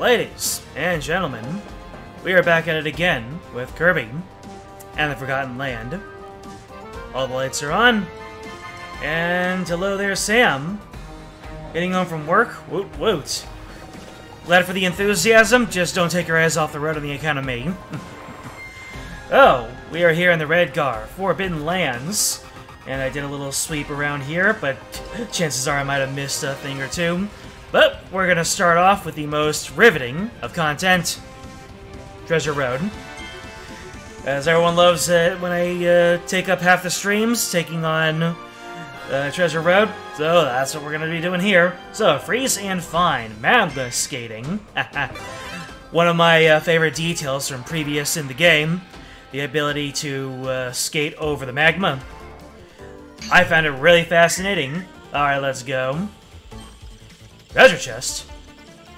Ladies and gentlemen, we are back at it again with Kirby and the Forgotten Land. All the lights are on. And hello there, Sam. Getting home from work? Woot woot. Glad for the enthusiasm, just don't take your eyes off the road on the account of me. oh, we are here in the Redgar, Forbidden Lands. And I did a little sweep around here, but chances are I might have missed a thing or two. But we're gonna start off with the most riveting of content. Treasure Road. As everyone loves it when I uh, take up half the streams, taking on uh, Treasure Road. So that's what we're gonna be doing here. So, freeze and fine, magma skating. One of my uh, favorite details from previous in the game, the ability to uh, skate over the magma. I found it really fascinating. Alright, let's go. Treasure chest?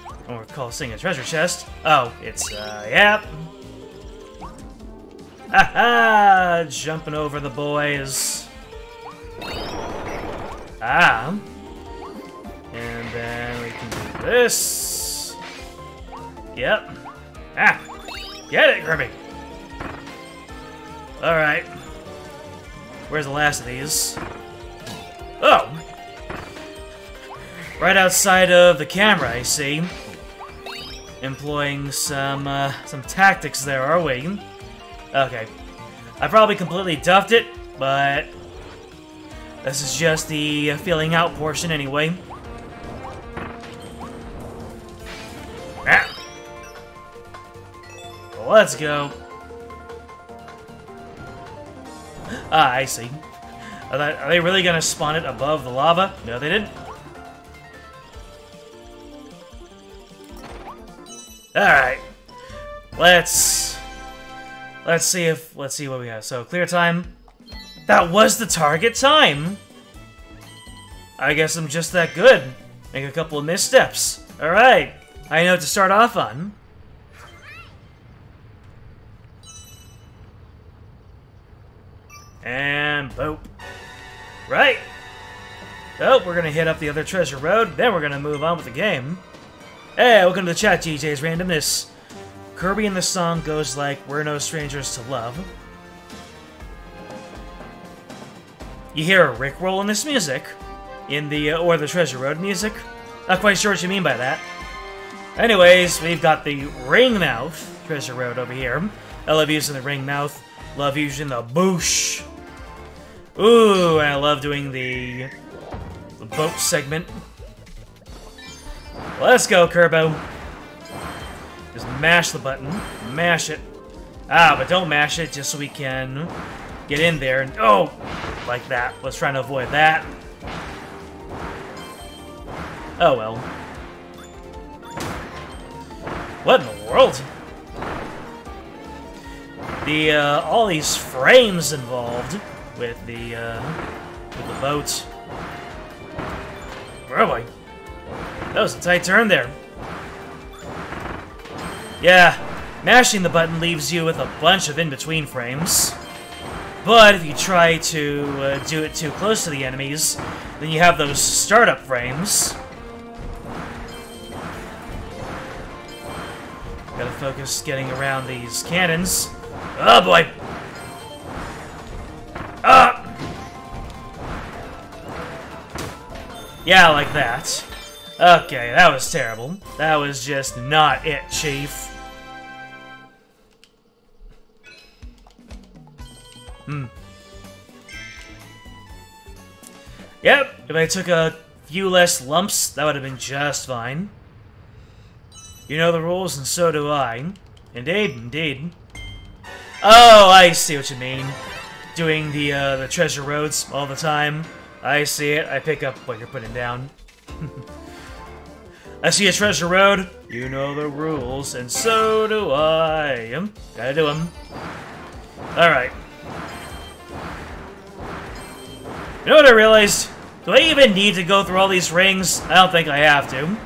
I don't recall seeing a treasure chest. Oh, it's, uh, yep. Haha! Jumping over the boys. Ah. And then we can do this. Yep. Ah! Get it, Kirby! Alright. Where's the last of these? Oh! Right outside of the camera, I see. Employing some, uh, some tactics there, are we? Okay. I probably completely duffed it, but... This is just the filling out portion anyway. Ah. Let's go. Ah, I see. Are are they really gonna spawn it above the lava? No, they didn't. Alright. Let's... Let's see if... Let's see what we have. So, clear time. That was the target time! I guess I'm just that good. Make a couple of missteps. Alright. I know what to start off on. And boop. Right. Oh, we're gonna hit up the other treasure road, then we're gonna move on with the game. Hey, welcome to the chat, GJ's Randomness. Kirby in the song goes like, We're no strangers to love. You hear a Rickroll in this music, in the, uh, or the Treasure Road music. Not quite sure what you mean by that. Anyways, we've got the Ring Mouth Treasure Road over here. I love using the Ring Mouth. Love using the Boosh. Ooh, I love doing the, the boat segment. Let's go, Kerbo. Just mash the button. Mash it. Ah, but don't mash it just so we can get in there and... Oh! Like that. Let's try to avoid that. Oh, well. What in the world? The, uh, all these frames involved with the, uh, with the boat. Where am I? That was a tight turn there. Yeah, mashing the button leaves you with a bunch of in-between frames. But if you try to uh, do it too close to the enemies, then you have those startup frames. Gotta focus getting around these cannons. Oh boy! Ah! Yeah, like that. Okay, that was terrible. That was just not it, Chief. Hmm. Yep, if I took a few less lumps, that would have been just fine. You know the rules, and so do I. Indeed, indeed. Oh, I see what you mean. Doing the, uh, the treasure roads all the time. I see it. I pick up what you're putting down. I see a treasure road. You know the rules, and so do I. Gotta do them. Alright. You know what I realized? Do I even need to go through all these rings? I don't think I have to.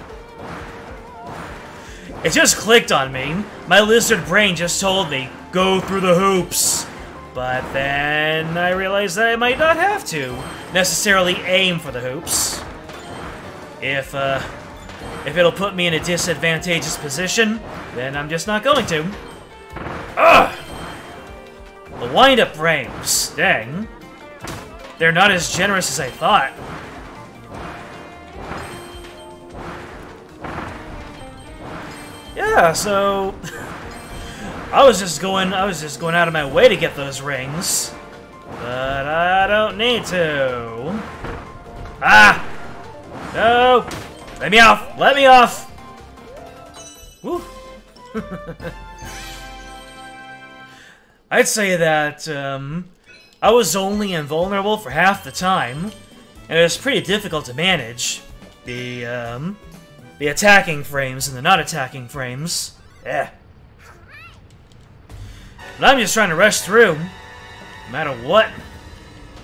It just clicked on me. My lizard brain just told me, go through the hoops. But then I realized that I might not have to necessarily aim for the hoops. If, uh, if it'll put me in a disadvantageous position, then I'm just not going to. Ugh! The wind-up frames, dang. They're not as generous as I thought. Yeah, so... I was just going I was just going out of my way to get those rings. But I don't need to. Ah! No! Let me off! Let me off! Woo! I'd say that, um, I was only invulnerable for half the time, and it was pretty difficult to manage. The, um, the attacking frames and the not attacking frames. Yeah. But I'm just trying to rush through, no matter what.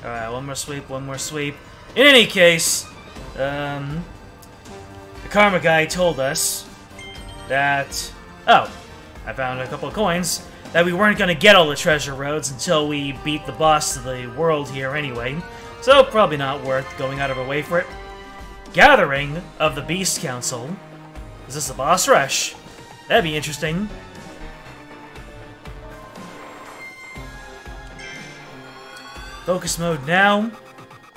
Alright, one more sweep, one more sweep. In any case, um, Karma guy told us that... Oh, I found a couple of coins. That we weren't to get all the treasure roads until we beat the boss of the world here anyway. So, probably not worth going out of our way for it. Gathering of the Beast Council. Is this a boss rush? That'd be interesting. Focus mode now.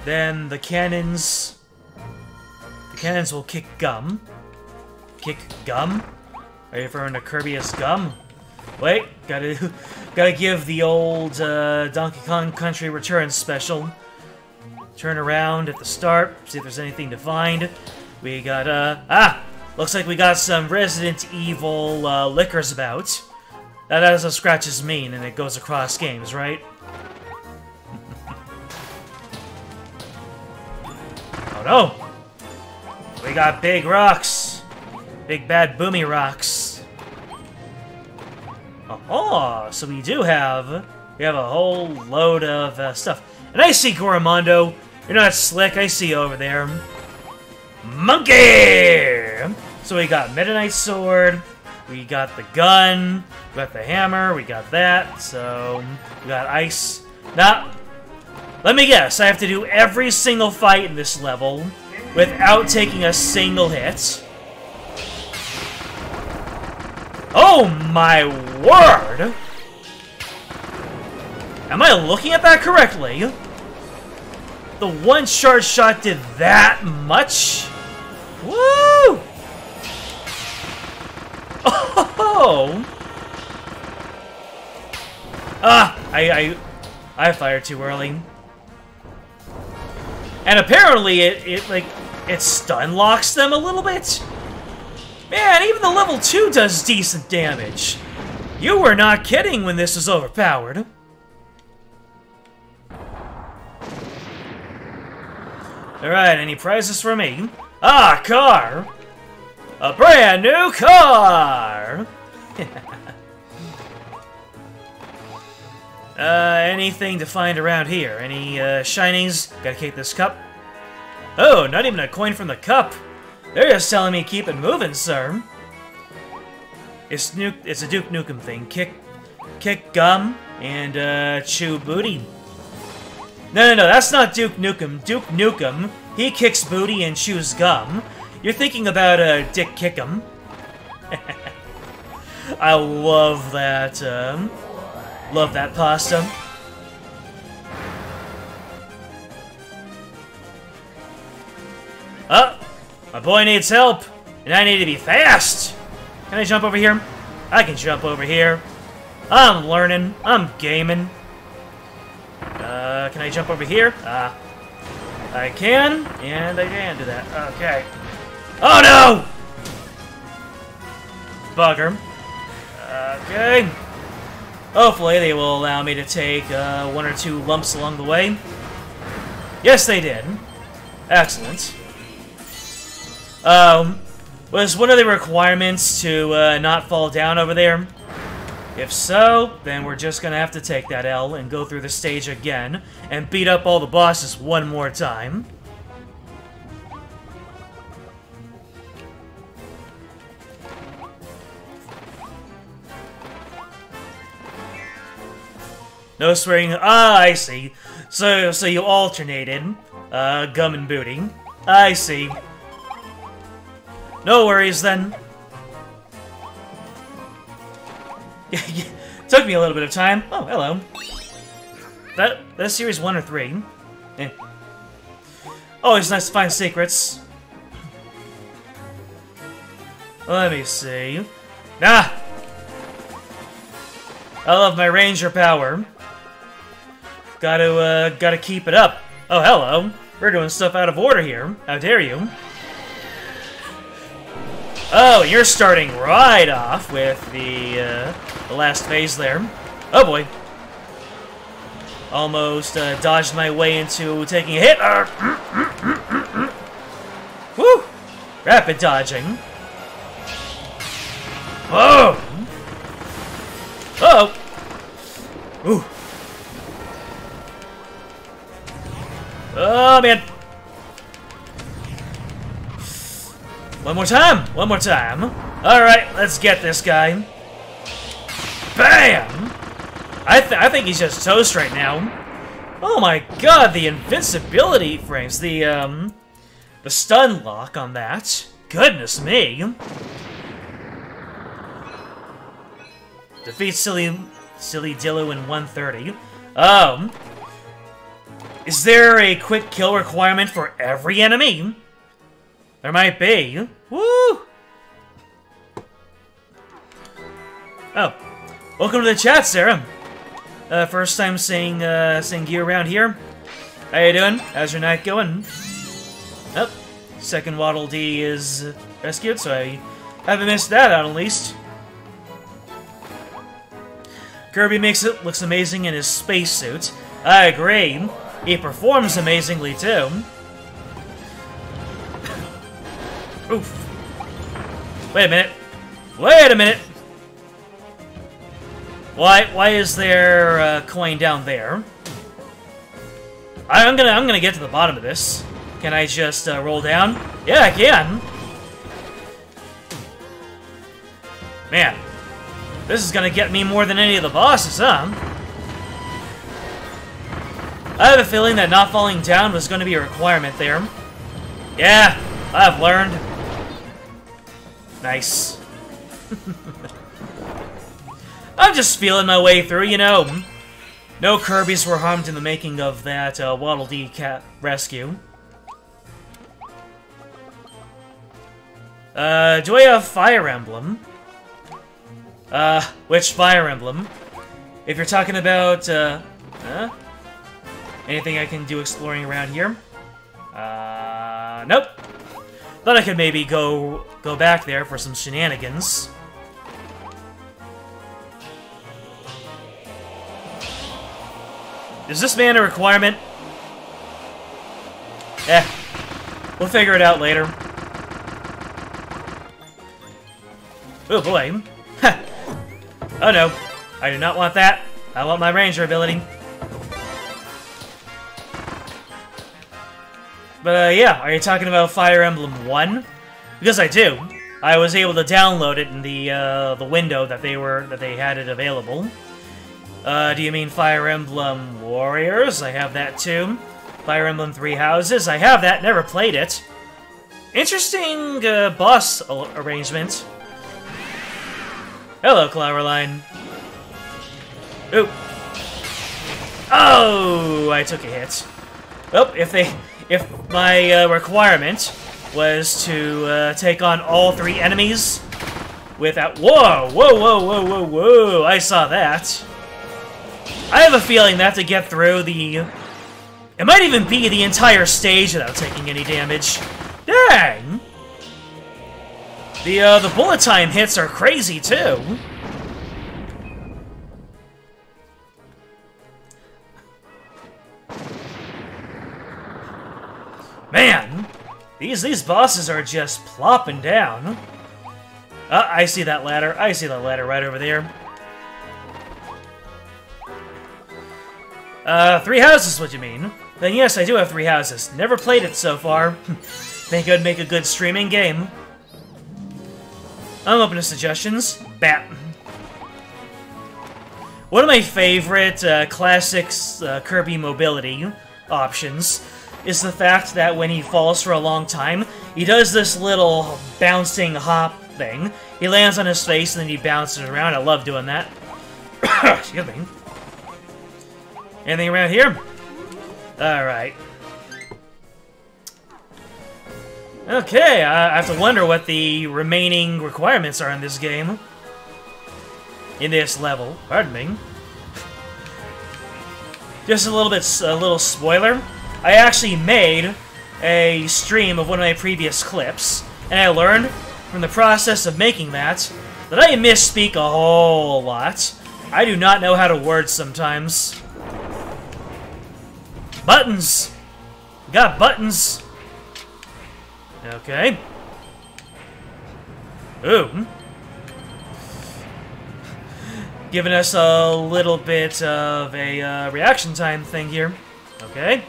Then the cannons... Cannons will kick gum. Kick gum? Are you referring to Kirby gum? Wait, gotta gotta give the old uh, Donkey Kong Country Returns special. Turn around at the start, see if there's anything to find. We got, uh, ah! Looks like we got some Resident Evil uh, lickers about. That is what scratches mean, and it goes across games, right? oh no! Got big rocks! Big bad boomy rocks. Oh, so we do have... We have a whole load of uh, stuff. And I see Gorimondo. You're not slick, I see over there. Monkey! So we got Meta Knight Sword, we got the gun, we got the hammer, we got that, so we got ice. Now, let me guess, I have to do every single fight in this level without taking a single hit. Oh my word! Am I looking at that correctly? The one charge shot did that much? Woo! Oh! Ah! I, I, I fired too early. And apparently it, it, like, it stun locks them a little bit? Man, even the level 2 does decent damage. You were not kidding when this was overpowered. Alright, any prizes for me? Ah, car! A brand new car! uh, anything to find around here? Any, uh, shinies? Gotta keep this cup. Oh, not even a coin from the cup! They're just telling me keep it moving, sir. It's Nuke. It's a Duke Nukem thing. Kick, kick gum and uh, chew booty. No, no, no. That's not Duke Nukem. Duke Nukem. He kicks booty and chews gum. You're thinking about uh, Dick Kickem. I love that. Um, love that pasta. Oh, my boy needs help, and I need to be fast! Can I jump over here? I can jump over here. I'm learning. I'm gaming. Uh, can I jump over here? Uh, I can, and I can do that. Okay. Oh no! Bugger. Okay. Hopefully they will allow me to take uh, one or two lumps along the way. Yes, they did. Excellent. Um, was one of the requirements to uh, not fall down over there? If so, then we're just gonna have to take that L and go through the stage again and beat up all the bosses one more time. No swearing. Ah, I see. So, so you alternated, uh, gum and booty. I see. No worries then. Took me a little bit of time. Oh, hello. That that series one or three. Eh. Always nice to find secrets. Let me see. Nah! I love my ranger power. Gotta, uh, gotta keep it up. Oh, hello. We're doing stuff out of order here. How dare you? Oh, you're starting right off with the, uh, the last phase there. Oh boy. Almost uh, dodged my way into taking a hit. Uh, Woo! Rapid dodging. Oh! Uh oh! Ooh. Oh, man! One more time! One more time! Alright, let's get this guy. Bam! I, th I think he's just toast right now. Oh my god, the invincibility frames, the, um, the stun lock on that. Goodness me. Defeat Silly, Sillydillo in 130. Um, is there a quick kill requirement for every enemy? There might be. Woo! Oh. Welcome to the chat, Sarah. Uh, first time seeing, uh, seeing you around here. How you doing? How's your night going? Oh, second Waddle Dee is rescued, so I haven't missed that out at least. Kirby makes it looks amazing in his spacesuit. I agree. He performs amazingly, too. Oof. Wait a minute. Wait a minute! Why, why is there a coin down there? I'm gonna, I'm gonna get to the bottom of this. Can I just uh, roll down? Yeah, I can. Man, this is gonna get me more than any of the bosses, huh? I have a feeling that not falling down was to be a requirement there. Yeah, I've learned. Nice. I'm just feeling my way through, you know. No Kirby's were harmed in the making of that uh, Waddle Dee cat rescue. Uh, do I have Fire Emblem? Uh, which Fire Emblem? If you're talking about, uh, huh? Anything I can do exploring around here? Uh, nope. Thought I could maybe go go back there for some shenanigans. Is this man a requirement? Eh. We'll figure it out later. Oh boy. oh no. I do not want that. I want my ranger ability. But uh, yeah, are you talking about Fire Emblem 1? Because I do. I was able to download it in the uh, the window that they were that they had it available. Uh, do you mean Fire Emblem Warriors? I have that too. Fire Emblem Three Houses? I have that, never played it. Interesting uh, boss arrangement. Hello, Clawroline. Ooh. Oh, I took a hit. Well, if they if my uh, requirement was to uh, take on all three enemies without- Whoa! Whoa, whoa, whoa, whoa, whoa! I saw that. I have a feeling that to get through the... It might even be the entire stage without taking any damage. Dang! The, uh, the bullet time hits are crazy, too. Man, these these bosses are just plopping down. Uh, I see that ladder. I see that ladder right over there. Uh, three houses, what you mean? Then yes, I do have three houses. Never played it so far. Think it'd make a good streaming game. I'm open to suggestions. Bat. One of my favorite uh, classics uh, Kirby mobility options is the fact that when he falls for a long time, he does this little bouncing hop thing. He lands on his face and then he bounces around. I love doing that. Excuse me. Anything around here? Alright. Okay, I have to wonder what the remaining requirements are in this game. In this level. Pardon me. Just a little bit, a little spoiler. I actually made a stream of one of my previous clips, and I learned from the process of making that that I misspeak a whole lot. I do not know how to word sometimes. Buttons! Got buttons! Okay. Ooh. Giving us a little bit of a uh, reaction time thing here. Okay.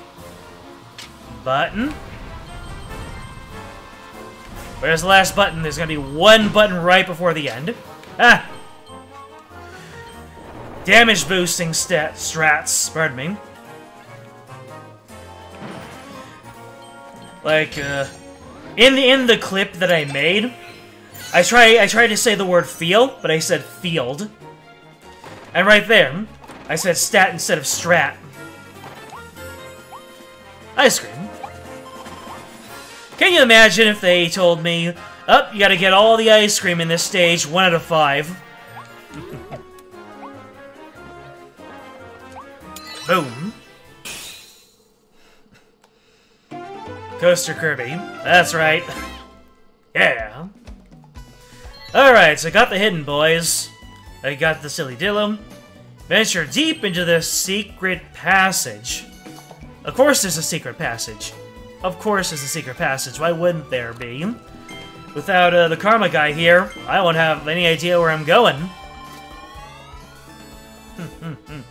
Button. Where's the last button? There's gonna be one button right before the end. Ah! Damage boosting stat strats, pardon me. Like, uh, in the in the clip that I made, I try I tried to say the word feel, but I said field. And right there, I said stat instead of strat. Ice cream. Can you imagine if they told me, up, oh, you gotta get all the ice cream in this stage, one out of five. Boom. Coaster Kirby. That's right. Yeah. Alright, so I got the hidden boys. I got the silly Dillum. Venture deep into the secret passage. Of course there's a secret passage. Of course there's a secret passage. Why wouldn't there be? Without uh, the Karma guy here, I won't have any idea where I'm going.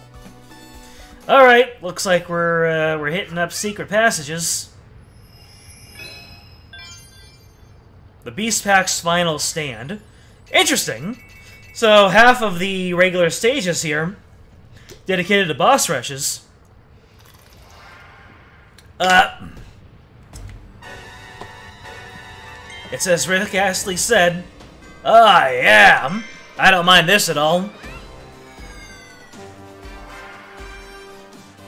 Alright, looks like we're, uh, we're hitting up secret passages. The Beast Pack's final stand. Interesting. So, half of the regular stages here dedicated to boss rushes. Uh... It says Rick Astley said, I am. I don't mind this at all.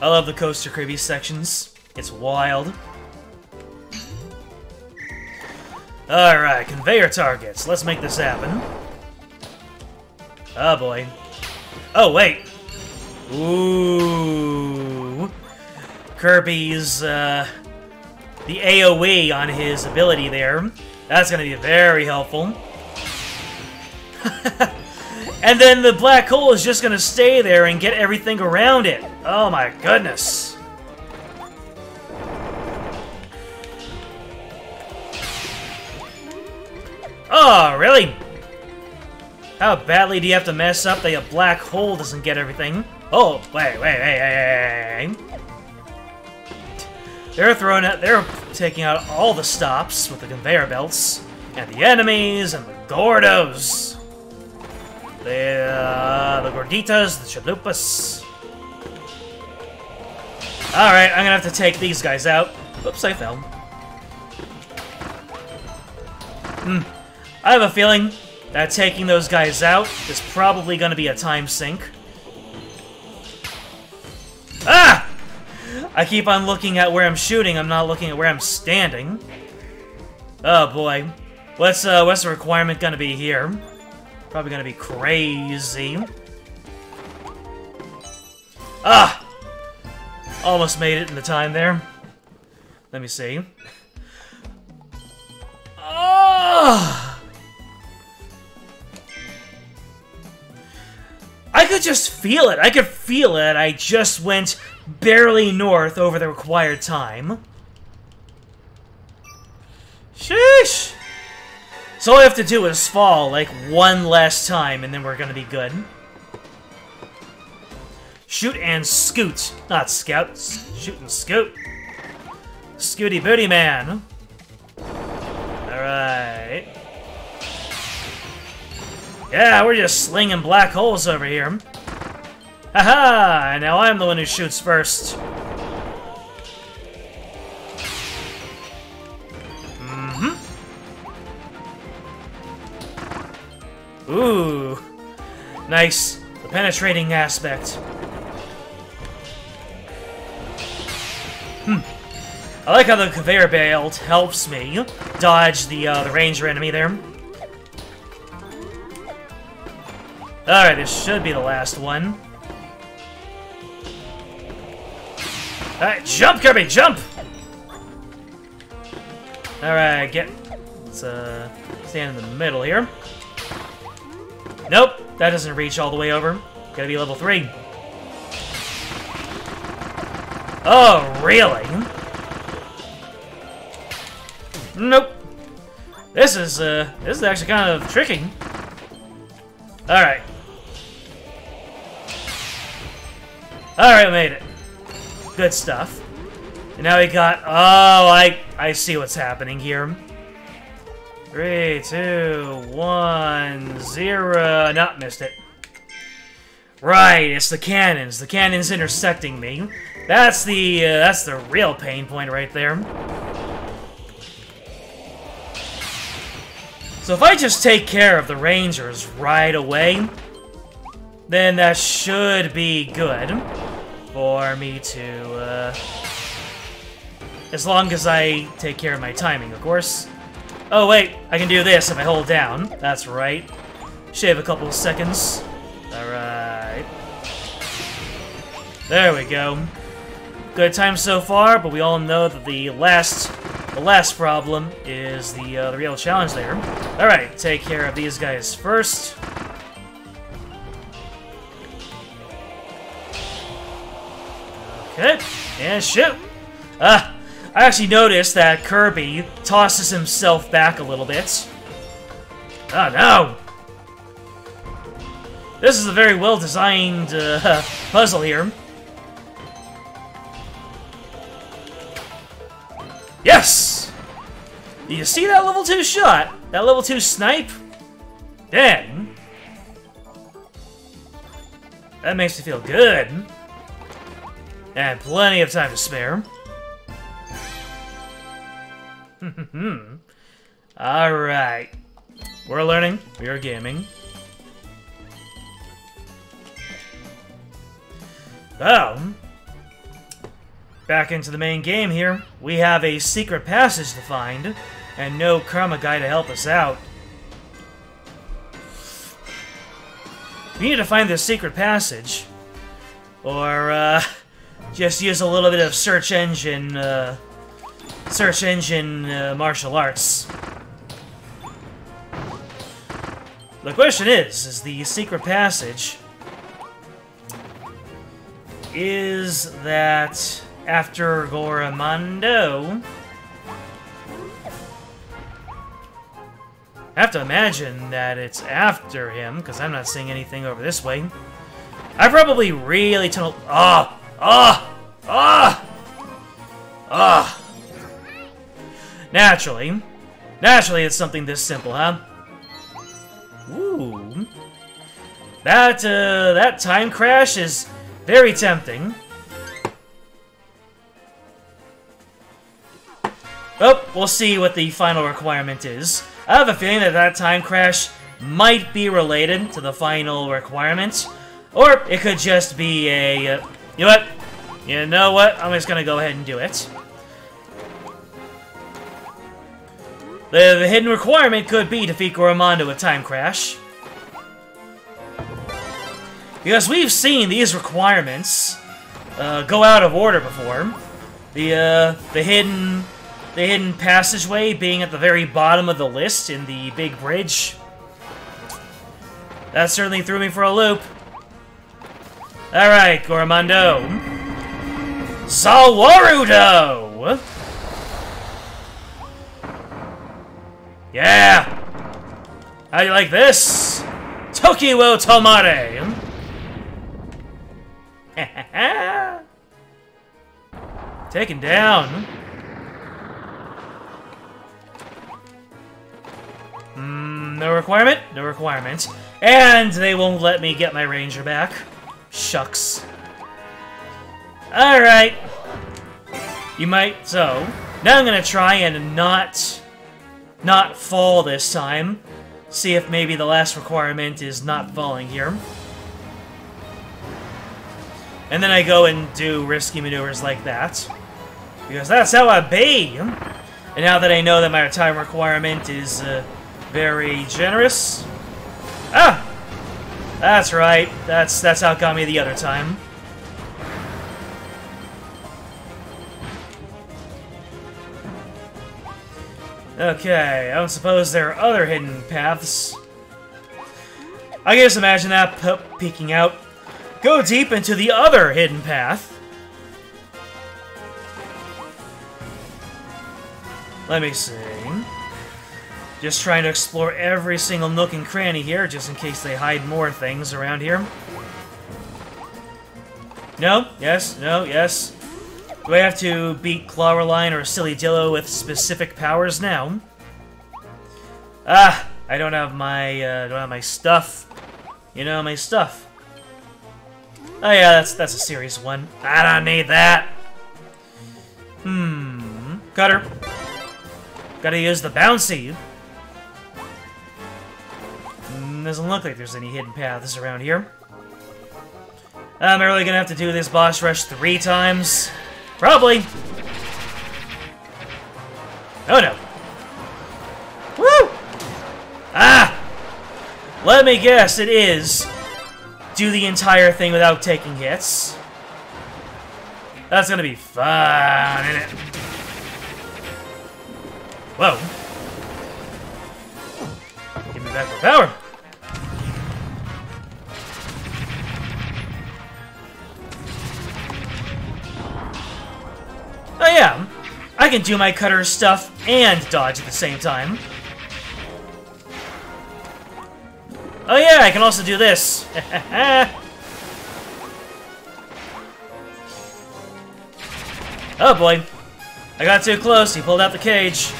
I love the Coaster Kirby sections. It's wild. Alright, conveyor targets. Let's make this happen. Oh boy. Oh, wait. Ooh. Kirby's, uh, the AoE on his ability there. That's going to be very helpful. and then the black hole is just going to stay there and get everything around it. Oh my goodness. Oh, really? How badly do you have to mess up that a black hole doesn't get everything? Oh, wait, wait, wait, wait, wait. They're throwing out, they're taking out all the stops with the conveyor belts, and the enemies, and the Gordos. The, uh, the Gorditas, the Chalupas. Alright, I'm gonna have to take these guys out. Oops, I fell. Hmm. I have a feeling that taking those guys out is probably gonna be a time sink. I keep on looking at where I'm shooting, I'm not looking at where I'm standing. Oh boy. What's, uh, what's the requirement gonna be here? Probably gonna be crazy. Ah! Almost made it in the time there. Let me see. Ah! I could just feel it. I could feel it. I just went barely north over the required time. Sheesh! So all I have to do is fall, like, one last time, and then we're gonna be good. Shoot and scoot. Not scout. Shoot and scoot. Scooty booty man. Alright. Yeah, we're just slinging black holes over here. Haha! Now I'm the one who shoots first. Mm hmm Ooh. Nice. The penetrating aspect. Hmm. I like how the conveyor belt helps me dodge the, uh, the ranger enemy there. Alright, this should be the last one. Alright, jump, Kirby, jump! Alright, get... Let's, uh, stand in the middle here. Nope, that doesn't reach all the way over. Gotta be level 3. Oh, really? Nope. This is, uh, this is actually kind of tricky. Alright. Alright, made it. Good stuff. And now we got... Oh, I, I see what's happening here. Three, two, one, zero. Not missed it. Right, it's the cannons. The cannons intersecting me. That's the uh, that's the real pain point right there. So if I just take care of the rangers right away, then that should be good for me to, uh, as long as I take care of my timing, of course. Oh, wait, I can do this if I hold down. That's right. Shave a couple of seconds. Alright. There we go. Good time so far, but we all know that the last the last problem is the, uh, the real challenge there. Alright, take care of these guys first. Okay, and shoot! Ah, I actually noticed that Kirby tosses himself back a little bit. Oh no! This is a very well-designed uh, puzzle here. Yes! Do you see that level 2 shot? That level 2 snipe? Dang. That makes me feel good. And plenty of time to spare. Alright. We're learning. We are gaming. Oh. Back into the main game here. We have a secret passage to find, and no Karma guy to help us out. We need to find this secret passage. Or, uh, just use a little bit of search engine, uh, search engine uh, martial arts. The question is, is the secret passage... Is that after Gorimondo? I have to imagine that it's after him, because I'm not seeing anything over this way. I probably really tunneled... Ah! Ah! Ah! Ah! Naturally. Naturally, it's something this simple, huh? Ooh. That, uh, that time crash is very tempting. Oh, we'll see what the final requirement is. I have a feeling that that time crash might be related to the final requirement. Or it could just be a... Uh, you know what? You know what? I'm just gonna go ahead and do it. The, the hidden requirement could be to defeat Gorimondo with Time Crash. Because we've seen these requirements uh, go out of order before. The, uh, the hidden the hidden passageway being at the very bottom of the list in the big bridge. That certainly threw me for a loop. Alright, Gorimondo. Zawarudo! Yeah! How do you like this? Tokyo Tomare! Taken down. Mm, no requirement? No requirement. And they won't let me get my ranger back. Shucks. Alright. You might, so. Now I'm gonna try and not, not fall this time. see if maybe the last requirement is not falling here. And then I go and do risky maneuvers like that. Because that's how I be! And now that I know that my time requirement is uh, very generous... Ah! That's right. That's, that's how it got me the other time. Okay, I don't suppose there are other hidden paths. I just imagine that peeking out. Go deep into the other hidden path. Let me see. Just trying to explore every single nook and cranny here, just in case they hide more things around here. No? Yes? No? Yes? Do I have to beat Clawroline or Sillydillo with specific powers now? Ah, I don't have my, uh, don't have my stuff. You know, my stuff. Oh yeah, that's that's a serious one. I don't need that. Hmm. Cutter. Gotta use the bouncy. Doesn't look like there's any hidden paths around here. I'm really gonna have to do this boss rush three times? Probably. Oh no. Woo! Ah! Let me guess, it is do the entire thing without taking hits. That's gonna be fun, isn't it? Whoa. Give me back the power. Oh yeah, I can do my cutter stuff and dodge at the same time. Oh yeah, I can also do this. oh boy. I got too close, he pulled out the cage.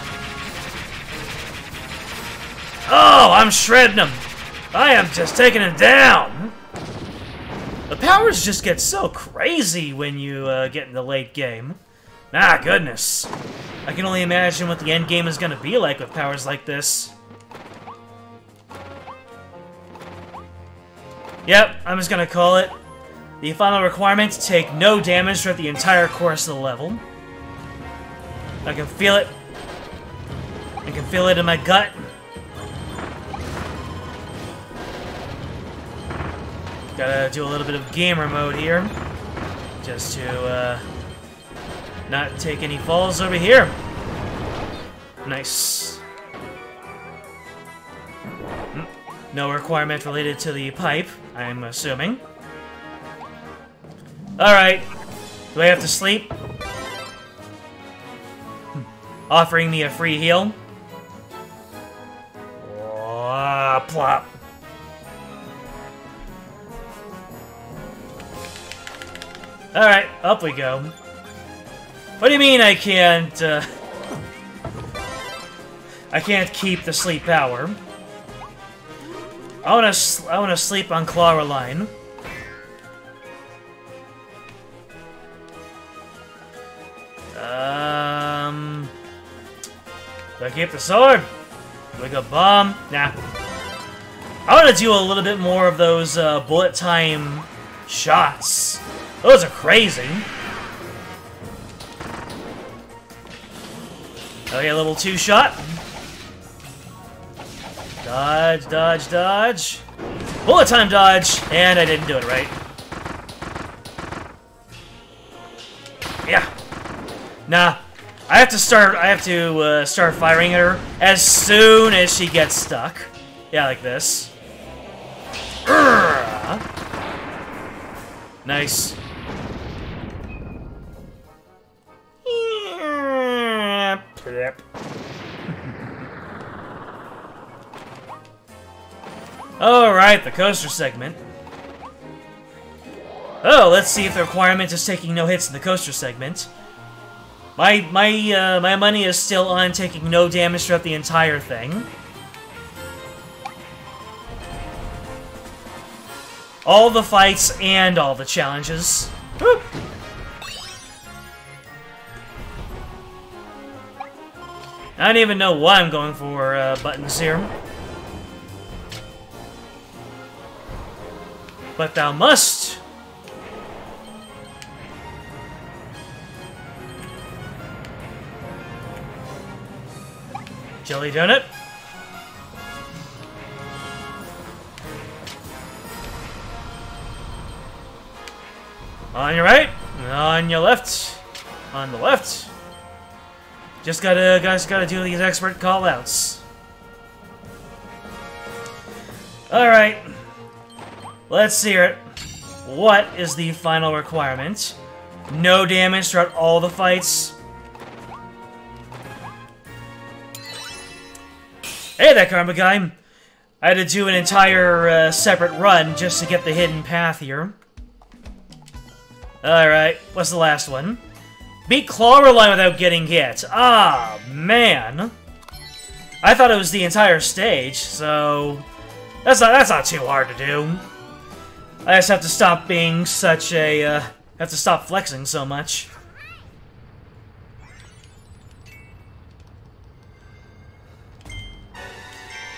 Oh, I'm shredding him. I am just taking him down. The powers just get so crazy when you uh, get in the late game. Ah, goodness. I can only imagine what the end game is going to be like with powers like this. Yep, I'm just going to call it. The final requirement to take no damage throughout the entire course of the level. I can feel it. I can feel it in my gut. Gotta do a little bit of gamer mode here. Just to, uh, not take any falls over here. Nice. Hmm. No requirement related to the pipe, I'm assuming. Alright. Do I have to sleep? Hmm. Offering me a free heal? Oh, plop. Alright, up we go. What do you mean I can't, uh... I can't keep the sleep power? I wanna, I wanna sleep on Clawroline. Um... Do I keep the sword? Do I go bomb? Nah. I want to do a little bit more of those uh, bullet time shots. Those are crazy. Okay, level 2 shot. Dodge, dodge, dodge. Bullet time dodge! And I didn't do it right. Yeah. Nah. I have to start, I have to uh, start firing at her as soon as she gets stuck. Yeah, like this. Urgh. Nice. Alright, the coaster segment. Oh, let's see if the requirement is taking no hits in the coaster segment. My my uh, my money is still on taking no damage throughout the entire thing. All the fights and all the challenges. Woo! I don't even know why I'm going for uh, buttons here. But thou must! Jelly donut. On your right, on your left, on the left. Just gotta, guys, gotta do these expert callouts. Alright. Let's hear it. What is the final requirement? No damage throughout all the fights. Hey there, Karma Guy. I had to do an entire uh, separate run just to get the hidden path here. Alright, what's the last one? Beat Clawroline without getting hit. Ah, man. I thought it was the entire stage, so... That's not, that's not too hard to do. I just have to stop being such a, uh... Have to stop flexing so much.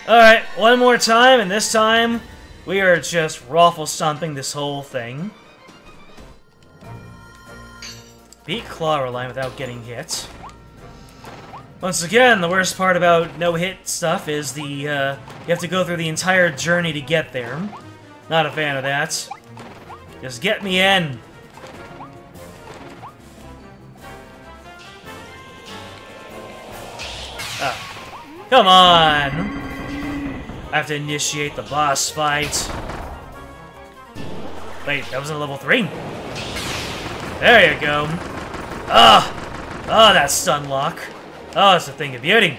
Alright, one more time, and this time, we are just raffle stomping this whole thing. Beat Clawroline without getting hit. Once again, the worst part about no-hit stuff is the, uh, you have to go through the entire journey to get there. Not a fan of that. Just get me in. Ah. Come on! I have to initiate the boss fight. Wait, that was a level 3? There you go. Ah! Oh, that stun lock. Oh, it's a thing of beauty.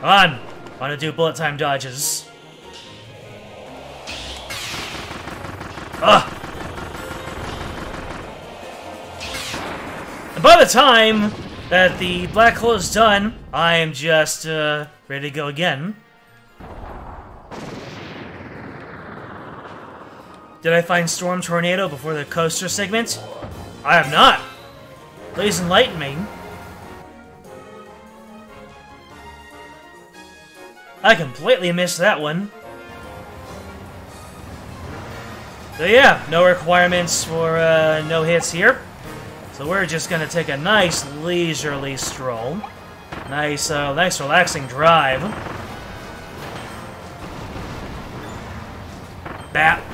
Come on. Want to do bullet time dodges. Ah! And by the time that the black hole is done, I am just uh, ready to go again. Did I find Storm Tornado before the coaster segment? I have not. Please enlighten me. I completely missed that one. So yeah, no requirements for uh, no hits here. So we're just gonna take a nice leisurely stroll. Nice, uh, nice relaxing drive. Bat.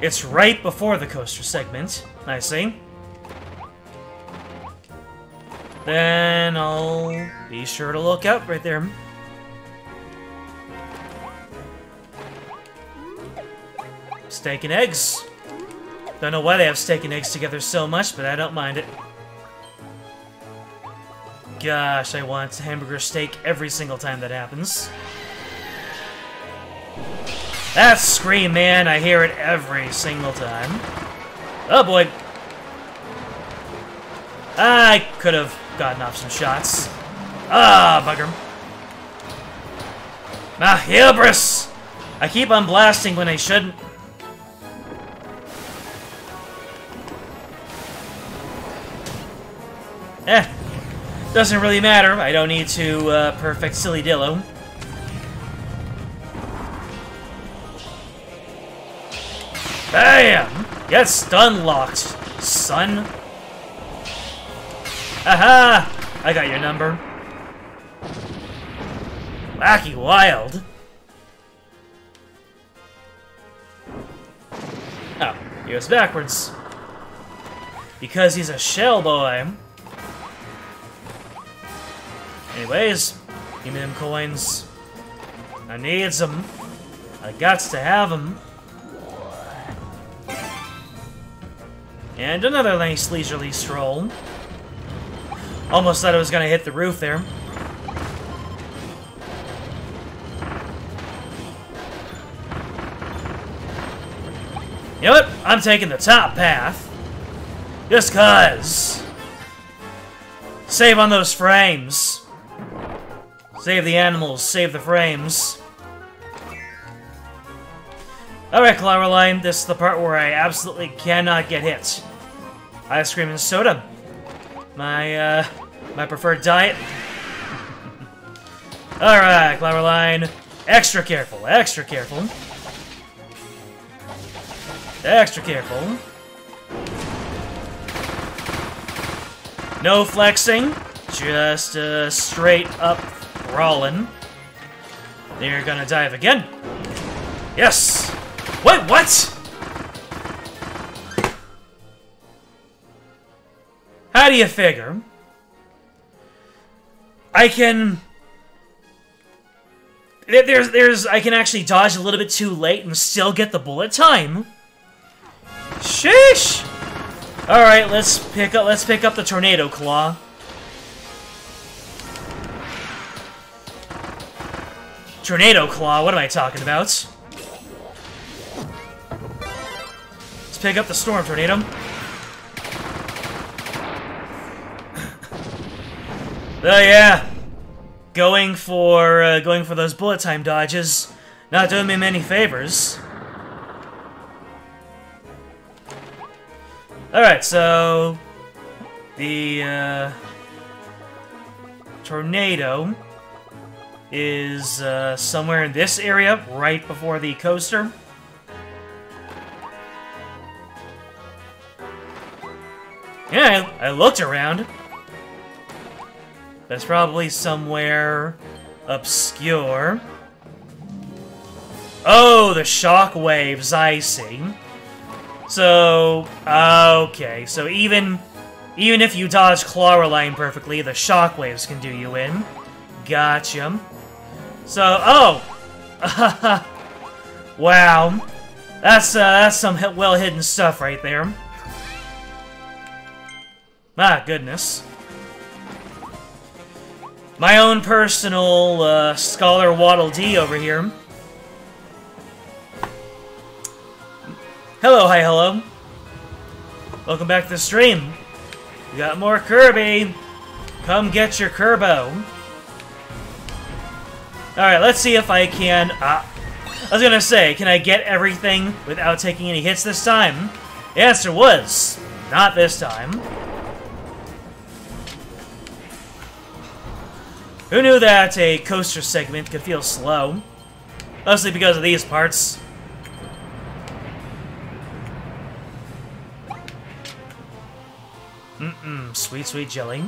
It's right before the coaster segment. I see. Then I'll be sure to look out right there. Steak and eggs. Don't know why they have steak and eggs together so much, but I don't mind it. Gosh, I want hamburger steak every single time that happens. That scream, man, I hear it every single time. Oh boy. I could have gotten off some shots. Ah, bugger. Ah, hubris! I keep on blasting when I shouldn't. Eh, doesn't really matter. I don't need to uh, perfect Sillydillo. Bam! Get stun locked, son. Aha! I got your number. Wacky Wild. Oh, he goes backwards. Because he's a shell boy. Anyways, give me them coins. I needs them. I gots to have them. And another nice leisurely stroll. Almost thought I was gonna hit the roof there. You know what? I'm taking the top path. Just cuz. Save on those frames. Save the animals, save the frames. Alright, Clawroline, this is the part where I absolutely cannot get hit. Ice cream and soda. My, uh, my preferred diet. Alright, Clawroline. Extra careful, extra careful. Extra careful. No flexing, just uh, straight up rolling. They're gonna dive again. Yes! Wait, what? How do you figure? I can... There's, there's, I can actually dodge a little bit too late and still get the bullet time. Sheesh! Alright, let's pick up, let's pick up the Tornado Claw. Tornado Claw, what am I talking about? Pick up the Storm Tornado. oh yeah, going for uh, going for those bullet time dodges, not doing me many favors. All right, so the uh, tornado is uh, somewhere in this area, right before the coaster. Yeah, I, I looked around. That's probably somewhere obscure. Oh, the shock waves, I see. So, okay, so even even if you dodge Clawroline perfectly, the shockwaves can do you in. Gotcha. So, oh! wow. That's, uh, that's some well-hidden stuff right there. Ah, goodness. My own personal, uh, Scholar Waddle Dee over here. Hello, hi, hello. Welcome back to the stream. We got more Kirby. Come get your Kerbo. Alright, let's see if I can... Uh, I was gonna say, can I get everything without taking any hits this time? The answer was, not this time. Who knew that a coaster segment could feel slow? Mostly because of these parts. Mm-mm, sweet, sweet jelly.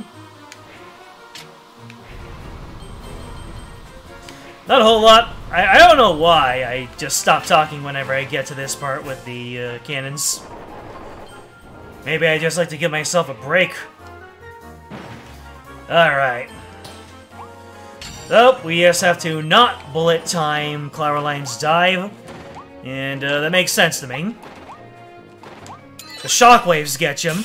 Not a whole lot. I, I don't know why. I just stop talking whenever I get to this part with the uh, cannons. Maybe I just like to give myself a break. Alright. So, we just have to not bullet time Clawroline's dive. And uh, that makes sense to me. The shockwaves get him.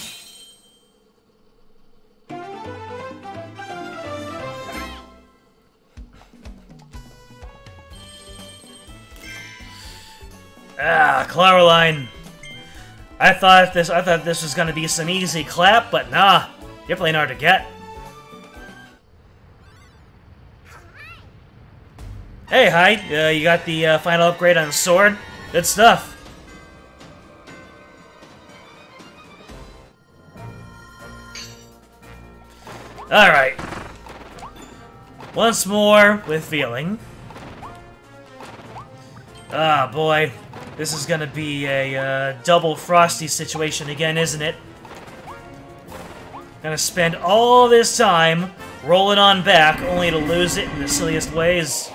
Ah, Clawroline. I thought this I thought this was gonna be some easy clap, but nah. You're playing hard to get. Hey, hi. Uh, you got the uh, final upgrade on the sword? Good stuff. Alright. Once more with feeling. Ah, boy. This is gonna be a uh, double Frosty situation again, isn't it? Gonna spend all this time rolling on back, only to lose it in the silliest ways.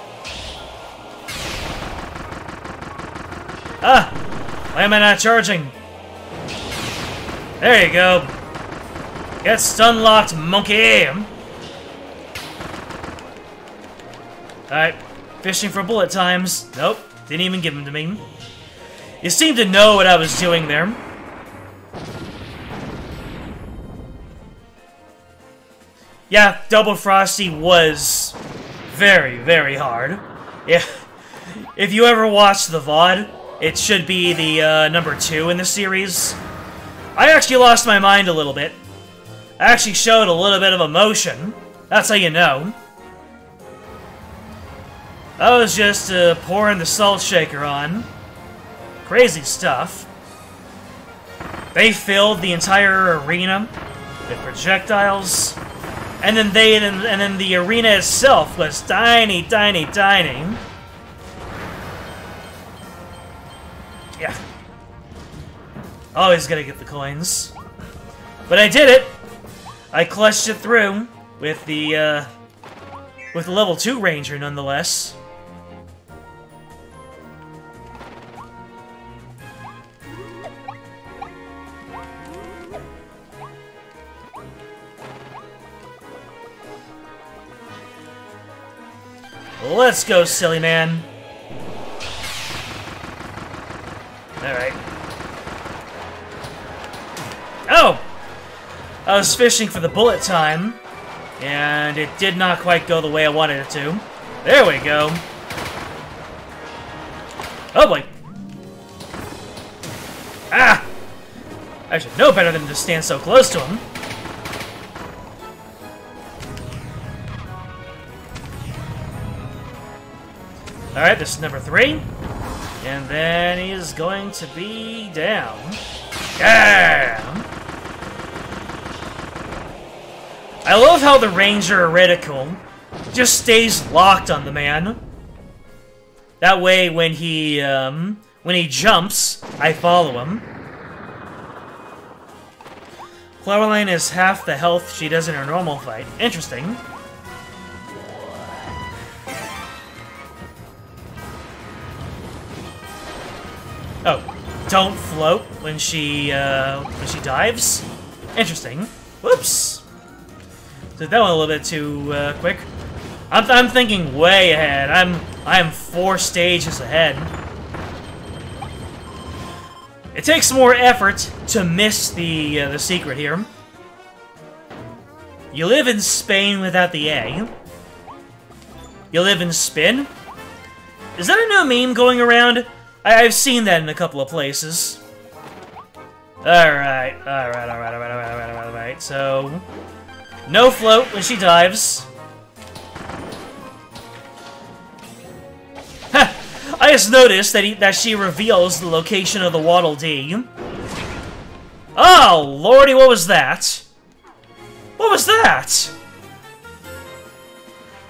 Ah! Why am I not charging? There you go. Get stun locked, monkey! Alright, fishing for bullet times. Nope, didn't even give them to me. You seemed to know what I was doing there. Yeah, Double Frosty was very, very hard. Yeah. If you ever watched the VOD, it should be the uh, number two in the series. I actually lost my mind a little bit. I actually showed a little bit of emotion. That's how you know. I was just uh, pouring the salt shaker on. Crazy stuff. They filled the entire arena with projectiles. and then they and then, and then the arena itself was tiny, tiny, tiny. Yeah. Always gotta get the coins. But I did it! I clutched it through with the, uh, with the level 2 ranger, nonetheless. Let's go, silly man. Alright. Oh! I was fishing for the bullet time, and it did not quite go the way I wanted it to. There we go. Oh boy. Ah! I should know better than to stand so close to him. Alright, this is number three. And then he's going to be down. Yeah! I love how the Ranger Reticle just stays locked on the man. That way, when he, um, when he jumps, I follow him. Clawroline is half the health she does in her normal fight. Interesting. Oh, don't float when she uh, when she dives. Interesting. Whoops. Did that one a little bit too uh, quick. I'm, I'm thinking way ahead. I'm I'm four stages ahead. It takes more effort to miss the uh, the secret here. You live in Spain without the A. You live in Spin. Is that a new meme going around? I have seen that in a couple of places. Alright, alright, alright, alright, alright, alright, alright, so... No float when she dives. Ha! I just noticed that he, that she reveals the location of the Waddle Dee. Oh, lordy, what was that? What was that?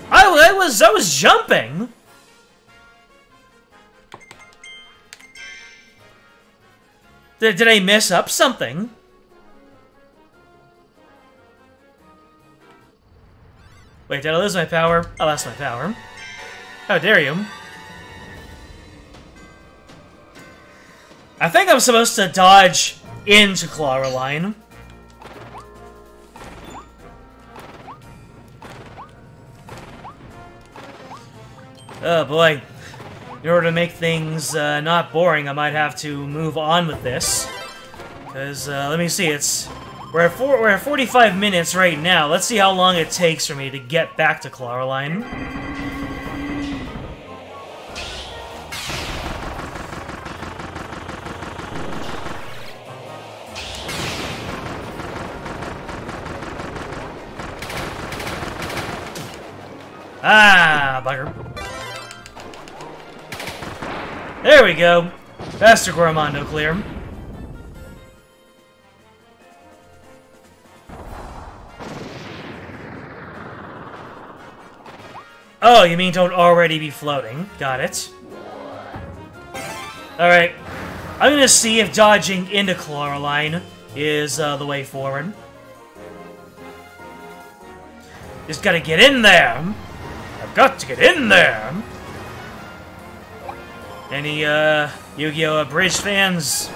I, I was I was jumping. Did, did I mess up something? Wait, did I lose my power? I lost my power. How dare you? I think I'm supposed to dodge into Clawroline. Oh boy. In order to make things uh, not boring, I might have to move on with this. Because, uh, let me see, it's... We're at, four, we're at 45 minutes right now. Let's see how long it takes for me to get back to Clawroline. Ah, bugger. There we go. Faster Gorimondo clear. Oh, you mean don't already be floating. Got it. Alright. I'm gonna see if dodging into Clawroline is uh, the way forward. Just gotta get in there! I've got to get in there! Any, uh, Yu-Gi-Oh! Abridged fans?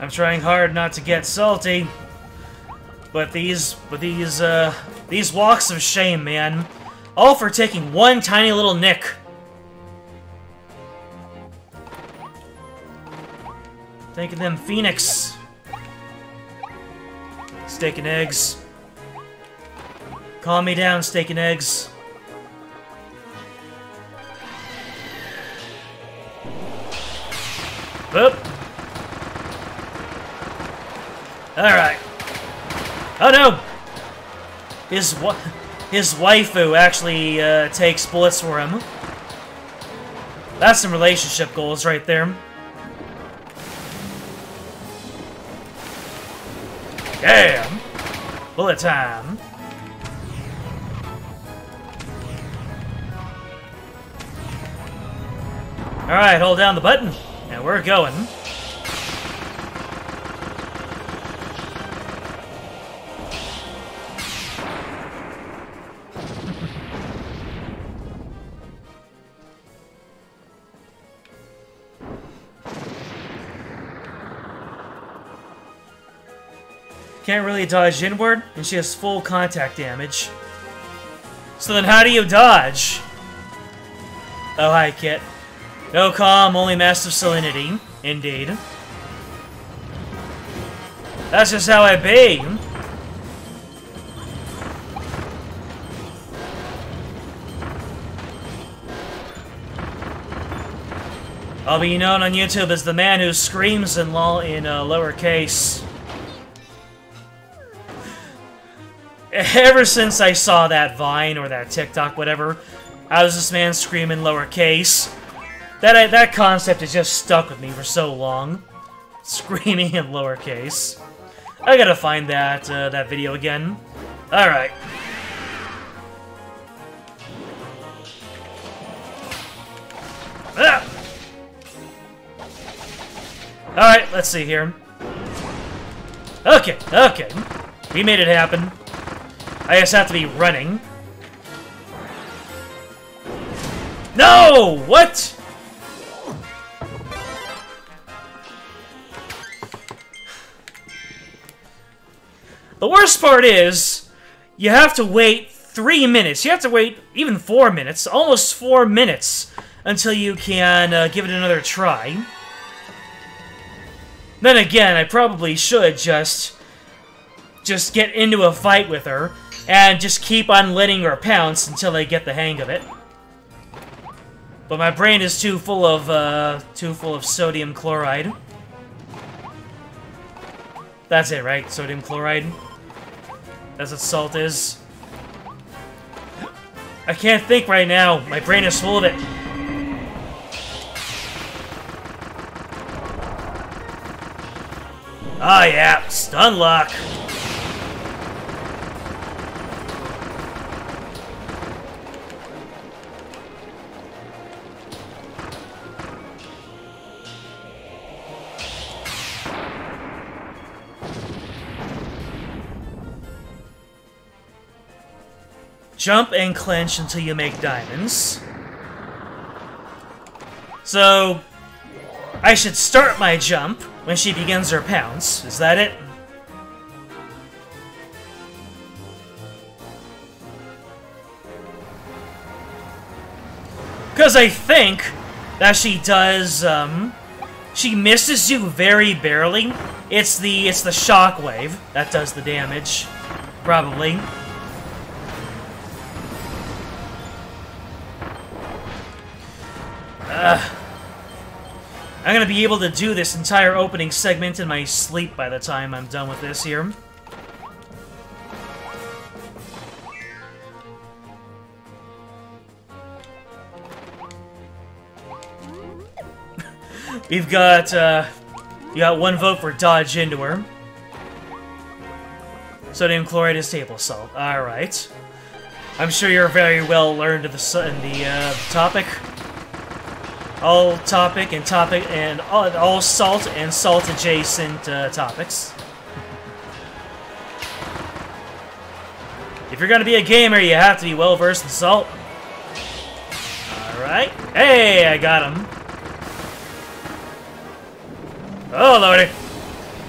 I'm trying hard not to get salty. But these, but these, uh, these walks of shame, man. All for taking one tiny little nick. Thanking them Phoenix. Steak and eggs. Calm me down, steak and eggs. Boop. Alright. Oh no! His his waifu actually uh, takes bullets for him. That's some relationship goals right there. Damn! Bullet time. Alright, hold down the button, and we're going. Can't really dodge inward, and she has full contact damage. So then how do you dodge? Oh, hi, Kit. No calm, only massive salinity. Indeed. That's just how I be. I'll be known on YouTube as the man who screams in, in uh, lowercase. Ever since I saw that Vine or that TikTok, whatever, I was this man screaming lowercase. That that concept has just stuck with me for so long. Screaming in lowercase. I gotta find that uh, that video again. All right. Ah! Alright, let's see here. Okay, okay. We made it happen. I just have to be running. No! What? The worst part is, you have to wait three minutes. You have to wait even four minutes, almost four minutes, until you can uh, give it another try. Then again, I probably should just just get into a fight with her and just keep on letting her pounce until they get the hang of it. But my brain is too full of uh, too full of sodium chloride. That's it, right? Sodium chloride. That's what salt is. I can't think right now. My brain is full of it. Oh yeah, stun lock. Jump and clench until you make diamonds. So, I should start my jump when she begins her pounce. Is that it? Because I think that she does, um... She misses you very barely. It's the it's the shockwave that does the damage. Probably. Ugh. I'm gonna be able to do this entire opening segment in my sleep by the time I'm done with this here. We've got, uh, you got one vote for Dodge into her. Sodium chloride is table salt. Alright. I'm sure you're very well learned in the, in the uh, topic all topic and topic and all, all salt and salt adjacent uh, topics. If you're gonna be a gamer, you have to be well versed in salt. Alright. Hey, I got him. Oh, lordy.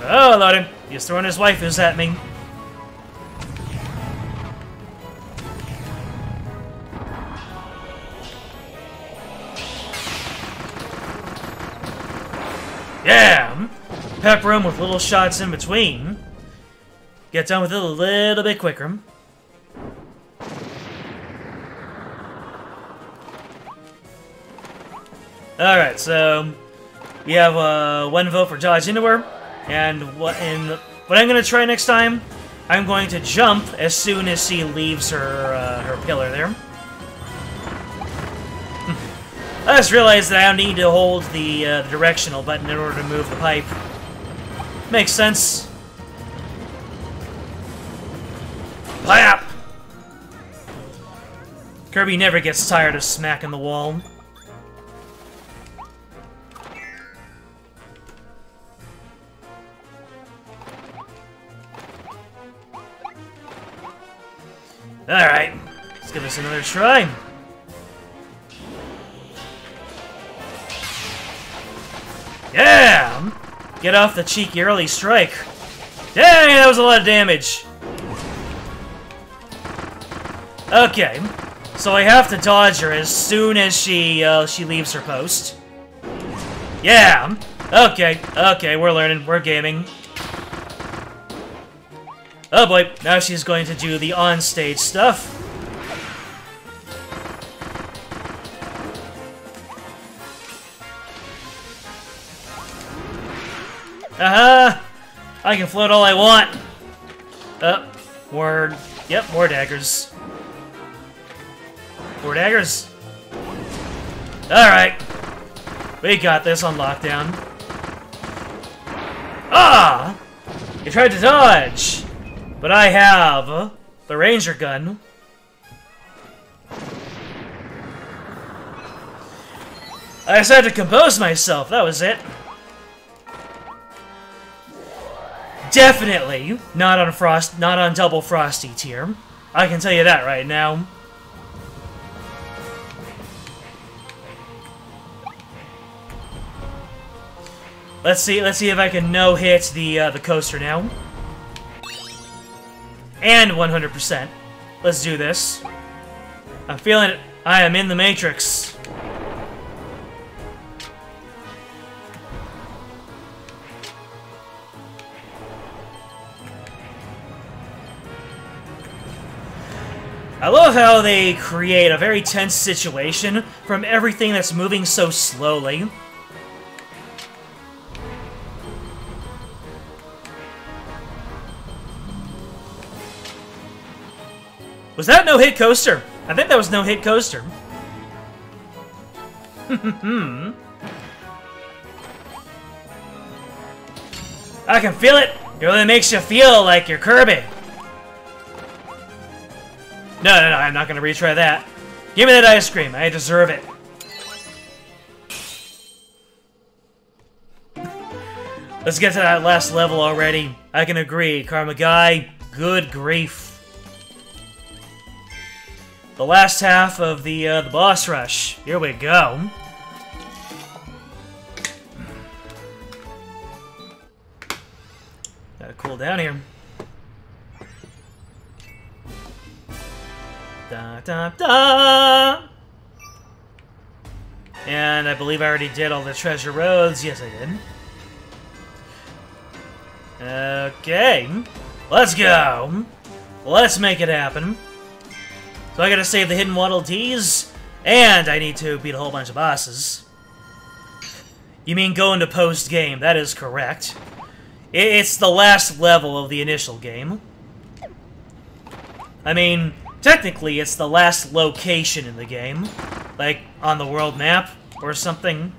Oh, lordy. He's throwing his waifus at me. Yeah! Pepper him with little shots in between. Get done with it a little bit quicker. Alright, so we have uh, one vote for Dodge into her, and what and what I'm gonna try next time, I'm going to jump as soon as she leaves her uh, her pillar there. I just realized that I need to hold the, uh, the directional button in order to move the pipe. Makes sense. Pipe! Kirby never gets tired of smacking the wall. Alright, let's give this another try. Yeah! Get off the cheeky early strike. Dang, that was a lot of damage. Okay, so I have to dodge her as soon as she uh, she leaves her post. Yeah. Okay. Okay. We're learning. We're gaming. Oh boy, now she's going to do the on-stage stuff. Aha! Uh -huh. I can float all I want. Uh, more... Yep, more daggers. More daggers. Alright. We got this on lockdown. Ah! You tried to dodge! But I have the Ranger Gun. I just had to compose myself, that was it. Definitely not on Frost, not on Double Frosty tier. I can tell you that right now. Let's see. Let's see if I can no hit the uh, the coaster now and 100%. Let's do this. I'm feeling it. I am in the Matrix. I love how they create a very tense situation from everything that's moving so slowly. Was that no-hit coaster? I think that was no-hit coaster. Hmm. I can feel it! It really makes you feel like you're Kirby. No, no, no, I'm not gonna retry that. Give me that ice cream. I deserve it. Let's get to that last level already. I can agree. Karma Guy, good grief the last half of the, uh, the boss rush. Here we go. Gotta cool down here. Da da da! And I believe I already did all the treasure roads. Yes, I did. Okay. Let's go. Let's make it happen. So I gotta save the hidden Waddle Dees, and I need to beat a whole bunch of bosses. You mean go into post-game, that is correct. It's the last level of the initial game. I mean, technically it's the last location in the game. Like, on the world map, or something.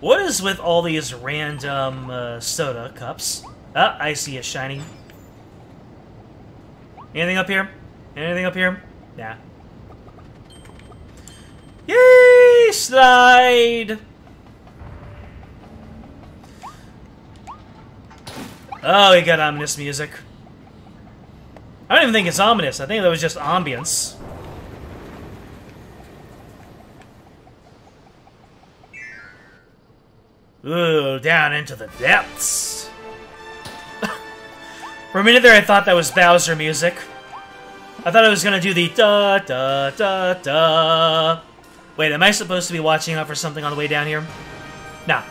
What is with all these random uh, soda cups? Ah, I see a shiny Anything up here? Anything up here? Yeah. Yay! Slide! Oh, we got ominous music. I don't even think it's ominous. I think that was just ambience. Ooh, down into the depths. For a minute there, I thought that was Bowser music. I thought I was gonna do the da da da da. Wait, am I supposed to be watching out for something on the way down here? Nah.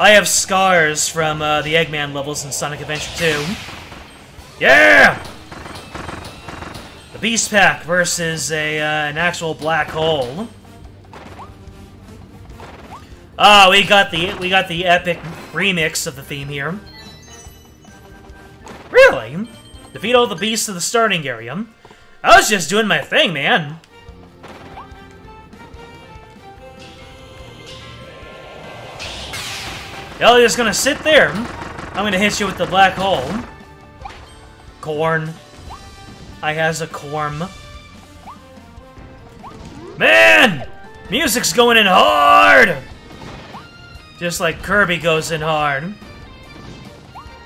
I have scars from uh, the Eggman levels in Sonic Adventure 2. Yeah! The Beast Pack versus a uh, an actual black hole. Ah, oh, we got the we got the epic remix of the theme here. Really? Defeat all the beasts of the starting area. I was just doing my thing, man. Y'all just gonna sit there. I'm gonna hit you with the black hole. Corn. I has a corn. Man! Music's going in hard! Just like Kirby goes in hard.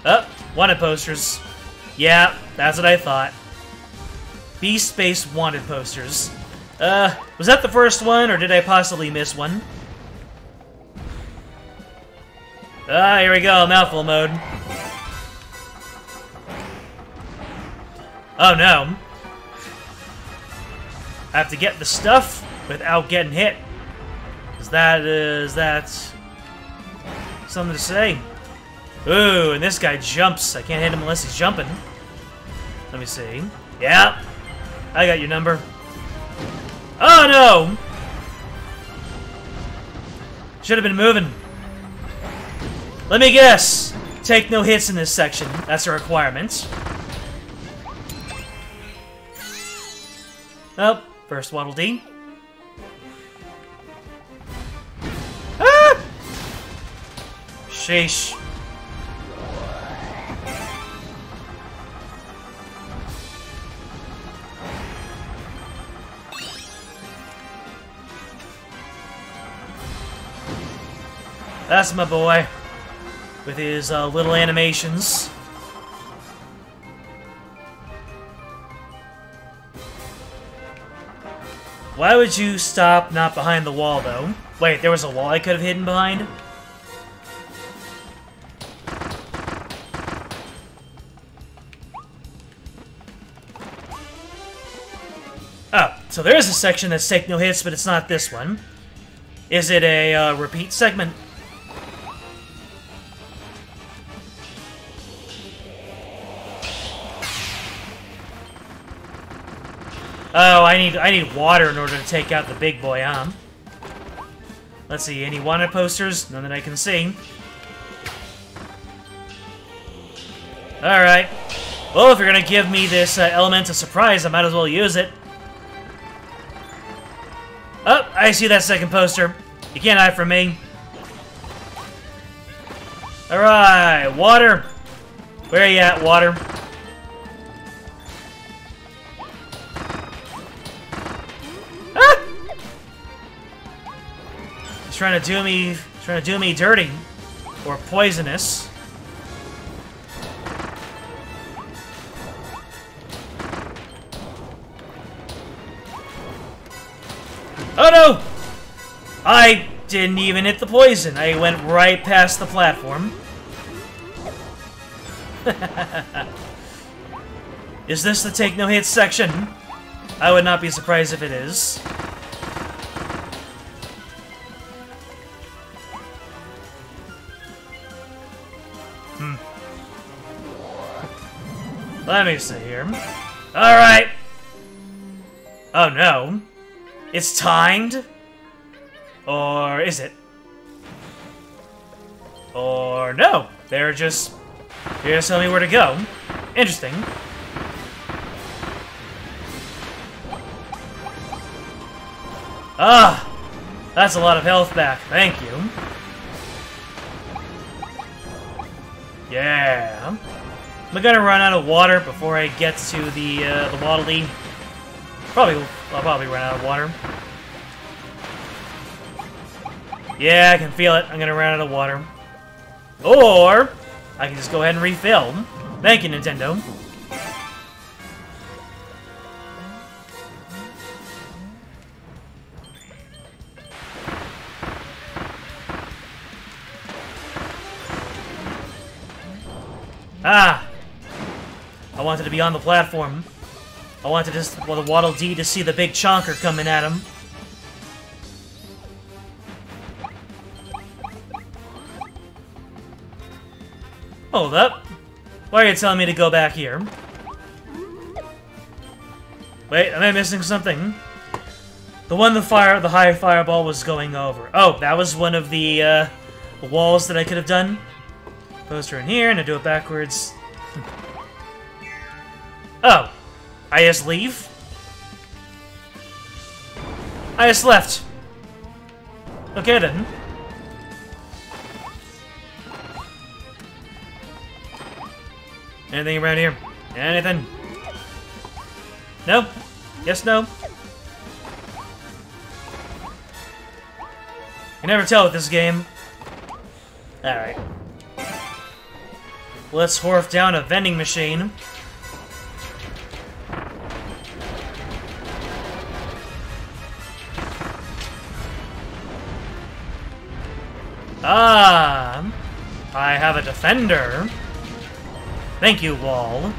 Oh, wanted posters. Yeah, that's what I thought. Beast Space wanted posters. Uh, was that the first one, or did I possibly miss one? Ah, here we go, mouthful mode. Oh no. I have to get the stuff without getting hit. Is that, uh, that something to say? Ooh, and this guy jumps. I can't hit him unless he's jumping. Let me see. Yeah, I got your number. Oh no! Should have been moving. Let me guess. Take no hits in this section. That's a requirement. Oh, first Waddle Dee. Ah! Sheesh. That's my boy. With his uh, little animations. Why would you stop not behind the wall, though? Wait, there was a wall I could have hidden behind? Oh, so there is a section that's take no hits, but it's not this one. Is it a uh, repeat segment? Oh, I need I need water in order to take out the big boy, huh? Let's see, any wanted posters? None that I can see. Alright. Well, if you're gonna give me this uh, element of surprise, I might as well use it. Oh, I see that second poster. You can't hide from me. Alright, water. Where are you at, water? Trying to do me trying to do me dirty or poisonous. Oh no! I didn't even hit the poison. I went right past the platform. is this the take no hits section? I would not be surprised if it is. Let me see here. Alright. Oh no. It's timed? Or is it? Or no. They're just here to tell me where to go. Interesting. Ah! That's a lot of health back. Thank you. Yeah. Am I gonna run out of water before I get to the uh, the Waddle Probably, I'll probably run out of water. Yeah, I can feel it. I'm gonna run out of water. Or, I can just go ahead and refill. Thank you, Nintendo. Ah! I wanted to be on the platform. I wanted to, just, well, the Waddle Dee to see the big chonker coming at him. Hold up. Why are you telling me to go back here? Wait, am I missing something? The one the fire, the high fireball was going over. Oh, that was one of the uh, walls that I could have done. Poster in here, and I do it backwards. Oh. I just leave? I just left. Okay then. Anything around here? Anything? No? Yes, no? You never tell with this game. Alright. Let's horf down a vending machine. Ah, I have a defender. Thank you, Wall.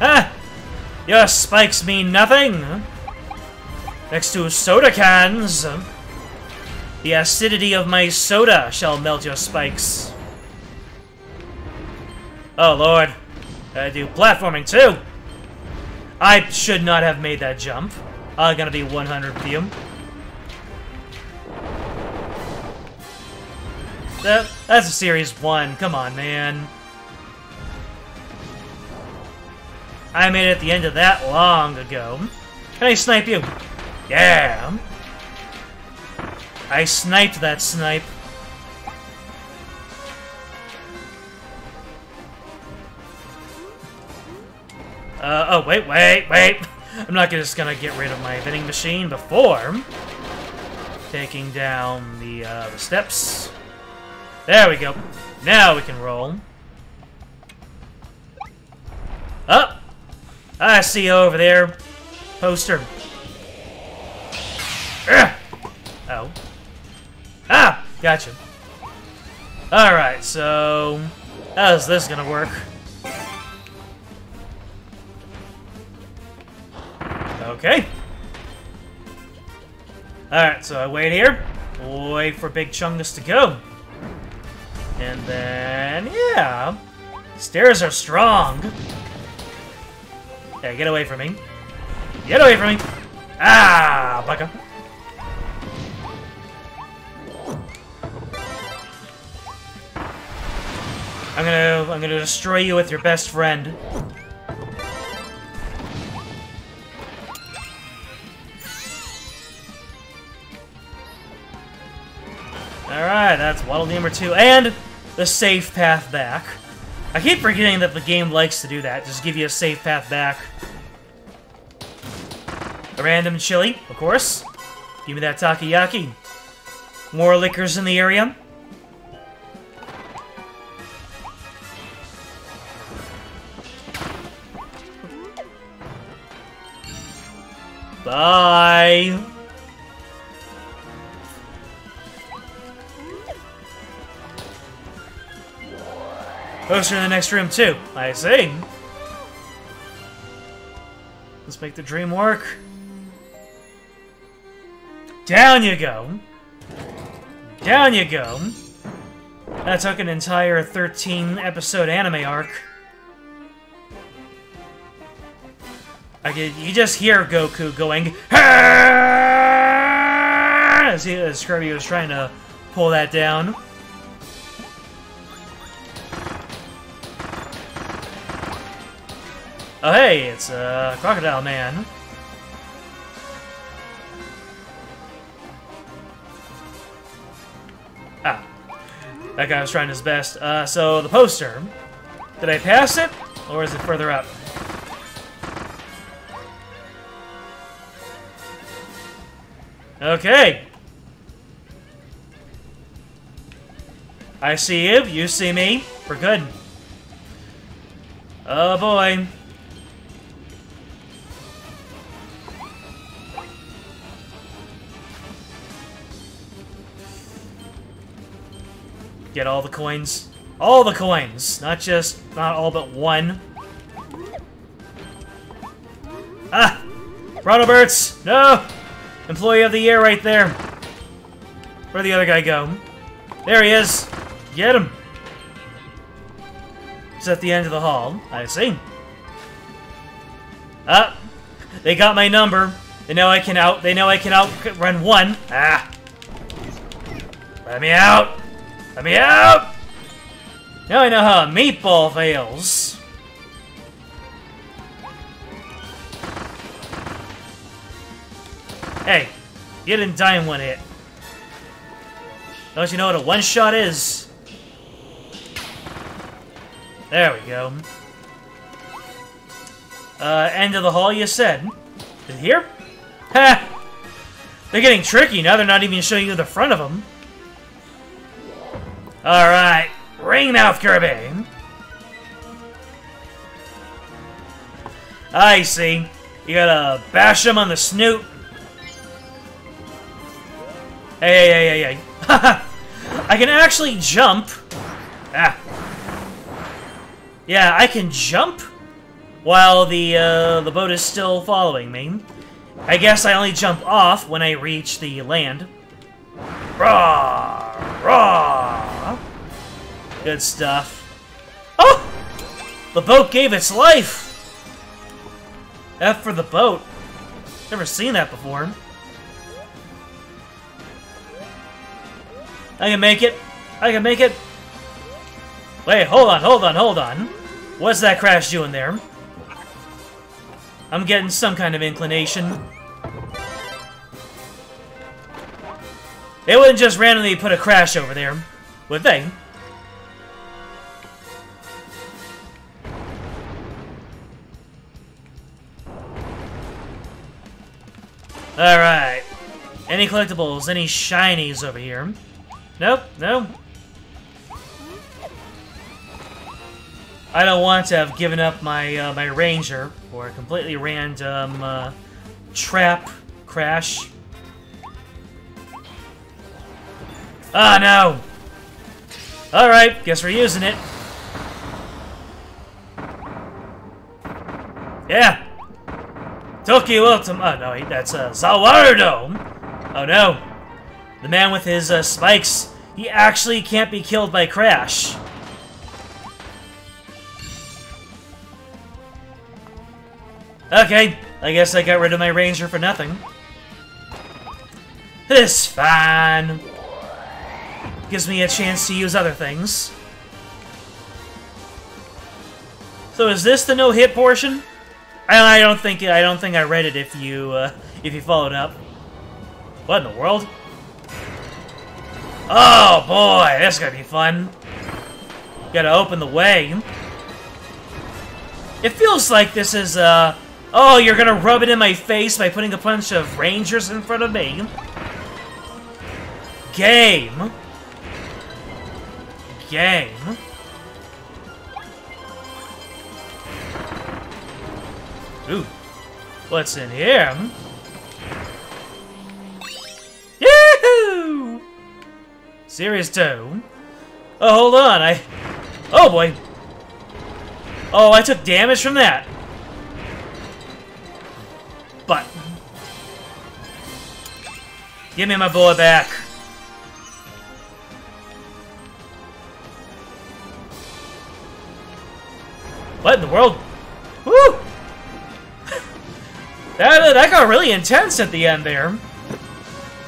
Ah! Your spikes mean nothing! Next to soda cans! The acidity of my soda shall melt your spikes. Oh, Lord. I do platforming, too! I should not have made that jump. I'm gonna be 100 with That, that's a Series 1. Come on, man. I made it at the end of that long ago. Can I snipe you? Yeah! I sniped that snipe. Uh, oh, wait, wait, wait! I'm not just gonna get rid of my vending machine before taking down the, uh, the steps. There we go. Now we can roll. Up! Oh, I see you over there, poster. Ugh. Oh. Ah! Gotcha. Alright, so... How's this gonna work? Okay. Alright, so I wait here. Wait for Big Chungus to go. And then, yeah. Stairs are strong. Yeah, get away from me. Get away from me! Ah, bugger. I'm gonna, I'm gonna destroy you with your best friend. Alright, that's Waddle number two. And the safe path back. I keep forgetting that the game likes to do that, just give you a safe path back. A random chili, of course. Give me that takoyaki. More liquors in the area. Bye! Poster in the next room, too. I see. Let's make the dream work. Down you go. Down you go. That took an entire 13-episode anime arc. I could, you just hear Goku going, as, he, was trying to pull that down. Oh hey, it's uh, Crocodile Man. Ah, that guy was trying his best. Uh, so the poster, did I pass it, or is it further up? Okay. I see you, you see me. We're good. Oh boy. Get all the coins. All the coins! Not just, not all but one. Ah! Rotoberts! No! Employee of the year right there. Where'd the other guy go? There he is! Get him! It's at the end of the hall. I see. Ah! They got my number. They know I can out. They know I can outrun one. Ah! Let me out! Let me out! Now I know how a meatball fails. Hey, you didn't die in one hit. Don't you know what a one-shot is? There we go. Uh, end of the hall, you said. Is it here? Ha! They're getting tricky now, they're not even showing you the front of them. Alright, Ringmouth Kirby! I see. You gotta bash him on the snoot. Hey, hey, hey, hey, hey. I can actually jump. Ah. Yeah, I can jump while the uh, the boat is still following me. I guess I only jump off when I reach the land. Raw, raw. Good stuff. Oh! The boat gave its life! F for the boat. Never seen that before. I can make it. I can make it. Wait, hold on, hold on, hold on. What's that crash doing there? I'm getting some kind of inclination. They wouldn't just randomly put a crash over there, would they? Alright. Any collectibles? Any shinies over here? Nope, no. I don't want to have given up my uh, my ranger for a completely random uh, trap crash. Ah, no! Alright, guess we're using it. Yeah! Tokyo Ultima. Oh, no, that's uh, Zawardo. Oh, no. The man with his uh, spikes, he actually can't be killed by Crash. Okay, I guess I got rid of my ranger for nothing. This fine. Gives me a chance to use other things. So is this the no-hit portion? I, I don't think I don't think I read it if you uh, if you followed up. What in the world? Oh boy, this is gonna be fun. Gotta open the way. It feels like this is uh oh you're gonna rub it in my face by putting a bunch of rangers in front of me. Game. Game. Ooh. What's in here? Yahoo! Serious tone. Oh, hold on, I... Oh, boy. Oh, I took damage from that. But... Give me my bullet back. What in the world? Woo! That, that got really intense at the end there.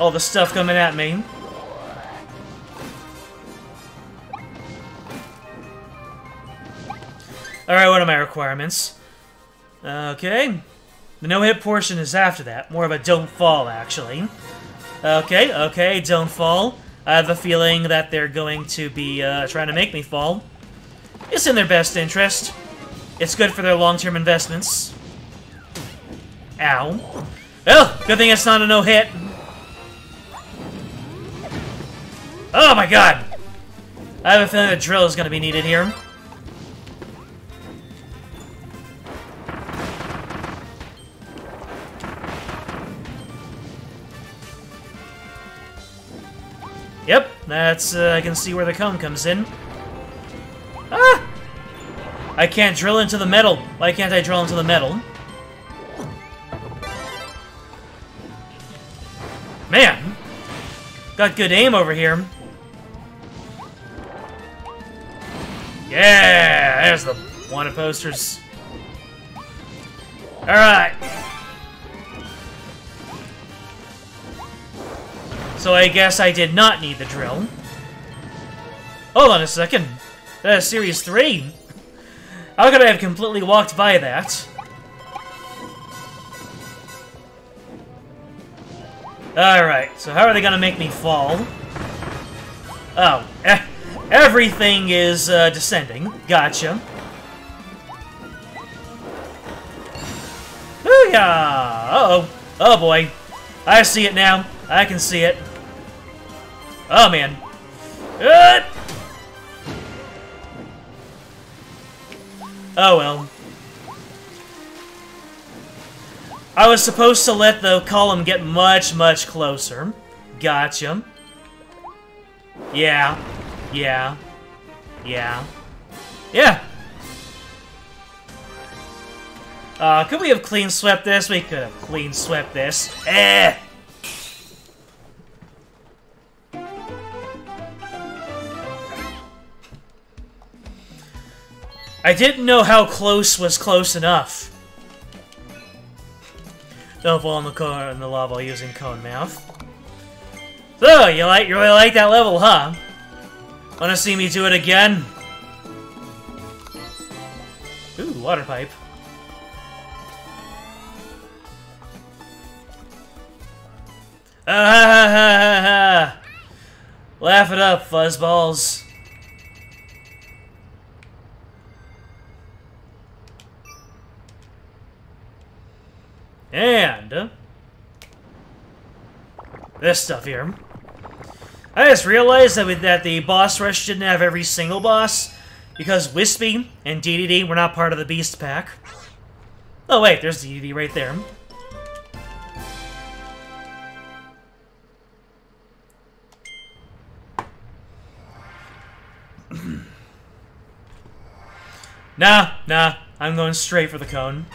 All the stuff coming at me. Alright, what are my requirements? Okay. The no-hit portion is after that. More of a don't fall, actually. Okay, okay, don't fall. I have a feeling that they're going to be uh, trying to make me fall. It's in their best interest. It's good for their long-term investments. Ow. Oh, good thing it's not a no-hit. Oh my god! I have a feeling a drill is going to be needed here. Yep, that's, uh, I can see where the comb comes in. Ah! I can't drill into the metal. Why can't I drill into the metal? Man! Got good aim over here. Yeah! There's the wanted posters. Alright. So I guess I did not need the drill. Hold on a second. That's Series 3. How could I have completely walked by that? Alright, so how are they gonna make me fall? Oh, everything is uh, descending. Gotcha. Booyah! Uh-oh. Oh boy. I see it now. I can see it. Oh man. Uh! Oh well. I was supposed to let the column get much, much closer. Gotcha. Yeah. Yeah. Yeah. Yeah. Uh, could we have clean swept this? We could have clean swept this. Eh! I didn't know how close was close enough. Don't fall in the car in the lava using cone mouth. So, you like you really like that level, huh? Wanna see me do it again? Ooh, water pipe. Ah ha ha ha ha! Laugh it up, fuzzballs. And... This stuff here. I just realized that, with, that the boss rush didn't have every single boss, because Whispy and DDD were not part of the Beast Pack. Oh wait, there's DDD right there. nah, nah, I'm going straight for the cone.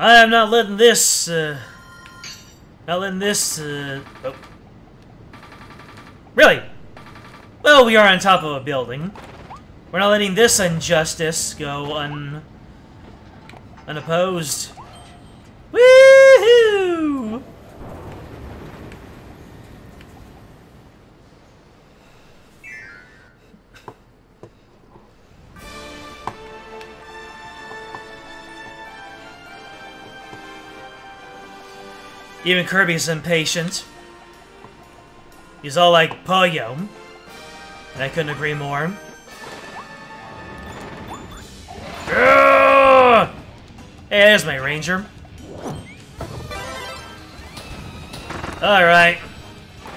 I am not letting this, uh, not letting this, uh, oh. Really? Well, we are on top of a building. We're not letting this injustice go un... unopposed. Woohoo! Even Kirby's impatient. He's all like, Poyo. And I couldn't agree more. Hey, there's my ranger. Alright.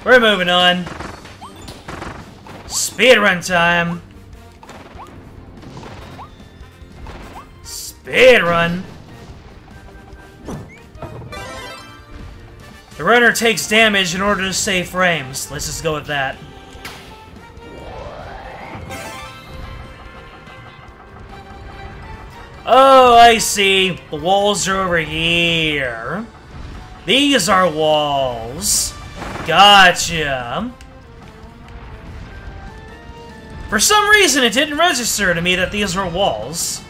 We're moving on. Speedrun time. Speedrun. The runner takes damage in order to save frames. Let's just go with that. Oh, I see. The walls are over here. These are walls. Gotcha. For some reason, it didn't register to me that these were walls.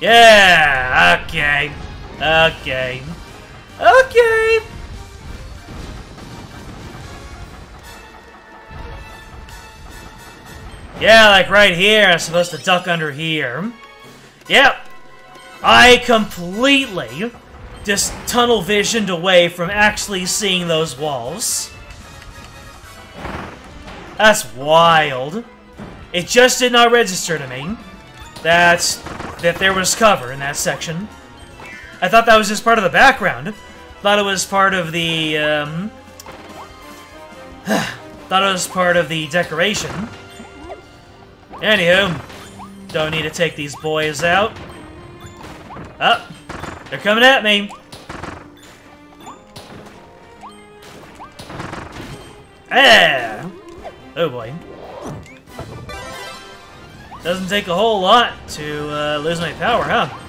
Yeah, okay. Okay. Okay. Yeah, like right here, I'm supposed to duck under here. Yep. I completely just tunnel visioned away from actually seeing those walls. That's wild. It just did not register to me that, that there was cover in that section. I thought that was just part of the background. Thought it was part of the, um... thought it was part of the decoration. Anywho, don't need to take these boys out. Up, oh, they're coming at me. Ah! Oh boy. Doesn't take a whole lot to uh, lose my power, huh?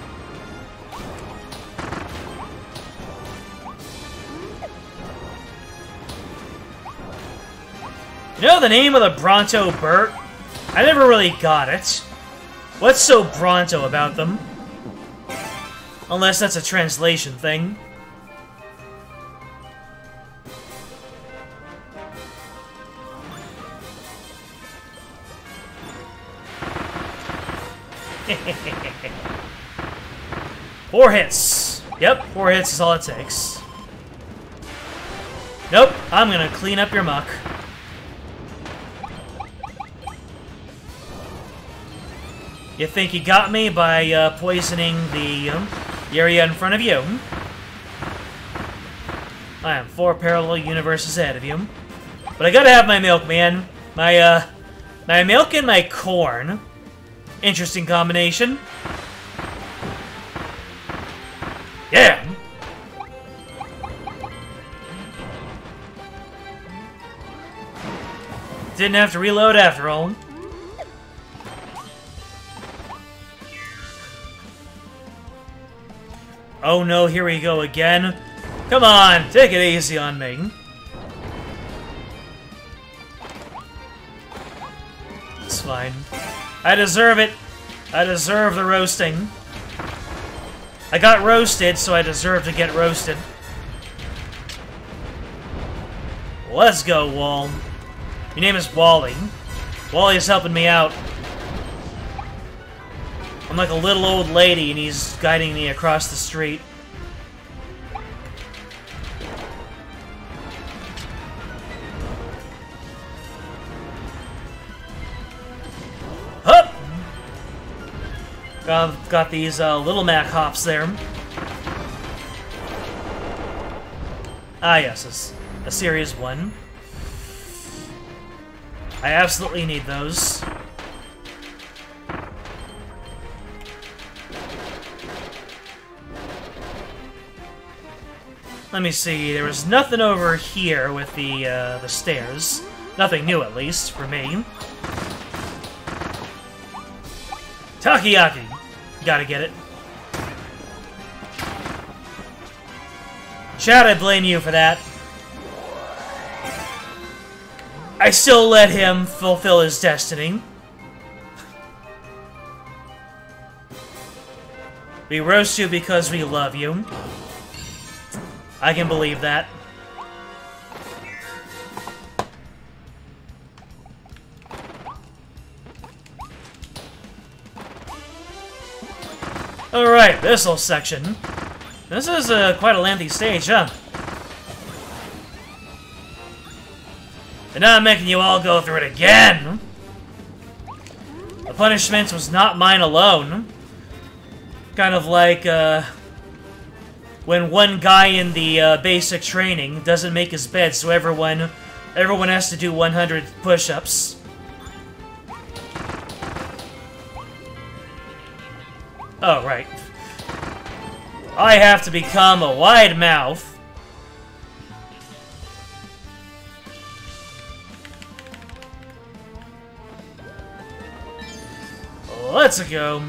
You know the name of the Bronto Burt? I never really got it. What's so Bronto about them? Unless that's a translation thing. Four hits. Yep, four hits is all it takes. Nope, I'm gonna clean up your muck. You think you got me by uh, poisoning the, um, the area in front of you? I am four parallel universes ahead of you. But I gotta have my milk, man. My, uh, my milk and my corn. Interesting combination. Yeah! Didn't have to reload after all. Oh no, here we go again. Come on, take it easy on me. It's fine. I deserve it. I deserve the roasting. I got roasted, so I deserve to get roasted. Let's go, Wall. Your name is Wally. Wally is helping me out. I'm like a little old lady, and he's guiding me across the street. Hup! Got, got these uh, Little Mac hops there. Ah, yes, a, a serious one. I absolutely need those. Let me see, there was nothing over here with the, uh, the stairs. Nothing new, at least, for me. Takoyaki! Gotta get it. Chad, I blame you for that. I still let him fulfill his destiny. We roast you because we love you. I can believe that. Alright, this whole section. This is uh, quite a lengthy stage, huh? And now I'm making you all go through it again! The punishment was not mine alone. Kind of like, uh, when one guy in the uh, basic training doesn't make his bed, so everyone everyone has to do 100 push-ups. Oh, right. I have to become a wide mouth. Let's go.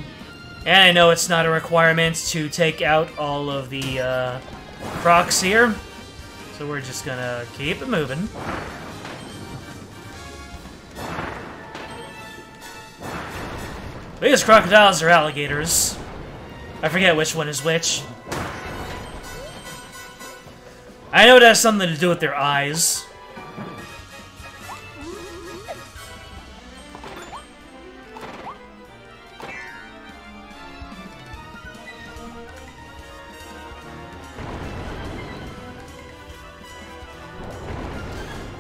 And I know it's not a requirement to take out all of the uh, crocs here, so we're just gonna keep it moving. Biggest crocodiles are alligators. I forget which one is which. I know it has something to do with their eyes.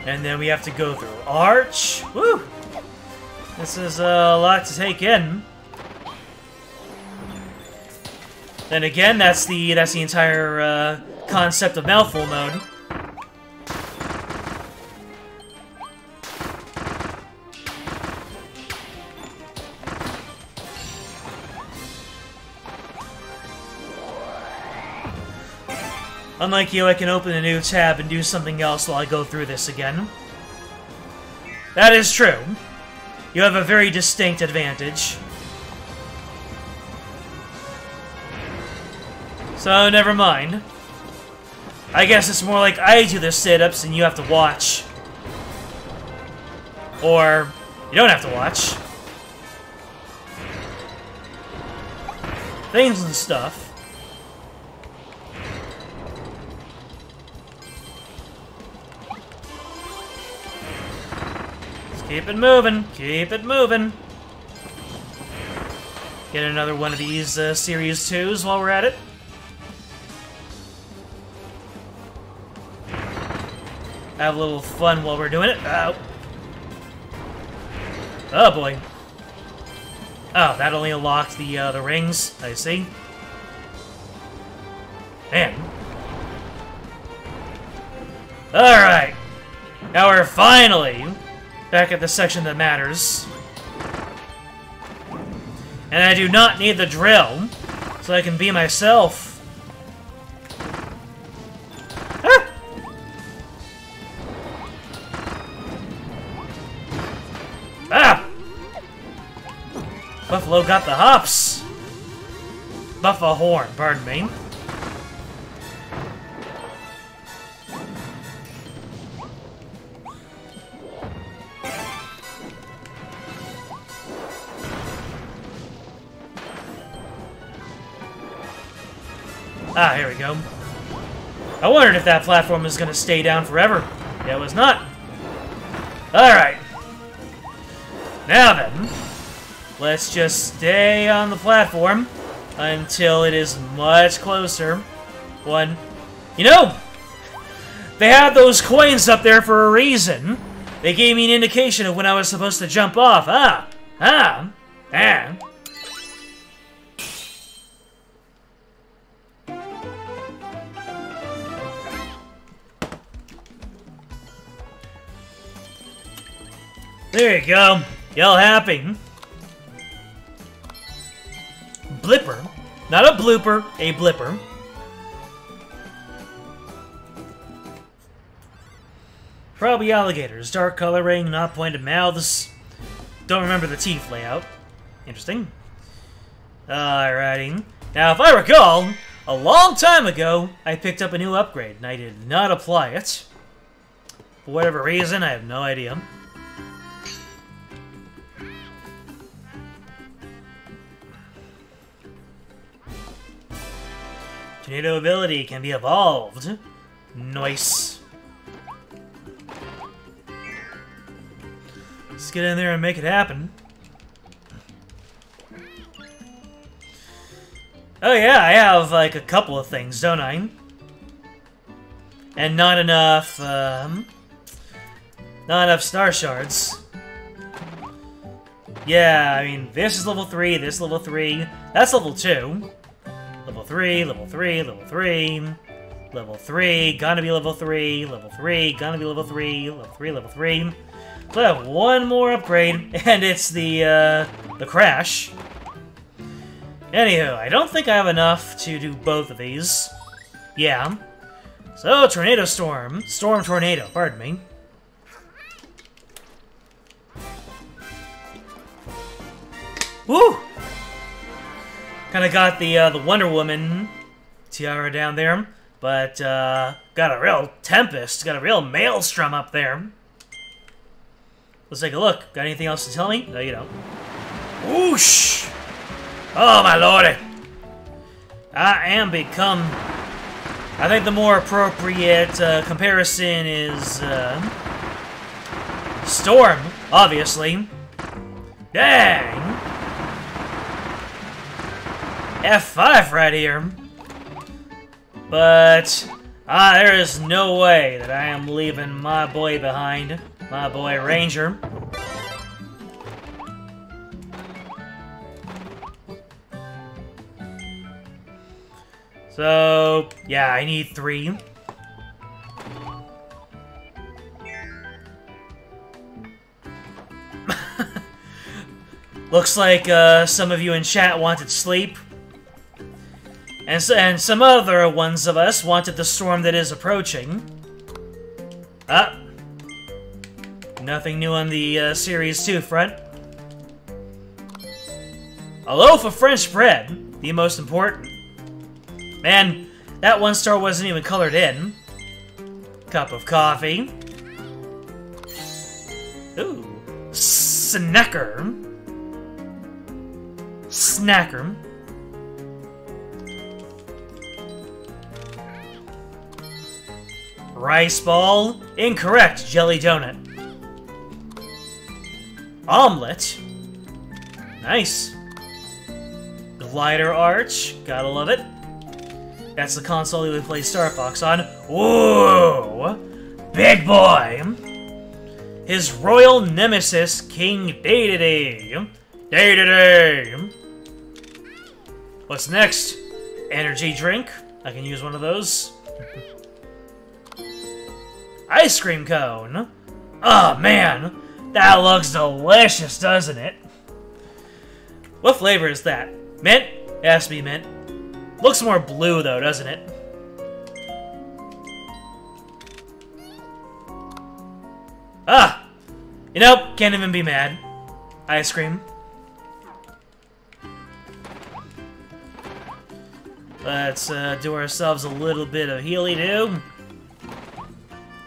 And then we have to go through Arch. Woo! This is a lot to take in. Then again, that's the that's the entire uh, concept of mouthful mode. Unlike you, I can open a new tab and do something else while I go through this again. That is true. You have a very distinct advantage. So, never mind. I guess it's more like I do the sit-ups and you have to watch. Or, you don't have to watch. Things and stuff. Keep it moving. Keep it moving. Get another one of these uh, Series 2s while we're at it. Have a little fun while we're doing it. Oh. Oh, boy. Oh, that only unlocked the, uh, the rings. I see. Man. Alright. Now we're finally back at the section that matters. And I do not need the drill, so I can be myself. Ah! ah! Buffalo got the hops! Buffalo horn, pardon me. Ah, here we go. I wondered if that platform was going to stay down forever. Yeah, it was not. Alright. Now then, let's just stay on the platform until it is much closer. One. You know, they had those coins up there for a reason. They gave me an indication of when I was supposed to jump off. Ah, ah, ah. There you go. Y'all happy? Hmm? Blipper. Not a blooper, a blipper. Probably alligators. Dark coloring, not pointed mouths. Don't remember the teeth layout. Interesting. Alrighty. Now, if I recall, a long time ago, I picked up a new upgrade, and I did not apply it. For whatever reason, I have no idea. Tornado ability can be evolved. Nice. Let's get in there and make it happen. Oh yeah, I have like a couple of things, don't I? And not enough, um... Not enough star shards. Yeah, I mean, this is level 3, this level 3, that's level 2. Level 3, level 3, level 3. Level 3, gonna be level 3, level 3, gonna be level 3, level 3, level 3. So I have one more upgrade, and it's the, uh, the Crash. Anywho, I don't think I have enough to do both of these. Yeah. So, Tornado Storm. Storm Tornado, pardon me. Woo! Kind of got the uh, the Wonder Woman tiara down there, but uh, got a real Tempest, got a real Maelstrom up there. Let's take a look. Got anything else to tell me? No, you don't. Whoosh! Oh, my lordy! I am become... I think the more appropriate uh, comparison is... Uh, Storm, obviously. Dang! F5 right here. But, ah, there is no way that I am leaving my boy behind. My boy Ranger. So, yeah, I need three. Looks like uh, some of you in chat wanted sleep. And, and some other ones of us wanted the storm that is approaching. Ah. Nothing new on the uh, Series 2 front. A loaf of French bread, the most important. Man, that one star wasn't even colored in. Cup of coffee. Ooh. Snacker. Snacker. Rice ball? Incorrect, jelly donut. Omelet? Nice. Glider arch? Gotta love it. That's the console we would play Star Fox on. Whoa! big boy. His royal nemesis, King Dedede. Dedede. What's next? Energy drink. I can use one of those. Ice cream cone. Oh man, that looks delicious, doesn't it? What flavor is that? Mint? It has to be mint. Looks more blue though, doesn't it? Ah! You know, can't even be mad. Ice cream. Let's uh, do ourselves a little bit of Healy-Doo.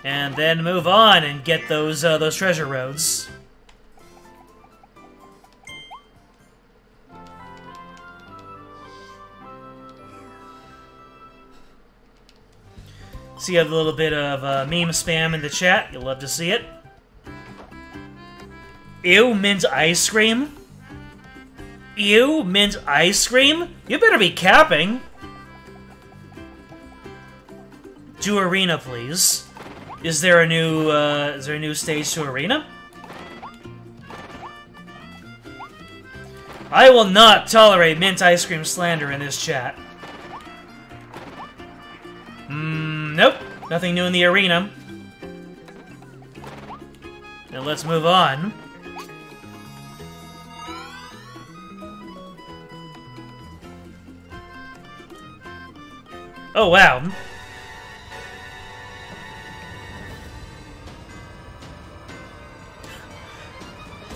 And then move on and get those, uh, those treasure roads. See have a little bit of uh, meme spam in the chat. You'll love to see it. Ew, mint ice cream? Ew, mint ice cream? You better be capping. Do arena, please. Is there a new, uh, is there a new stage to arena? I will not tolerate mint ice cream slander in this chat. Hmm, nope. Nothing new in the arena. Now let's move on. Oh, wow.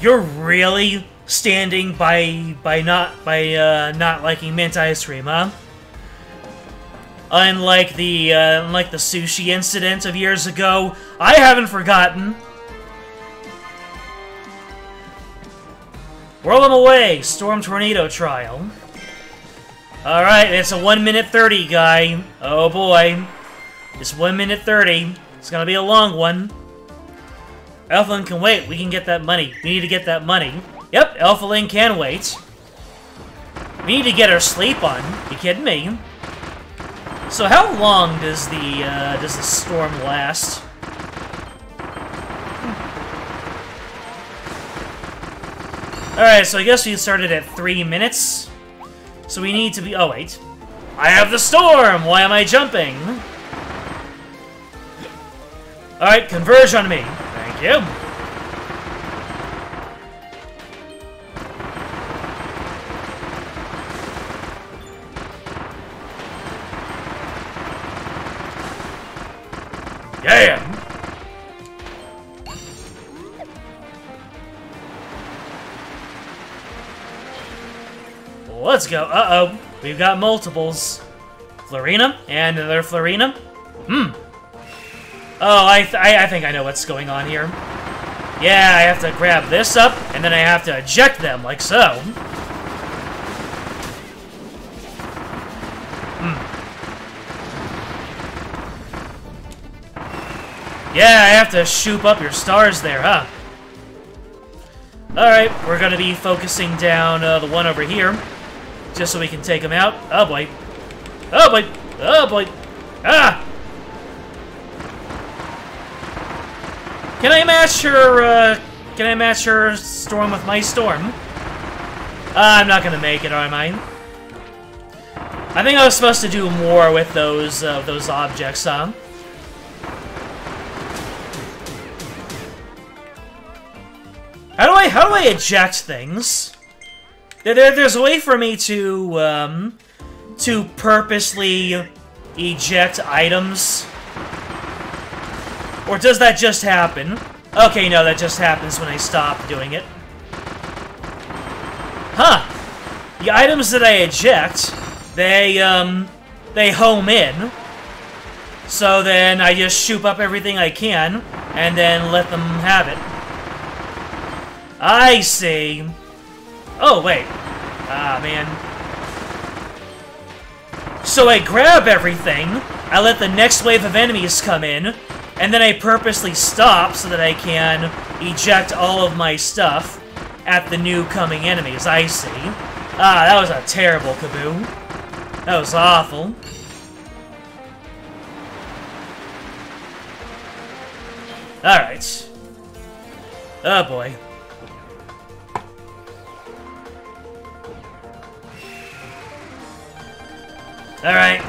You're really standing by by not by uh, not liking mint ice cream, huh? Unlike the uh, unlike the sushi incident of years ago, I haven't forgotten. Whirl them away, Storm Tornado Trial. Alright, it's a 1 minute 30 guy. Oh boy. It's 1 minute 30. It's gonna be a long one. Elfilin can wait. We can get that money. We need to get that money. Yep, Elfilin can wait. We need to get our sleep on. You kidding me? So how long does the uh, does the storm last? Alright, so I guess we started at three minutes. So we need to be- oh wait. I have the storm! Why am I jumping? Alright, converge on me you. Yeah! Let's go. Uh-oh. We've got multiples. Florina, and another Florina. Hmm. Oh, I, I, I think I know what's going on here. Yeah, I have to grab this up, and then I have to eject them, like so. Hmm. Yeah, I have to shoop up your stars there, huh? Alright, we're gonna be focusing down uh, the one over here, just so we can take him out. Oh boy. Oh boy. Oh boy. Ah! Can I match her, uh, can I match her storm with my storm? Uh, I'm not gonna make it, am I? I think I was supposed to do more with those, uh, those objects, huh? How do I, how do I eject things? There, there's a way for me to, um, to purposely eject items or does that just happen? Okay, no, that just happens when I stop doing it. Huh. The items that I eject, they, um, they home in. So then I just shoot up everything I can, and then let them have it. I see. Oh, wait. Ah, man. So I grab everything, I let the next wave of enemies come in, and then I purposely stop so that I can eject all of my stuff at the new coming enemies. I see. Ah, that was a terrible kaboom. That was awful. Alright. Oh boy. Alright.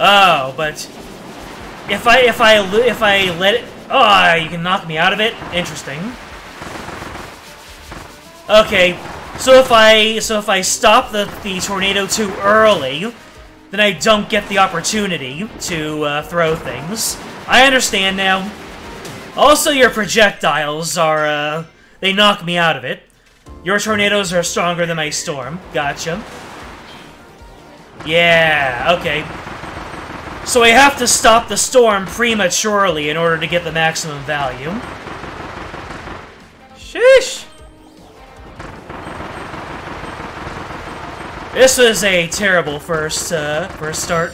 Oh, but if I if I if I let it oh you can knock me out of it. Interesting. Okay, so if I so if I stop the the tornado too early, then I don't get the opportunity to uh, throw things. I understand now. Also, your projectiles are uh, they knock me out of it. Your tornadoes are stronger than my storm. Gotcha. Yeah, okay. So I have to stop the storm prematurely in order to get the maximum value. Sheesh! This was a terrible first, uh, first start.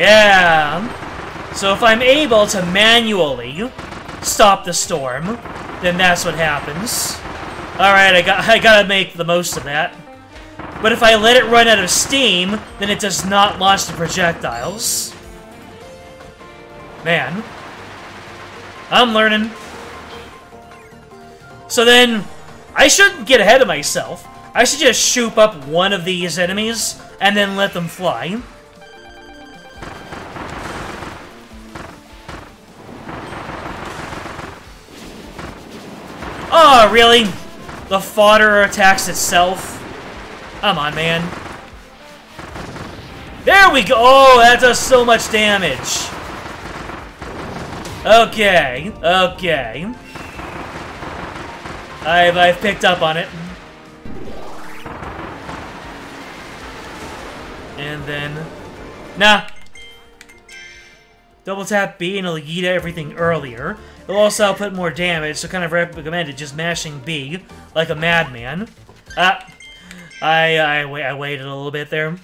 Yeah. So if I'm able to manually stop the storm, then that's what happens. Alright, I got I gotta make the most of that. But if I let it run out of steam, then it does not launch the projectiles. Man. I'm learning. So then, I shouldn't get ahead of myself. I should just shoot up one of these enemies, and then let them fly. Oh, really? The fodder attacks itself? Come on, man. There we go! Oh, that does so much damage. Okay, okay. I've, I've picked up on it. And then... Nah. Double tap B and it'll yeet everything earlier. It'll also output more damage, so kind of recommended just mashing B like a madman. Ah, I, I, I waited a little bit there.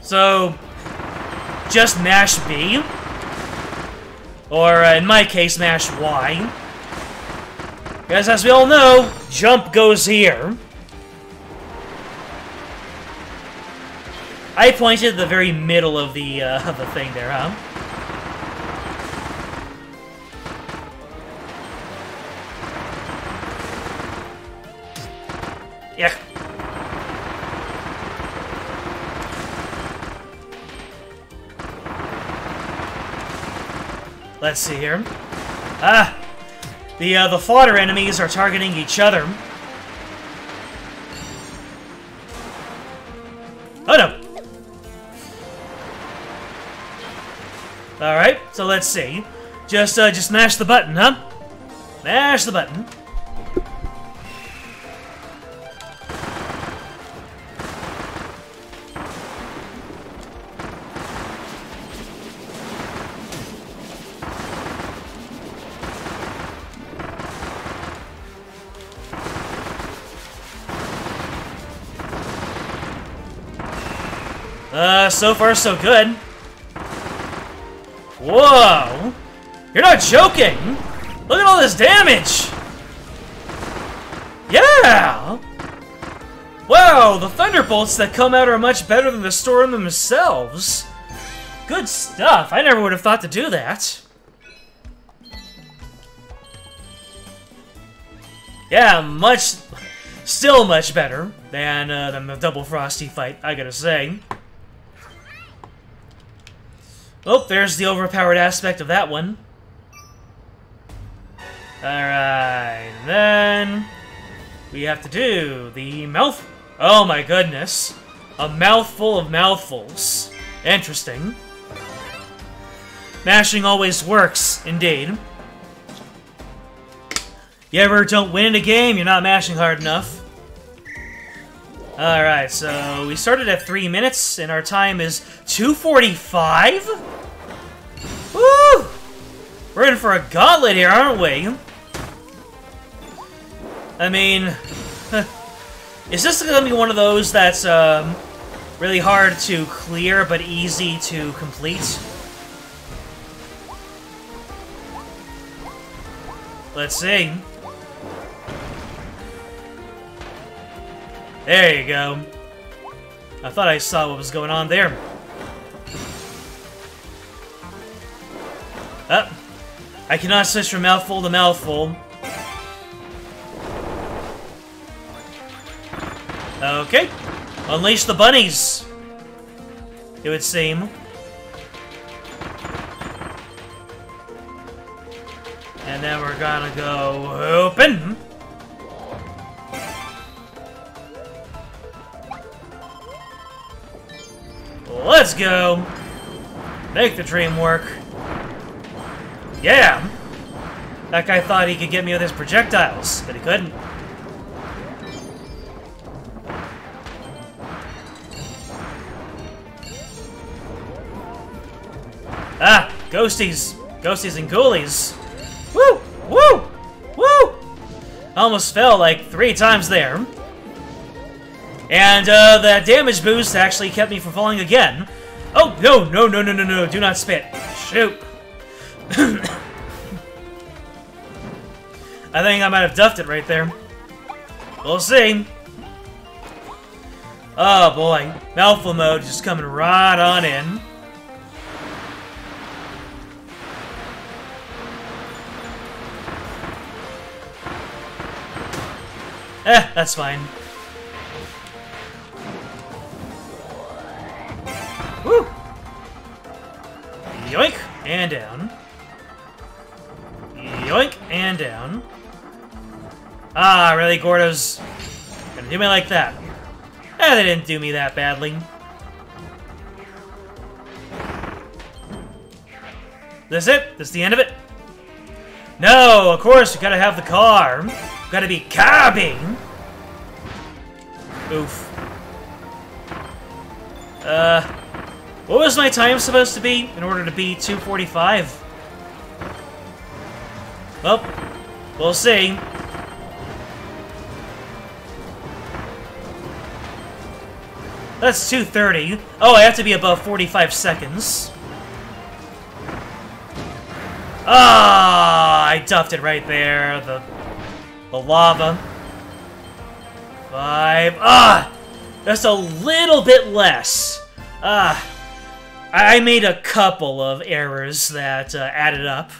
So, just mash B. Or, uh, in my case, mash Y. Because as we all know, jump goes here. I pointed at the very middle of the, uh, of the thing there, huh? Yeah. Let's see here. Ah! The, uh, the fodder enemies are targeting each other. Oh no! Alright, so let's see. Just, uh, just mash the button, huh? Mash the button. Uh, so far so good. Whoa! You're not joking! Look at all this damage! Yeah! Wow, the thunderbolts that come out are much better than the storm themselves. Good stuff. I never would have thought to do that. Yeah, much... Still much better than, uh, the Double Frosty fight, I gotta say. Oh, there's the overpowered aspect of that one. Alright, then... We have to do the mouth... Oh my goodness. A mouthful of mouthfuls. Interesting. Mashing always works, indeed. You ever don't win in a game, you're not mashing hard enough. Alright, so we started at 3 minutes, and our time is 2.45? Woo! We're in for a gauntlet here, aren't we? I mean, is this gonna be one of those that's um, really hard to clear but easy to complete? Let's see. There you go. I thought I saw what was going on there. Up. Oh, I cannot switch from mouthful to mouthful. Okay. Unleash the bunnies! It would seem. And then we're gonna go open. Let's go! Make the dream work. Yeah! That guy thought he could get me with his projectiles, but he couldn't. Ah! Ghosties! Ghosties and ghoulies! Woo! Woo! Woo! Almost fell like three times there. And uh, that damage boost actually kept me from falling again. Oh, no, no, no, no, no, no, do not spit. Shoot. I think I might have duffed it right there. We'll see. Oh boy, Mouthful mode just coming right on in. Eh, that's fine. Woo! Yoink! And down. Yoink! And down. Ah, really, Gordo's gonna do me like that. Eh, they didn't do me that badly. This it? This the end of it? No, of course, you gotta have the car. Gotta be cabbing. Oof. Uh, what was my time supposed to be in order to be 245? Well, we'll see. That's 230. Oh, I have to be above 45 seconds. Ah, I duffed it right there. The, the lava. Five. Ah, just a little bit less. Ah, I made a couple of errors that uh, added up.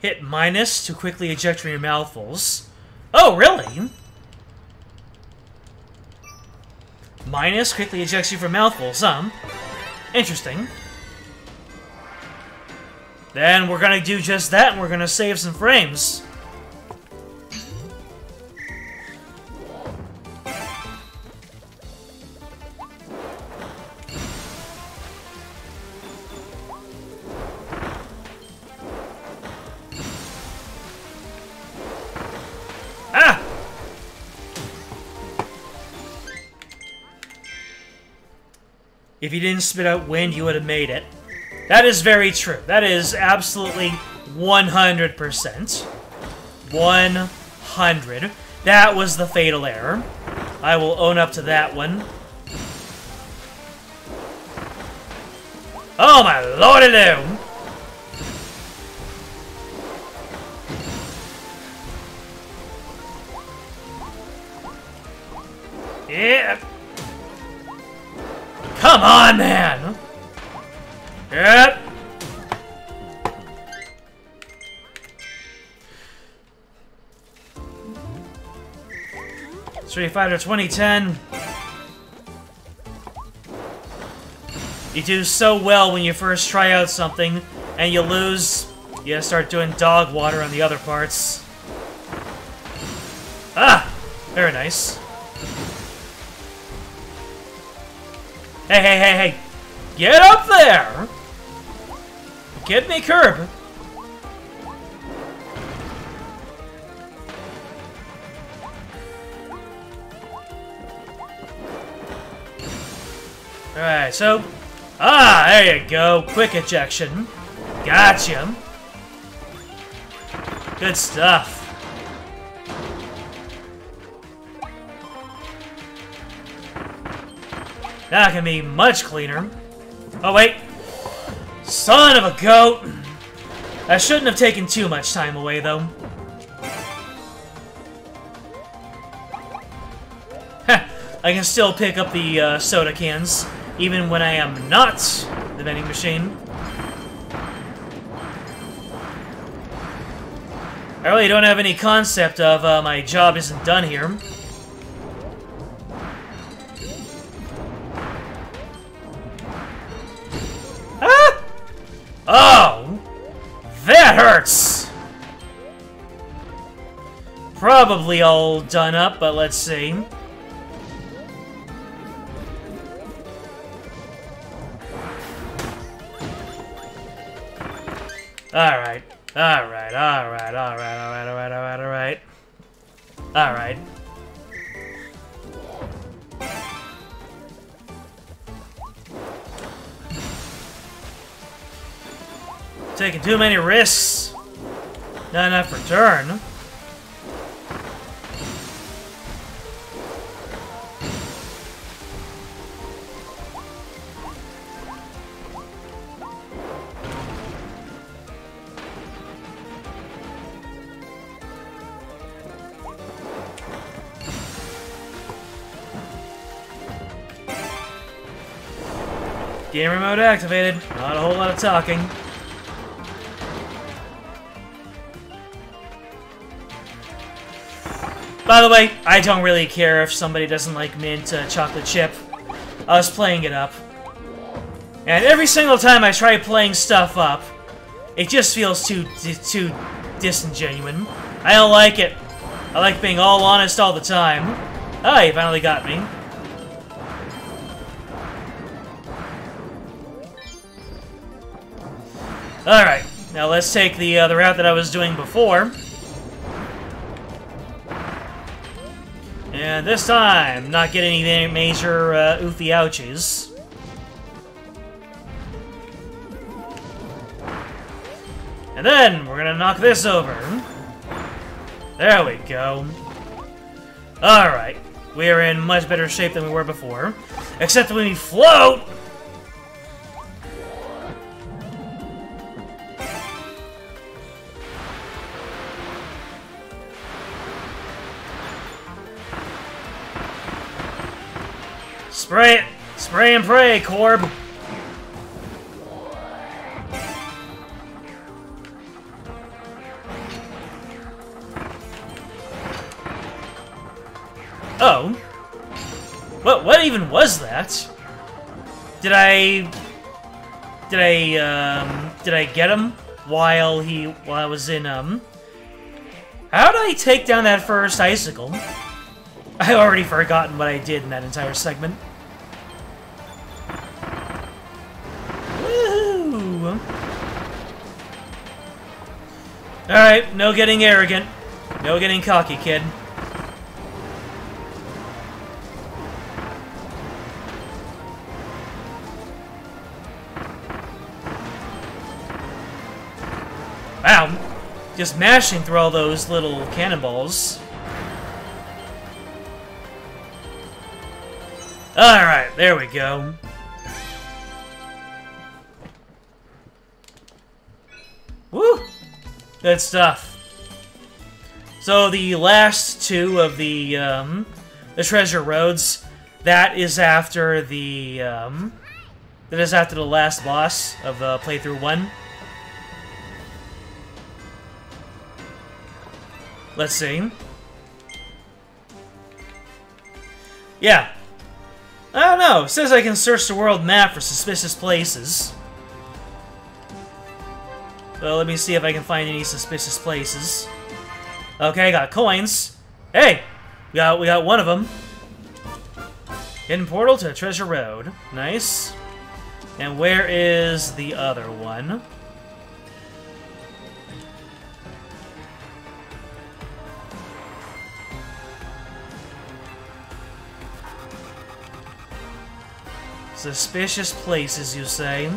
Hit minus to quickly eject from your mouthfuls. Oh, really? Minus quickly ejects you from mouthfuls, um. Interesting. Then we're gonna do just that, and we're gonna save some frames. If you didn't spit out wind, you would have made it. That is very true. That is absolutely 100%. 100. That was the fatal error. I will own up to that one. Oh my lordy do! Yeah. Come on, man! Yep. Street Fighter 2010. You do so well when you first try out something, and you lose, you gotta start doing dog water on the other parts. Ah! Very nice. Hey, hey, hey, hey! Get up there! Get me curb! Alright, so... Ah, there you go. Quick ejection. Gotcha. Good stuff. That can be much cleaner. Oh, wait. Son of a goat! That shouldn't have taken too much time away, though. I can still pick up the uh, soda cans, even when I am not the vending machine. I really don't have any concept of uh, my job isn't done here. Oh! That hurts! Probably all done up, but let's see. Alright. Alright, alright, alright, alright, alright, alright, alright. Alright. Taking too many risks. Not enough return. Game remote activated. Not a whole lot of talking. By the way, I don't really care if somebody doesn't like mint uh, chocolate chip. I was playing it up. And every single time I try playing stuff up, it just feels too too disingenuine. I don't like it. I like being all honest all the time. Oh, he finally got me. Alright, now let's take the, uh, the route that I was doing before. And this time, not getting any major uh, oofy ouchies. And then, we're gonna knock this over. There we go. Alright, we are in much better shape than we were before. Except when we float, Spray it! Spray and pray, Corb! Oh. What, what even was that? Did I... Did I, um... Did I get him while he... While I was in, um... How did I take down that first icicle? I already forgotten what I did in that entire segment. Alright, no getting arrogant. No getting cocky, kid. Wow. Just mashing through all those little cannonballs. Alright, there we go. Woo! Good stuff. So the last two of the um, the treasure roads, that is after the um, that is after the last boss of the playthrough one. Let's see. Yeah. I don't know. It says I can search the world map for suspicious places. Well, let me see if I can find any suspicious places. Okay, I got coins. Hey! We got, we got one of them. Hidden portal to Treasure Road. Nice. And where is the other one? Suspicious places, you say?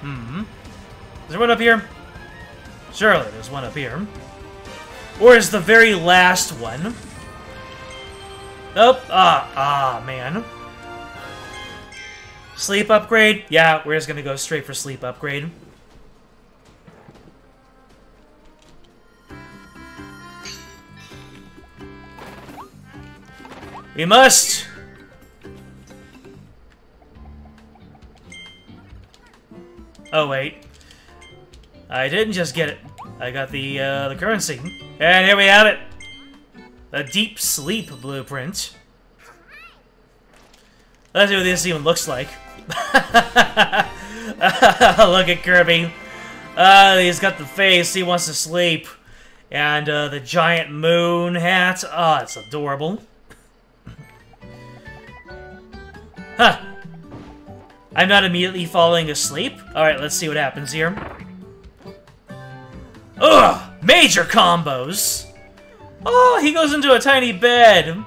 Hmm. Is there one up here? Surely there's one up here. Or is the very last one? Nope. Ah, ah, man. Sleep upgrade? Yeah, we're just gonna go straight for sleep upgrade. We must! Oh, wait. I didn't just get it. I got the, uh, the currency. And here we have it! A deep sleep blueprint. Let's see what this even looks like. Look at Kirby. Uh, he's got the face, he wants to sleep. And uh, the giant moon hat. Oh, it's adorable. huh. I'm not immediately falling asleep. Alright, let's see what happens here. Ugh! Major combos! Oh, he goes into a tiny bed.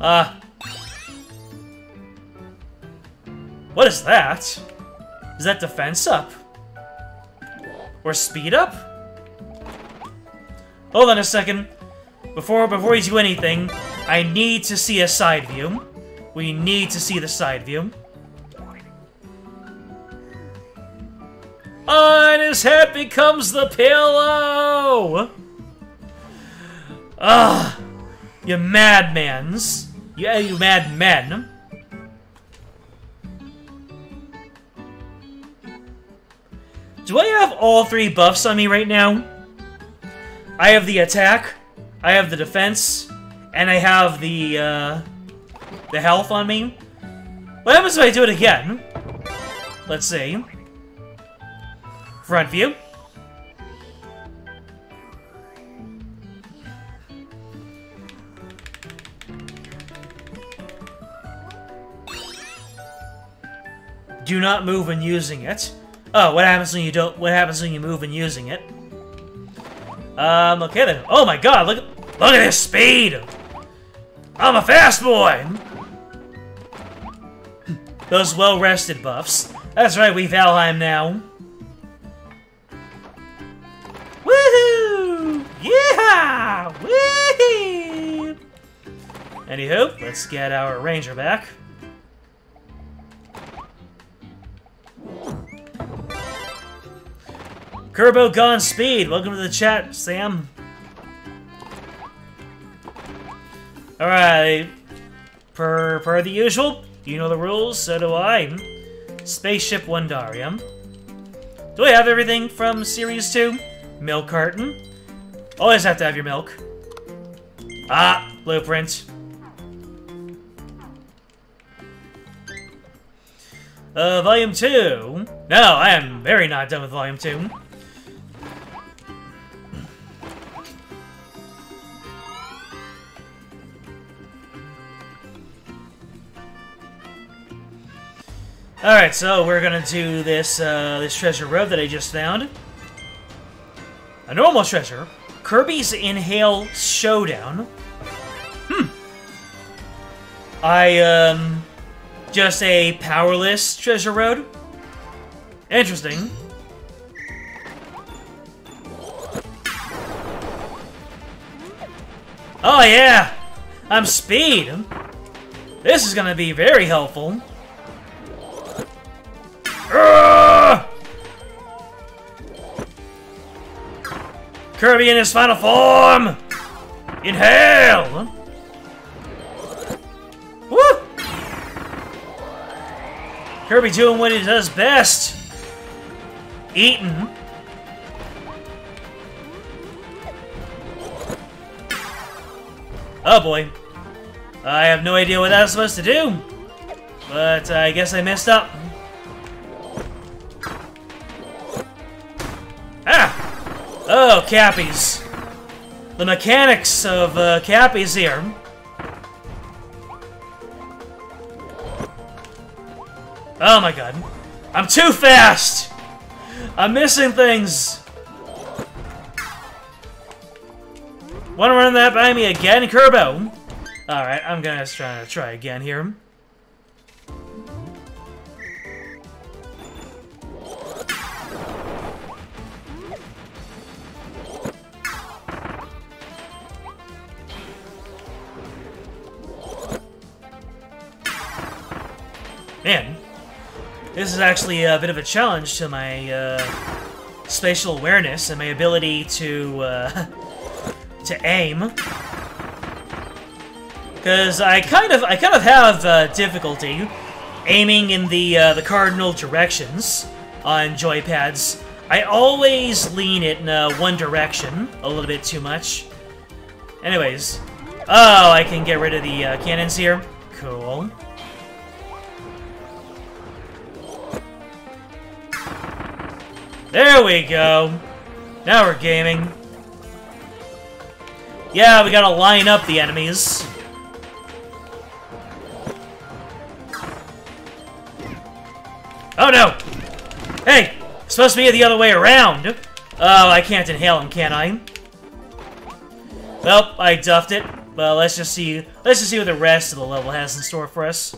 Uh. What is that? Is that defense up? Or speed up? Hold on a second. Before before you do anything, I need to see a side view. We need to see the side view. On his head becomes the pillow! Ah, you madmans. Yeah, you mad men. Do I have all three buffs on me right now? I have the attack, I have the defense, and I have the, uh, the health on me. What happens if I do it again? Let's see. Front view. Do not move when using it. Oh, what happens when you don't? What happens when you move when using it? Um. Okay then. Oh my God! Look! Look at this speed! I'm a fast boy. Those well-rested buffs. That's right. We Valheim now. Woohoo! Yeah! Woohoo! Anywho, let's get our ranger back. Kerbo Gone Speed, welcome to the chat, Sam. Alright. Per per the usual, you know the rules, so do I. Spaceship Wandarium. Do I have everything from Series 2? Milk carton. Always have to have your milk. Ah, blueprint. Uh, Volume 2. No, I am very not done with Volume 2. Alright, so we're gonna do this, uh, this treasure road that I just found. A normal treasure. Kirby's Inhale Showdown. Hmm. I, um... Just a powerless treasure road? Interesting. Oh yeah! I'm speed! This is gonna be very helpful. Kirby in his final form! Inhale! Woo! Kirby doing what he does best! Eating. Oh boy. I have no idea what that's supposed to do. But I guess I messed up. Oh, Cappies. The mechanics of uh, Cappies here. Oh my god. I'm too fast! I'm missing things! Wanna run that by me again, Kerbo? Alright, I'm gonna try try again here. This is actually a bit of a challenge to my uh, spatial awareness and my ability to uh, to aim. Because I kind of I kind of have uh, difficulty aiming in the uh, the cardinal directions on joypads. I always lean it in uh, one direction a little bit too much. Anyways, oh, I can get rid of the uh, cannons here. Cool. There we go. Now we're gaming. Yeah, we gotta line up the enemies. Oh no! Hey! Supposed to be the other way around! Oh, I can't inhale him, can I? Well, I duffed it. Well, let's just see. Let's just see what the rest of the level has in store for us.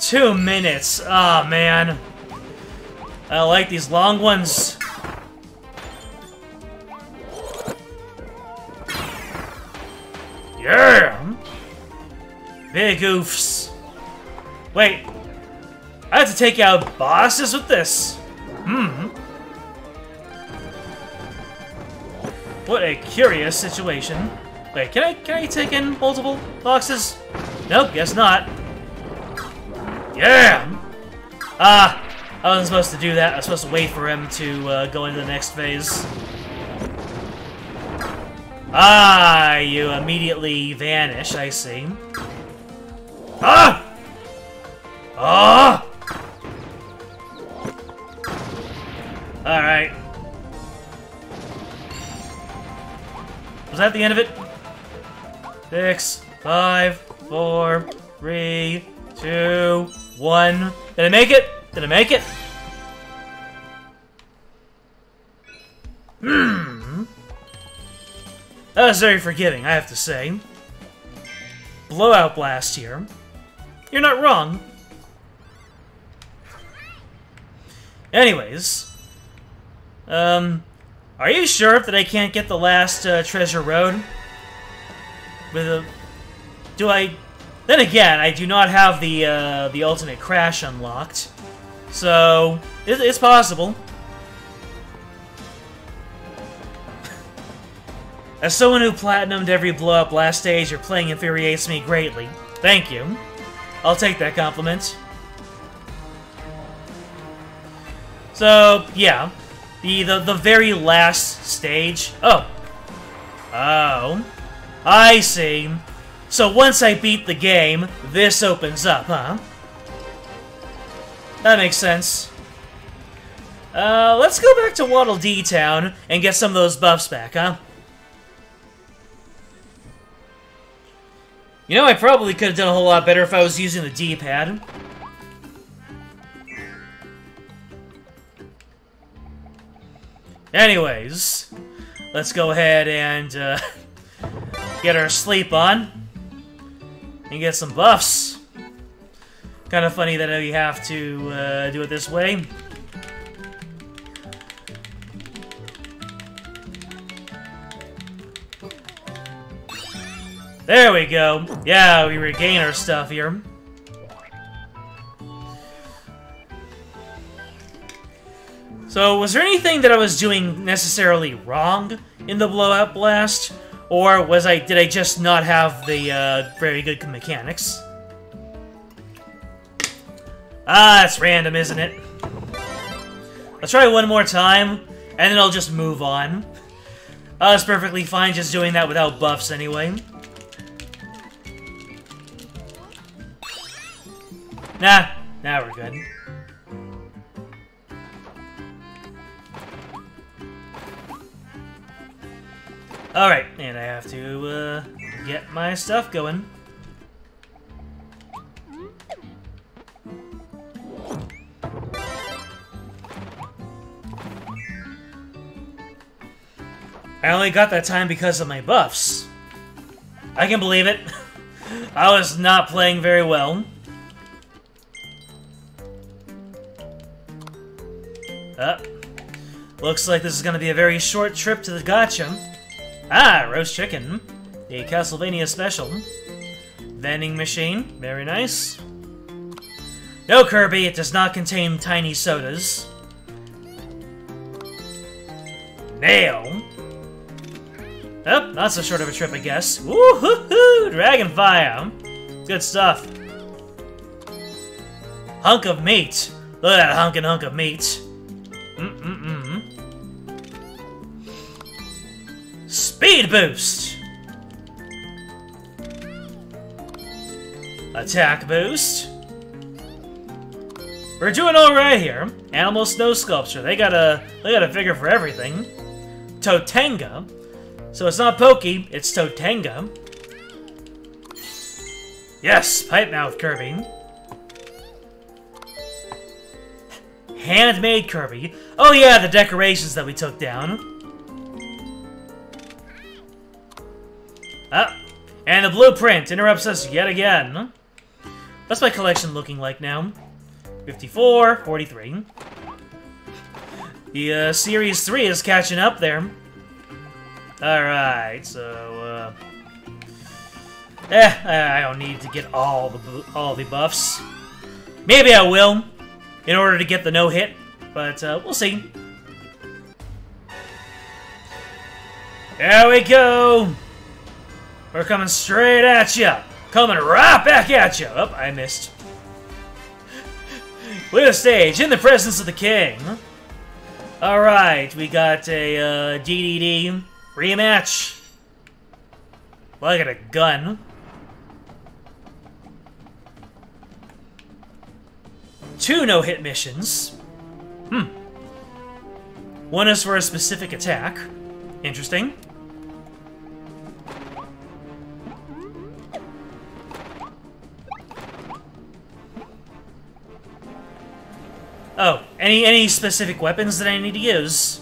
Two minutes. Oh man. I like these long ones. Yeah! Big oofs. Wait, I have to take out bosses with this. Hmm. What a curious situation. Wait, can I can I take in multiple boxes? Nope, guess not. Yeah! Ah! I wasn't supposed to do that. I was supposed to wait for him to uh, go into the next phase. Ah, you immediately vanish, I see. Ah! Ah! Alright. Was that the end of it? Six, five, four, three, two, one. Did I make it? Did I make it? Hmm. That was very forgiving, I have to say. Blowout blast here. You're not wrong. Anyways, um, are you sure that I can't get the last uh, Treasure Road? With a... Do I... Then again, I do not have the, uh, the Ultimate Crash unlocked. So, it, it's possible. As someone who platinumed every blow-up last stage, your playing infuriates me greatly. Thank you. I'll take that compliment. So, yeah. The, the, the very last stage. Oh. Oh. I see. So once I beat the game, this opens up, huh? That makes sense. Uh, let's go back to Waddle Dee Town and get some of those buffs back, huh? You know, I probably could have done a whole lot better if I was using the D-pad. Anyways, let's go ahead and uh, get our sleep on and get some buffs. Kind of funny that we have to uh, do it this way. There we go. Yeah, we regain our stuff here. So, was there anything that I was doing necessarily wrong in the blowout blast? Or was I did I just not have the uh, very good mechanics? Ah, it's random, isn't it? I'll try one more time, and then I'll just move on. I was perfectly fine just doing that without buffs anyway. Nah, now we're good. Alright, and I have to uh, get my stuff going. I only got that time because of my buffs. I can believe it. I was not playing very well. Uh, looks like this is going to be a very short trip to the gacha. Ah, roast chicken. The Castlevania special. Vending machine. Very nice. No, Kirby, it does not contain tiny sodas. Nail. Oh, not so short of a trip, I guess. Woohoo! Dragonfire! Hmm? Good stuff. Hunk of meat. Look at that hunk and hunk of meat. Mm-mm-mm. Speed boost! Attack boost. We're doing alright here. Hmm? Animal Snow Sculpture. They got a they got a figure for everything. Totanga. So it's not Pokey, it's Totanga. Yes, Pipe Mouth Kirby. Handmade Kirby. Oh yeah, the decorations that we took down. Ah, and the blueprint interrupts us yet again. What's my collection looking like now? 54, 43. The uh, Series 3 is catching up there. Alright, so, uh... Eh, I don't need to get all the all the buffs. Maybe I will, in order to get the no-hit, but uh, we'll see. There we go! We're coming straight at you! Coming right back at you! Oh, I missed. Clear stage, in the presence of the king. Alright, we got a uh, DDD rematch. Look at a gun. Two no-hit missions. Hmm. One is for a specific attack. Interesting. Oh, any any specific weapons that I need to use?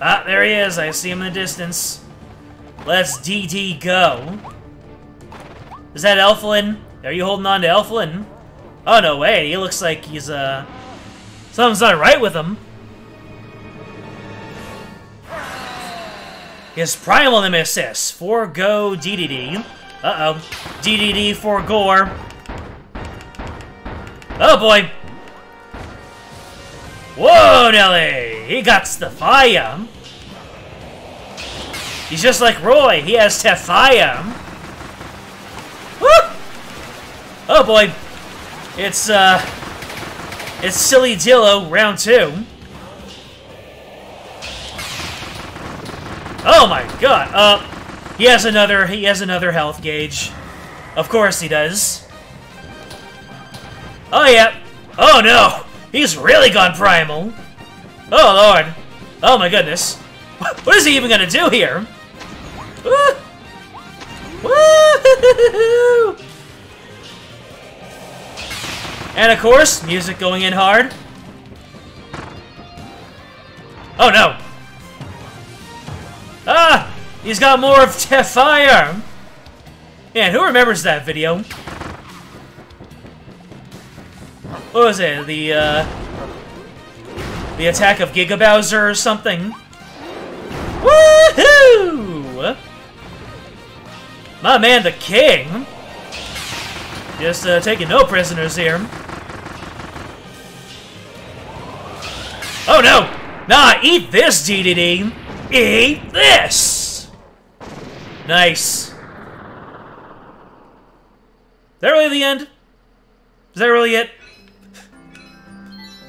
Ah, there he is. I see him in the distance. Let's DD go. Is that Elfilin? Are you holding on to Elfilin? Oh, no way. He looks like he's, uh... Something's not right with him. His Primal Nemesis. Forgo DDD. Uh-oh. DDD for gore. Oh, boy. Whoa, Nelly! He got the fire. He's just like Roy. He has Tefire. Woo! Oh boy. It's, uh... It's Sillydillo, round two. Oh my god. Uh, he has another, he has another health gauge. Of course he does. Oh yeah. Oh no! He's really gone primal. Oh lord. Oh my goodness. What is he even gonna do here? Woo! And of course, music going in hard. Oh no! Ah! He's got more of Tefire! Man, who remembers that video? What was it? The, uh... The attack of Giga Bowser or something? Woohoo! My man, the king! Just uh, taking no prisoners here. Oh no! Nah, eat this, DDD! Eat this! Nice. Is that really the end? Is that really it?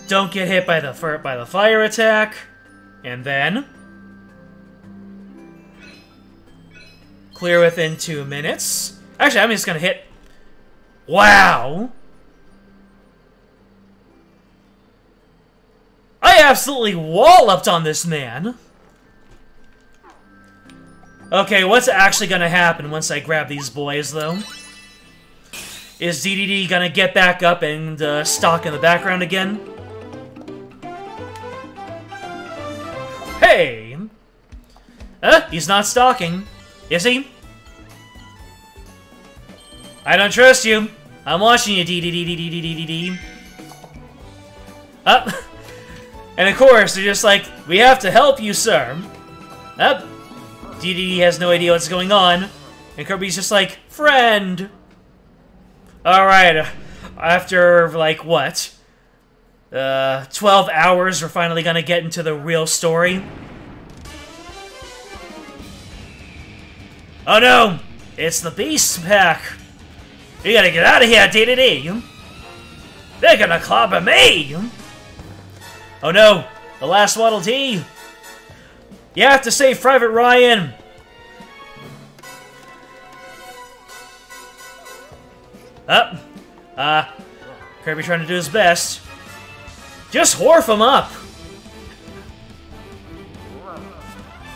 Don't get hit by the by the fire attack. And then... Clear within two minutes. Actually, I'm just gonna hit... Wow! I absolutely walloped on this man! Okay, what's actually gonna happen once I grab these boys, though? Is DDD gonna get back up and uh, stalk in the background again? Hey! Uh, he's not stalking. Is he? I don't trust you. I'm watching you, D D D D D D D D D. Up. And of course, they're just like, we have to help you, sir. Up. DDD has no idea what's going on. And Kirby's just like, friend. Alright, after, like, what? Uh, 12 hours, we're finally gonna get into the real story. Oh no! It's the Beast Pack! You gotta get out of here, DDD! They're gonna clobber me! Oh no! The last Waddle Dee! You have to save Private Ryan! Up! Oh, uh, Kirby trying to do his best. Just wharf him up!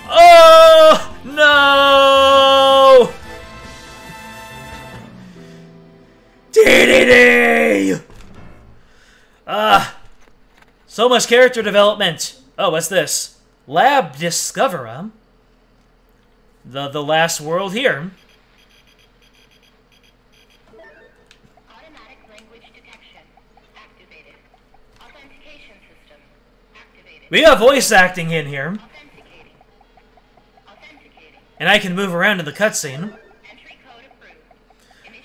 Oh! No! DDD! Ah! So much character development! Oh, what's this? Lab Discovera? The, the last world here. We got voice acting in here. And I can move around in the cutscene.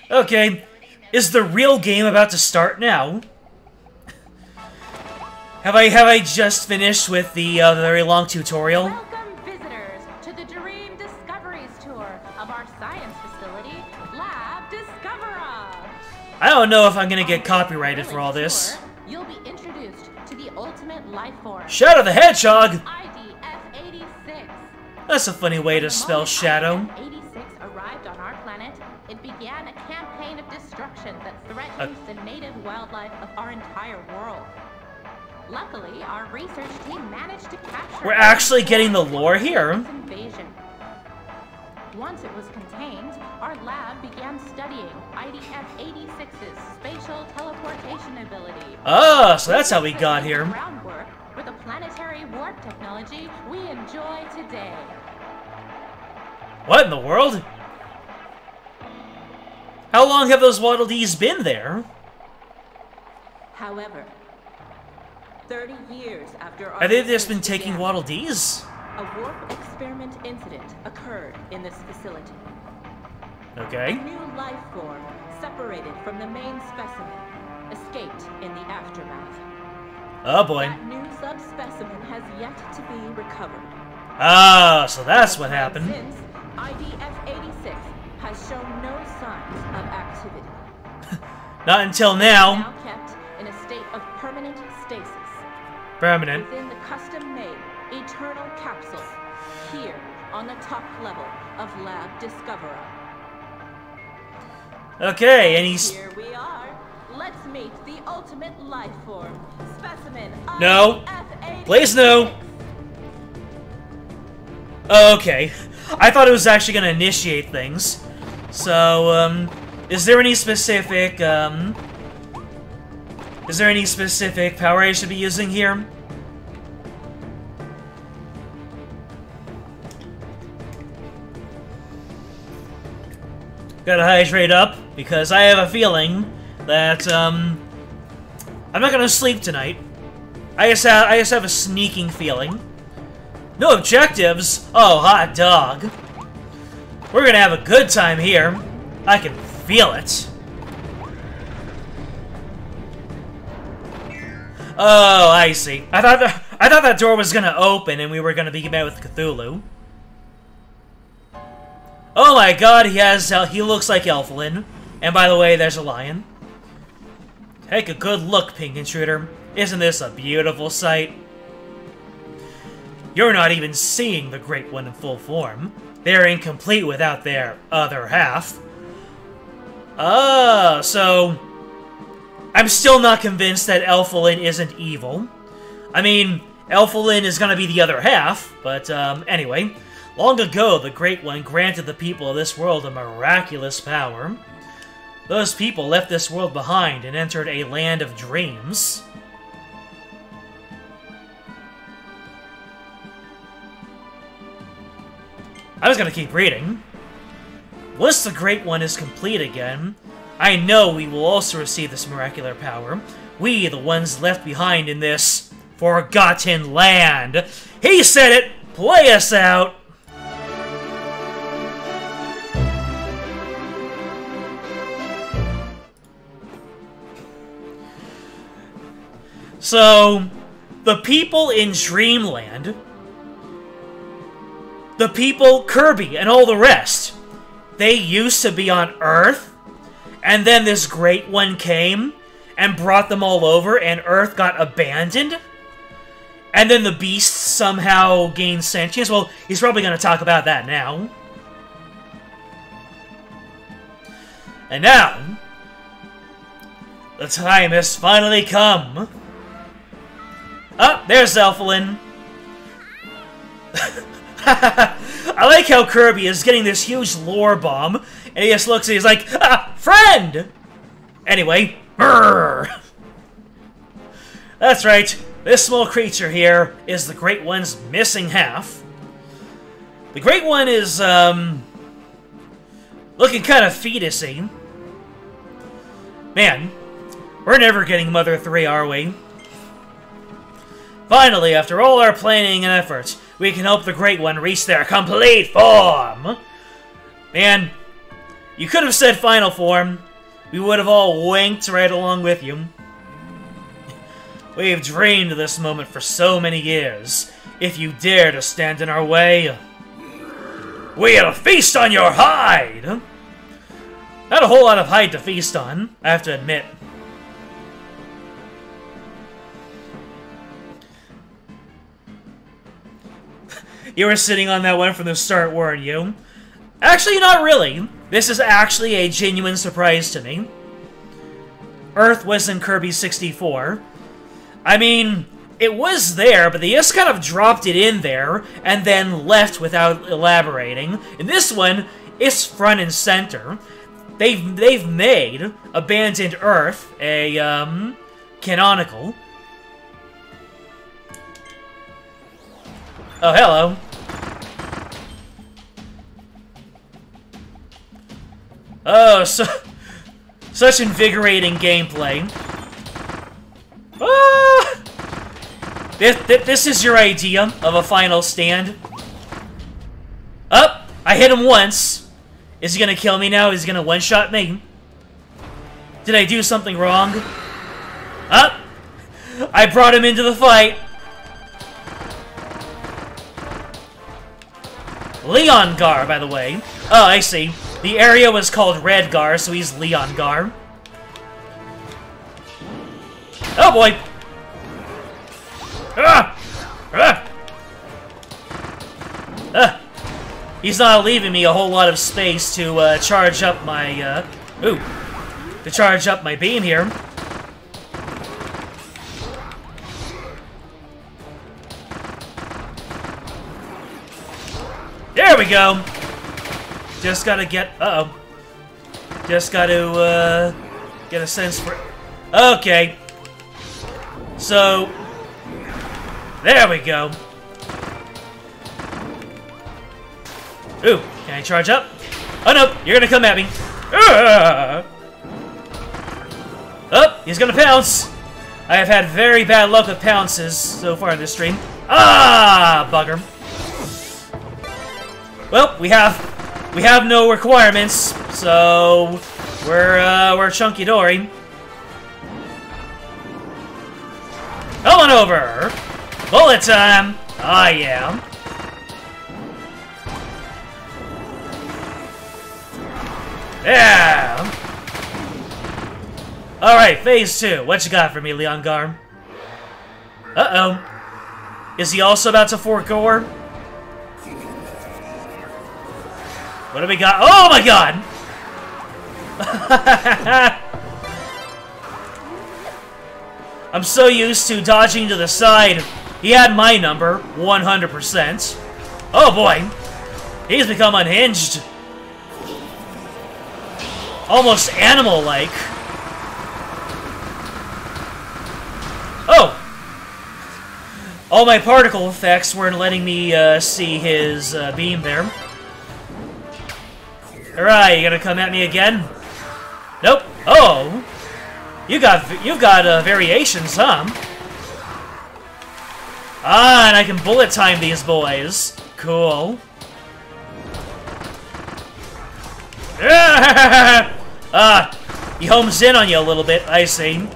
Okay, is the real game about to start now? have I have I just finished with the uh, very long tutorial? Welcome visitors to the Dream Discoveries tour of our science facility, Lab Discovera. I don't know if I'm gonna get copyrighted for all this. You'll be life form. Shadow the Hedgehog. IDF-86. That's a funny way to spell shadow. 86 arrived on our planet. It began a campaign of destruction that threatens uh. the native wildlife of our entire world. Luckily, our research team managed to capture. We're actually getting the lore here. Invasion. Once it was contained, our lab began studying IDF-86's spatial teleportation ability. Oh, so that's how we got here. Groundwork for the planetary warp technology we enjoy today. What in the world? How long have those Waddle Dees been there? However, 30 years after our Have they just been taking began, Waddle Dees? A warp experiment incident occurred in this facility. A Okay. new life form, separated from the main specimen, escaped in the aftermath. Oh boy. That new subspecimen has yet to be recovered. Ah, so that's what happened. Since IDF-86 has shown no signs of activity. Not until now. Now kept in a state of permanent stasis Permanent. within the custom-made Eternal Capsule here on the top level of Lab Discovera. Okay, and he's... Here we are. Let's meet the ultimate life form, specimen No. IDF-86. Please no. Okay. I thought it was actually going to initiate things. So, um, is there any specific, um... Is there any specific power I should be using here? Gotta hydrate up, because I have a feeling that, um... I'm not gonna sleep tonight. I just have, I just have a sneaking feeling. No objectives? Oh, hot dog. We're gonna have a good time here. I can feel it. Oh, I see. I thought that, I thought that door was gonna open and we were gonna be met with Cthulhu. Oh my god, he has, uh, he looks like Elfilin. And by the way, there's a lion. Take a good look, Pink Intruder. Isn't this a beautiful sight? You're not even seeing the Great One in full form. They're incomplete without their other half. Ah, so... I'm still not convinced that Elfilin isn't evil. I mean, Elfilin is gonna be the other half, but um, anyway. Long ago, the Great One granted the people of this world a miraculous power. Those people left this world behind and entered a land of dreams. I was gonna keep reading. Once the Great One is complete again, I know we will also receive this miraculous power. We, the ones left behind in this forgotten land. He said it! Play us out! So, the people in Dreamland, the people, Kirby, and all the rest, they used to be on Earth, and then this Great One came and brought them all over, and Earth got abandoned? And then the beast somehow gained sentience? Well, he's probably going to talk about that now. And now, the time has finally come. Oh, there's Zelphalin. I like how Kirby is getting this huge lore bomb, and he just looks and he's like, ah, friend! Anyway, brrr. That's right, this small creature here is the Great One's missing half. The Great One is, um, looking kind of fetusy. Man, we're never getting Mother 3, are we? Finally, after all our planning and efforts, we can help the Great One reach their complete form! Man, you could have said final form. We would have all winked right along with you. We've dreamed of this moment for so many years. If you dare to stand in our way, we'll feast on your hide! Not a whole lot of hide to feast on, I have to admit. You were sitting on that one from the start, weren't you? Actually, not really. This is actually a genuine surprise to me. Earth was in Kirby 64. I mean, it was there, but they just kind of dropped it in there and then left without elaborating. In this one, it's front and center. They've they've made Abandoned Earth a um, canonical. Oh, hello. Oh, so such invigorating gameplay. Ah! This, this is your idea of a final stand. Up! Oh, I hit him once. Is he gonna kill me now? Is he gonna one-shot me? Did I do something wrong? Up! Oh, I brought him into the fight. Leongar, by the way. Oh, I see. The area was called Redgar, so he's Leongar. Oh boy! Ah! Ah! Ah! He's not leaving me a whole lot of space to uh, charge up my, uh, ooh, to charge up my beam here. There we go! Just gotta get... Uh-oh. Just gotta, uh... Get a sense for... Okay. So... There we go. Ooh, can I charge up? Oh no, you're gonna come at me. Ah! Oh, he's gonna pounce! I have had very bad luck with pounces so far in this stream. Ah, bugger. Well, we have we have no requirements, so we're uh, we're chunky dory. Come on over. Bullet time. I am. Yeah. All right, phase two. What you got for me, Leongar? Uh oh. Is he also about to fork ore? What do we got? Oh my god! I'm so used to dodging to the side. He had my number, 100%. Oh boy! He's become unhinged. Almost animal-like. Oh! All my particle effects weren't letting me uh, see his uh, beam there. Alright, you gonna come at me again? Nope. Oh! You got you got uh, variations, huh? Ah, and I can bullet time these boys. Cool. ah, he homes in on you a little bit, I see.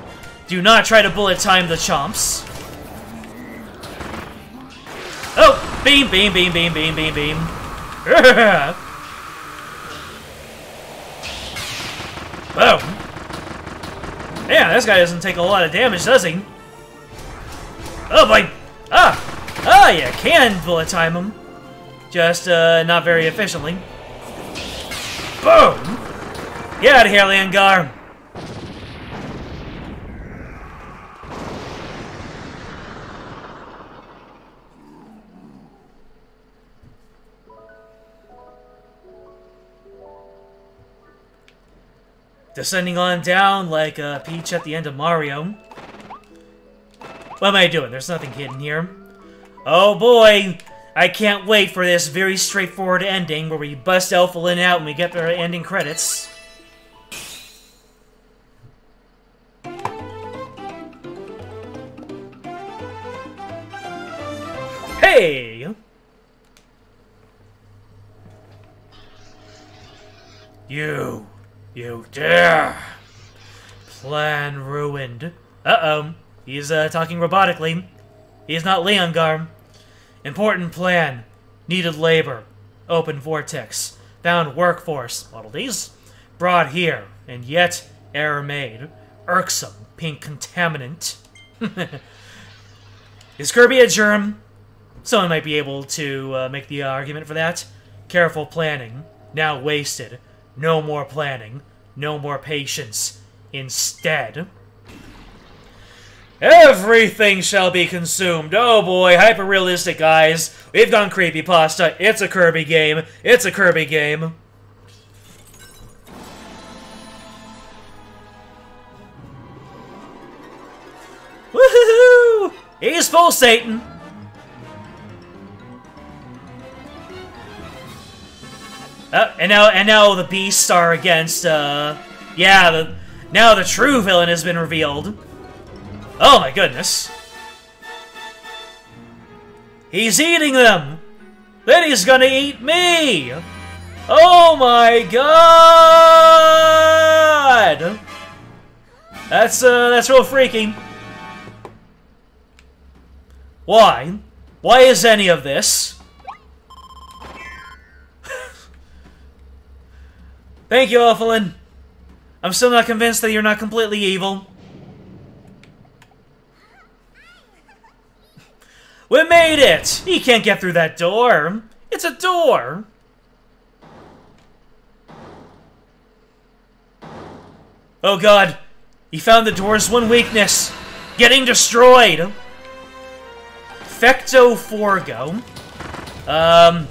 Do not try to bullet time the chomps. Oh! Beam, beam, beam, beam, beam, beam, beam. Boom. Yeah, this guy doesn't take a lot of damage, does he? Oh boy! Ah! Ah, you can bullet time him. Just, uh, not very efficiently. Boom! Get out of here, Leongar! Descending on down like uh, Peach at the end of Mario. What am I doing? There's nothing hidden here. Oh boy! I can't wait for this very straightforward ending where we bust Elfilin out and we get their ending credits. Hey! You you dare! Plan ruined. Uh-oh. He's, uh, talking robotically. He's not Leongar. Important plan. Needed labor. Open vortex. Found workforce. Waddle Dees. Brought here. And yet, error made. Irksome. Pink contaminant. Is Kirby a germ? Someone might be able to uh, make the argument for that. Careful planning. Now wasted. No more planning. No more patience. Instead... Everything shall be consumed. Oh boy, hyper-realistic guys. We've gone creepy pasta. It's a Kirby game. It's a Kirby game. Woohoo! He's full Satan. Uh, and now, and now the beasts are against. Uh, yeah, the now the true villain has been revealed. Oh my goodness! He's eating them. Then he's gonna eat me. Oh my god! That's uh, that's real freaking. Why? Why is any of this? Thank you, Elfilin. I'm still not convinced that you're not completely evil. We made it! He can't get through that door. It's a door. Oh god. He found the door's one weakness. Getting destroyed. Fecto Forgo. Um.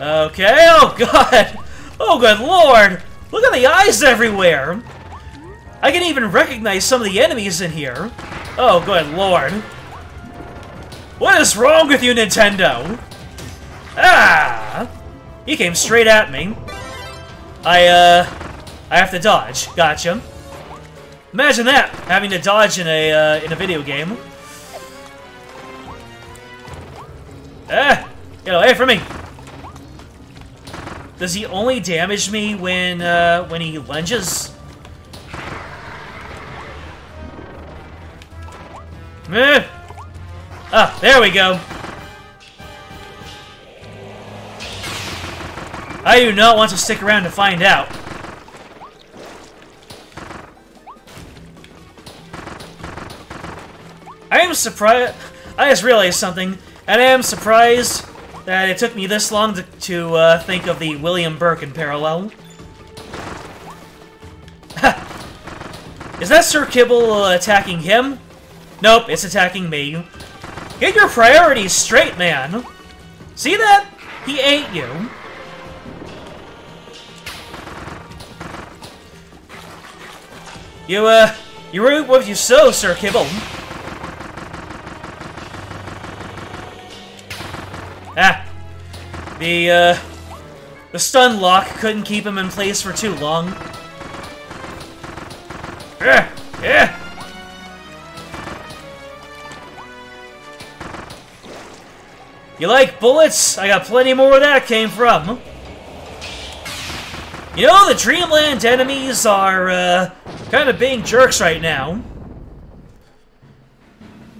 Okay. Oh god. Oh, good lord! Look at the eyes everywhere! I can even recognize some of the enemies in here. Oh, good lord. What is wrong with you, Nintendo? Ah! He came straight at me. I, uh... I have to dodge. Gotcha. Imagine that, having to dodge in a, uh, in a video game. Ah! Get away from me! Does he only damage me when, uh, when he lunges? Eh. Ah, there we go. I do not want to stick around to find out. I am surprised... I just realized something, and I am surprised that it took me this long to, to uh, think of the William Birkin parallel. Is that Sir Kibble uh, attacking him? Nope, it's attacking me. Get your priorities straight, man! See that? He ate you. You, uh, you reap what you sow, Sir Kibble. Ah. The, uh... The stun lock couldn't keep him in place for too long. Yeah, yeah. You like bullets? I got plenty more where that came from. You know, the Dreamland enemies are, uh, kind of being jerks right now.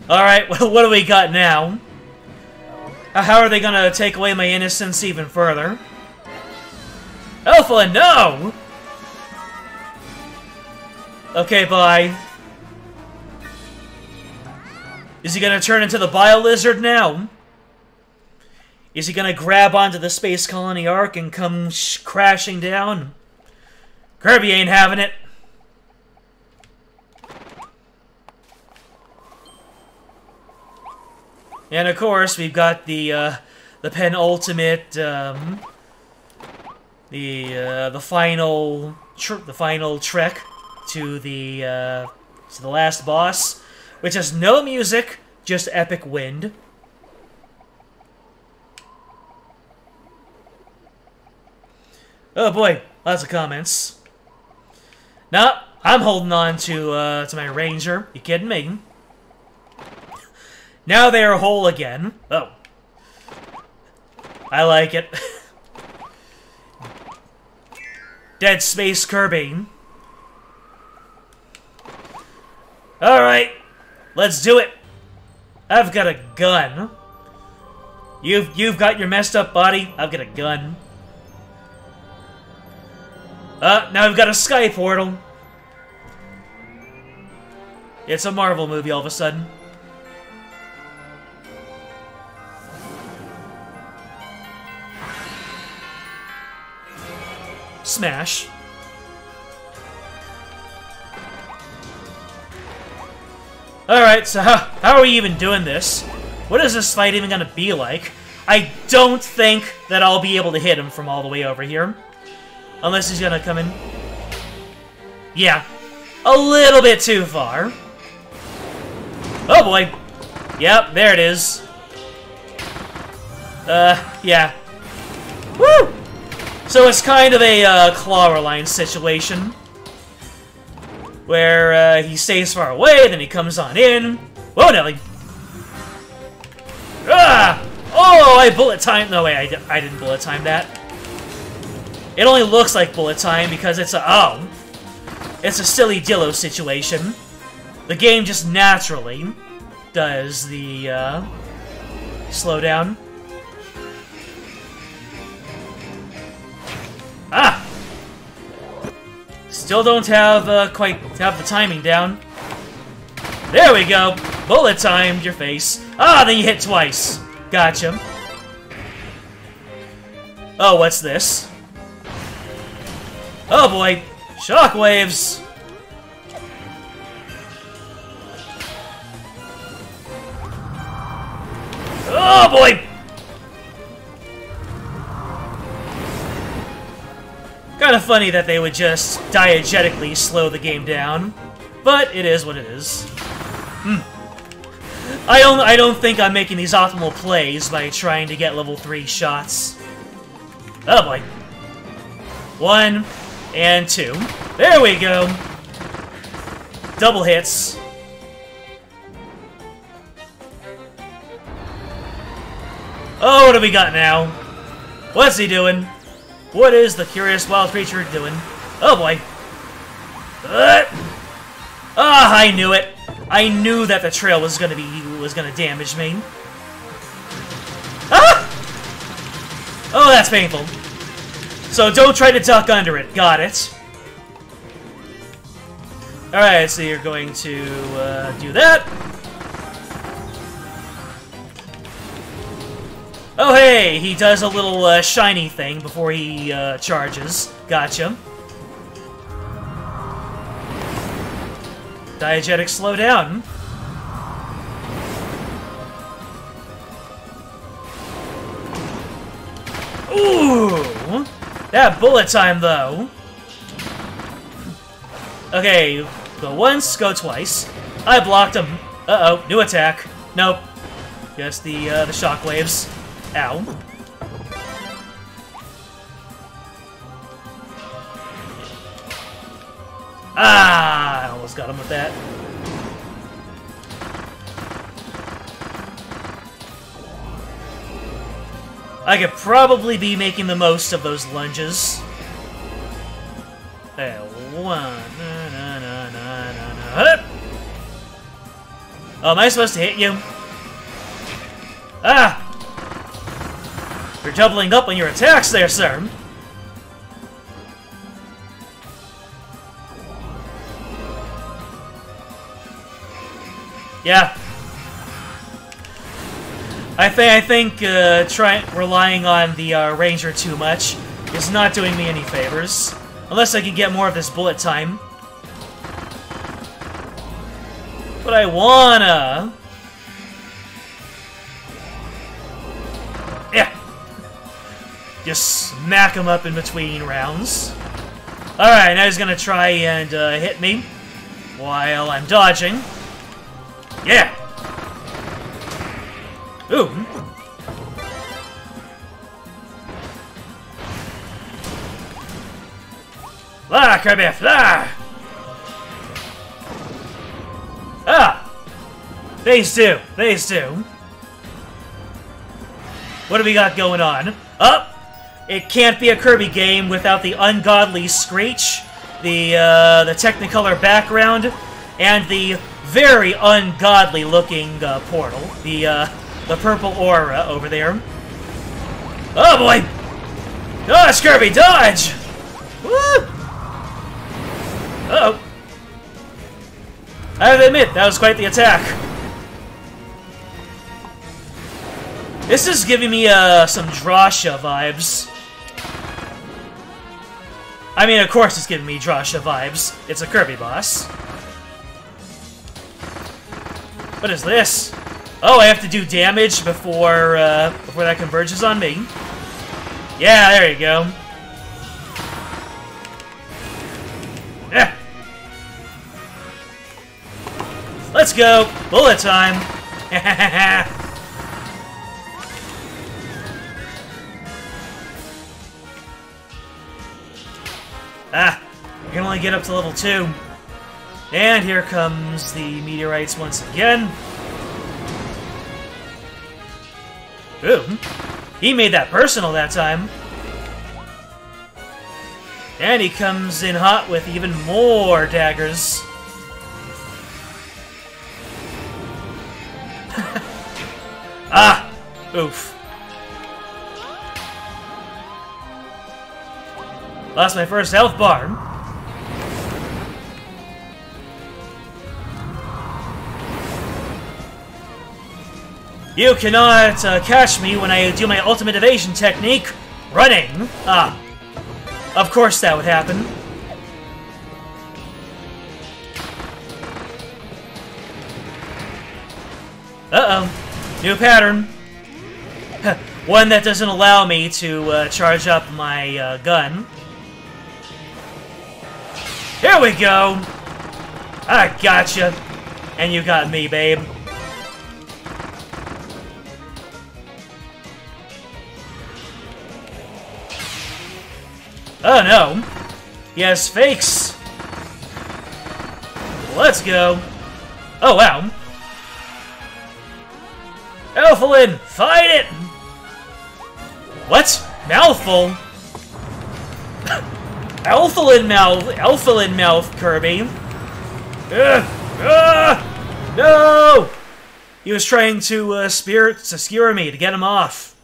Alright, well, what do we got now? Uh, How are they gonna take away my innocence even further? Alpha, no! Okay, bye. Is he gonna turn into the Bio Lizard now? Is he gonna grab onto the Space Colony Ark and come sh crashing down? Kirby ain't having it. And of course, we've got the uh, the penultimate, um, the uh, the final the final trek to the uh, to the last boss, which has no music, just epic wind. Oh boy, lots of comments. Now I'm holding on to uh, to my ranger. You kidding me? Now they are whole again. Oh. I like it. Dead Space Kirby. Alright. Let's do it. I've got a gun. You've, you've got your messed up body. I've got a gun. Uh, now we've got a sky portal. It's a Marvel movie all of a sudden. Smash. Alright, so how, how are we even doing this? What is this fight even gonna be like? I don't think that I'll be able to hit him from all the way over here. Unless he's gonna come in. Yeah. A little bit too far. Oh boy. Yep, there it is. Uh, yeah. Woo! So it's kind of a uh, Clawroline situation. Where uh, he stays far away, then he comes on in. Whoa, Nelly! Ah! Oh, I bullet time. No, way, I, I didn't bullet time that. It only looks like bullet time because it's a... Oh. It's a Sillydillo situation. The game just naturally does the, uh... Slowdown. Ah! Still don't have uh, quite have the timing down. There we go. Bullet timed your face. Ah, then you hit twice. Gotcha. Oh, what's this? Oh boy, shockwaves. Oh boy. Kind of funny that they would just diegetically slow the game down, but it is what it is. Hmm. I don't, I don't think I'm making these optimal plays by trying to get level 3 shots. Oh boy. One, and two. There we go! Double hits. Oh, what do we got now? What's he doing? What is the curious wild creature doing? Oh boy. Uh, ah, I knew it. I knew that the trail was gonna be was gonna damage me. Ah! Oh, that's painful. So don't try to duck under it. Got it. Alright, so you're going to uh, do that. Oh hey, he does a little uh, shiny thing before he uh, charges. Gotcha. Diegetic slow down. Ooh! That bullet time, though. Okay, go once, go twice. I blocked him. Uh-oh, new attack. Nope. Just the, uh, the shockwaves. Ow. Ah! I almost got him with that. I could probably be making the most of those lunges. One, na, na, na, na, na, na. Oh, am I supposed to hit you? Ah! You're doubling up on your attacks there, sir. Yeah. I, th I think uh, trying relying on the uh, Ranger too much is not doing me any favors. Unless I can get more of this bullet time. But I wanna... Yeah. Just smack him up in between rounds. Alright, now he's gonna try and uh, hit me while I'm dodging. Yeah! Ooh. Fly, Kirby, fly! Ah! Phase two, phase two. What do we got going on? Up! It can't be a Kirby game without the ungodly Screech, the, uh, the Technicolor background, and the very ungodly looking uh, portal. The, uh, the purple aura over there. Oh boy! Dodge, Kirby, dodge! Woo! Uh oh I have to admit, that was quite the attack. This is giving me uh, some Drawcia vibes. I mean, of course it's giving me Drawcia vibes. It's a Kirby boss. What is this? Oh, I have to do damage before, uh, before that converges on me. Yeah, there you go. Yeah. Let's go! Bullet time! ah, I can only get up to level 2. And here comes the meteorites once again. Boom. He made that personal that time. And he comes in hot with even more daggers. ah! Oof. Lost my first health bar. You cannot uh, catch me when I do my ultimate evasion technique, running. Ah, of course that would happen. Uh-oh. New pattern. One that doesn't allow me to uh, charge up my uh, gun. Here we go! I gotcha. And you got me, babe. Oh no! He has fakes! Let's go! Oh wow! Elfilin! Fight it! What? Mouthful? Elfilin mouth! Elfilin mouth, Kirby! Ugh! Ah! No! He was trying to uh, spirit to me to get him off.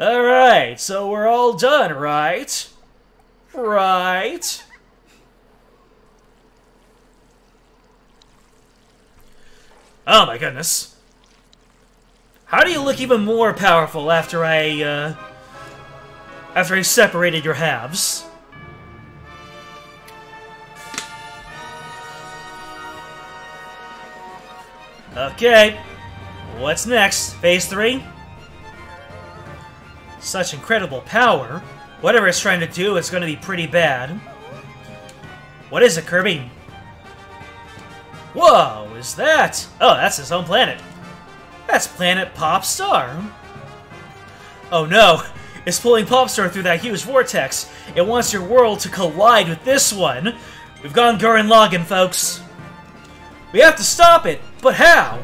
Alright, so we're all done, right? Right. Oh my goodness. How do you look even more powerful after I, uh... After I separated your halves? Okay. What's next? Phase 3? such incredible power, whatever it's trying to do is going to be pretty bad. What is it, Kirby? Whoa, is that? Oh, that's his own planet. That's planet Popstar. Oh no, it's pulling Popstar through that huge vortex. It wants your world to collide with this one. We've gone Gurren Lagann, folks. We have to stop it, but how?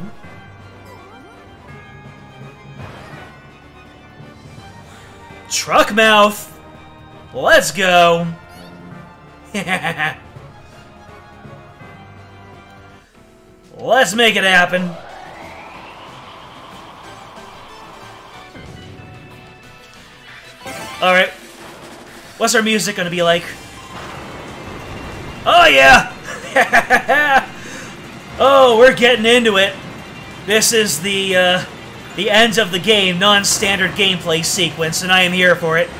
Truck mouth! Let's go! Let's make it happen. Alright. What's our music gonna be like? Oh yeah! oh, we're getting into it. This is the, uh, the end of the game, non-standard gameplay sequence, and I am here for it.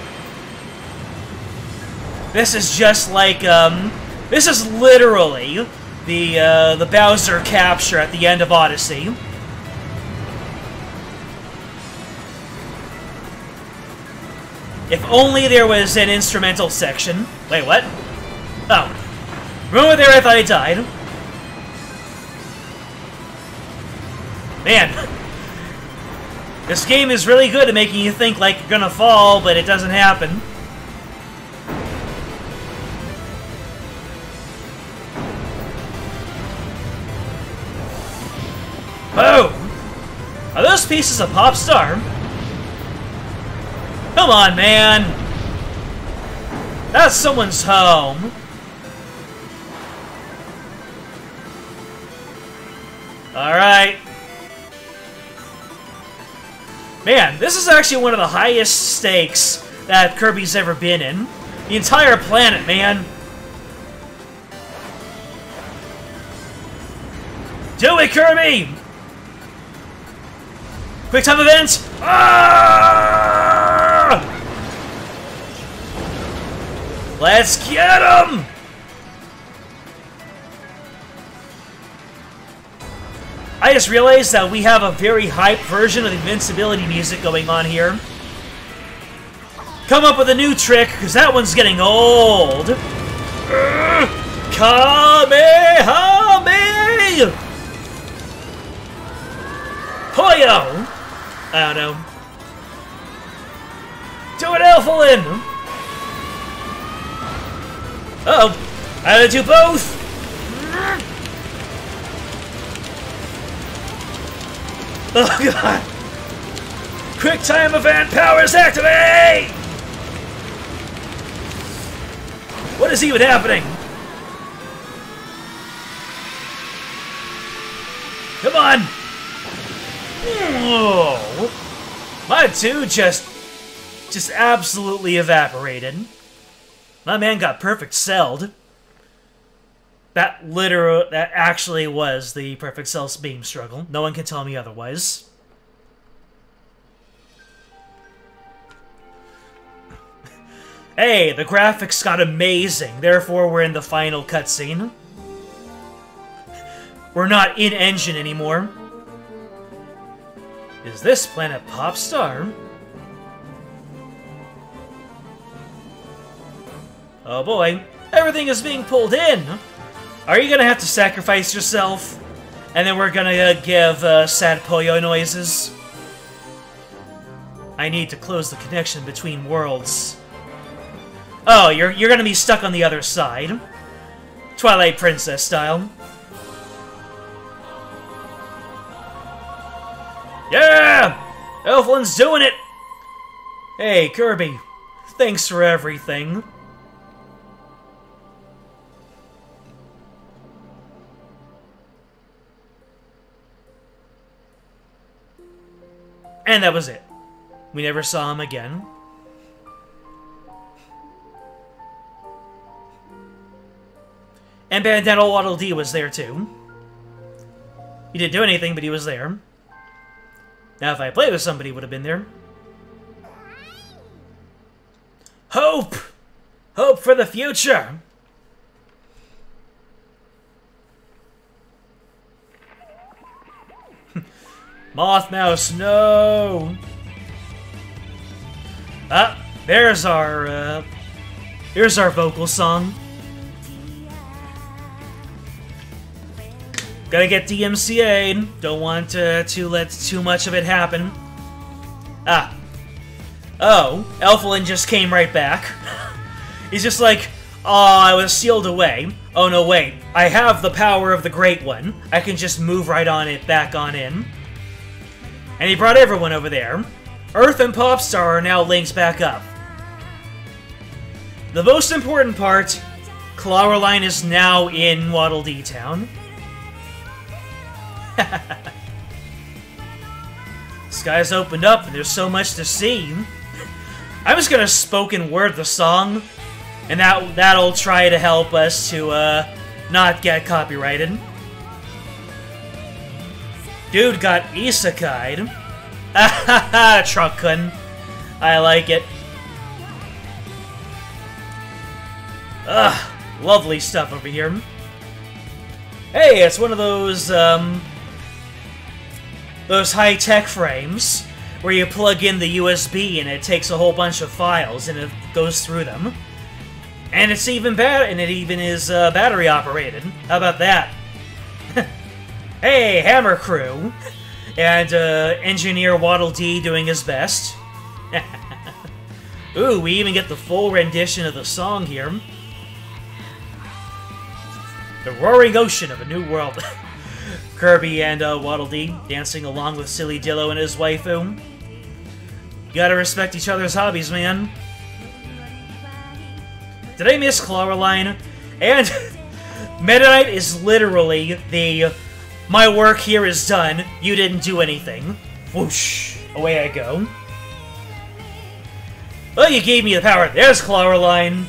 This is just like, um, this is literally the, uh, the Bowser capture at the end of Odyssey. If only there was an instrumental section. Wait, what? Oh. Remember there I thought I died? Man. This game is really good at making you think like you're gonna fall, but it doesn't happen. Boom! Are those pieces of Popstar? Come on, man! That's someone's home. Alright. Man, this is actually one of the highest stakes that Kirby's ever been in. The entire planet, man. Do it, Kirby! Quick time event! Ah! Let's get him! I just realized that we have a very hype version of invincibility music going on here. Come up with a new trick, because that one's getting old. Kamehameha! Hoyo! I don't know. Do it, Elfilin! Uh oh I do both! Oh god! Quick time event powers activate! What is even happening? Come on! My two just, just absolutely evaporated. My man got perfect celled. That literal, that actually was the perfect cell beam struggle. No one can tell me otherwise. hey, the graphics got amazing. Therefore, we're in the final cutscene. We're not in engine anymore. Is this planet Popstar? Oh boy, everything is being pulled in! Are you gonna have to sacrifice yourself? And then we're gonna uh, give uh, sad Poyo noises? I need to close the connection between worlds. Oh, you're, you're gonna be stuck on the other side. Twilight Princess style. Yeah! Elfilin's doing it! Hey, Kirby. Thanks for everything. And that was it. We never saw him again. And Bandana Waddle Dee was there too. He didn't do anything, but he was there. Now, if I played with somebody, would have been there. Hope! Hope for the future! Moth Mouse, no! Ah, there's our, uh, here's our vocal song. Gotta get DMCA'd. Don't want to, to let too much of it happen. Ah. Oh, Elfilin just came right back. He's just like, oh, I was sealed away. Oh no, wait. I have the power of the Great One. I can just move right on it back on in. And he brought everyone over there. Earth and Popstar are now linked back up. The most important part, Clawroline is now in Waddle Dee Town. Sky's opened up and there's so much to see. I'm just gonna spoken word the song, and that that'll try to help us to uh, not get copyrighted. Dude got isekai'd. Truck-kun. I like it. Ugh, lovely stuff over here. Hey, it's one of those, um, those high-tech frames where you plug in the USB and it takes a whole bunch of files and it goes through them. And it's even better, and it even is uh, battery operated. How about that? hey, Hammer Crew! And uh, engineer Waddle Dee doing his best. Ooh, we even get the full rendition of the song here. The roaring ocean of a new world. Kirby and uh, Waddle Dee dancing along with Sillydillo and his waifu. You gotta respect each other's hobbies, man. Did I miss Clawroline? And Meta Knight is literally the my work here is done, you didn't do anything. Whoosh, away I go. Well, you gave me the power. There's Clawroline.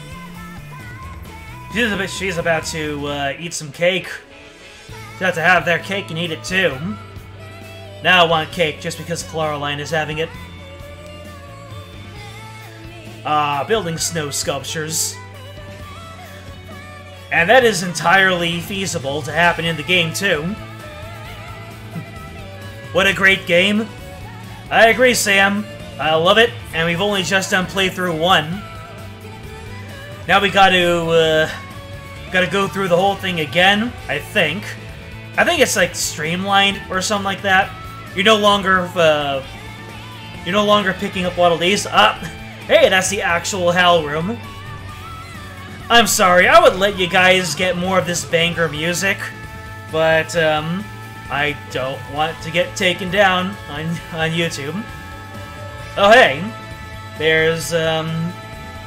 She's, she's about to uh, eat some cake. About to have their cake and eat it too. Now I want cake just because Clawroline is having it. Ah, uh, building snow sculptures. And that is entirely feasible to happen in the game too. What a great game. I agree, Sam. I love it, and we've only just done playthrough one. Now we gotta, uh, gotta go through the whole thing again, I think. I think it's like streamlined or something like that. You're no longer, uh, you're no longer picking up Waddle Dees. Ah, hey, that's the actual HAL Room. I'm sorry, I would let you guys get more of this banger music, but, um, I don't want to get taken down on, on YouTube. Oh, hey! There's, um,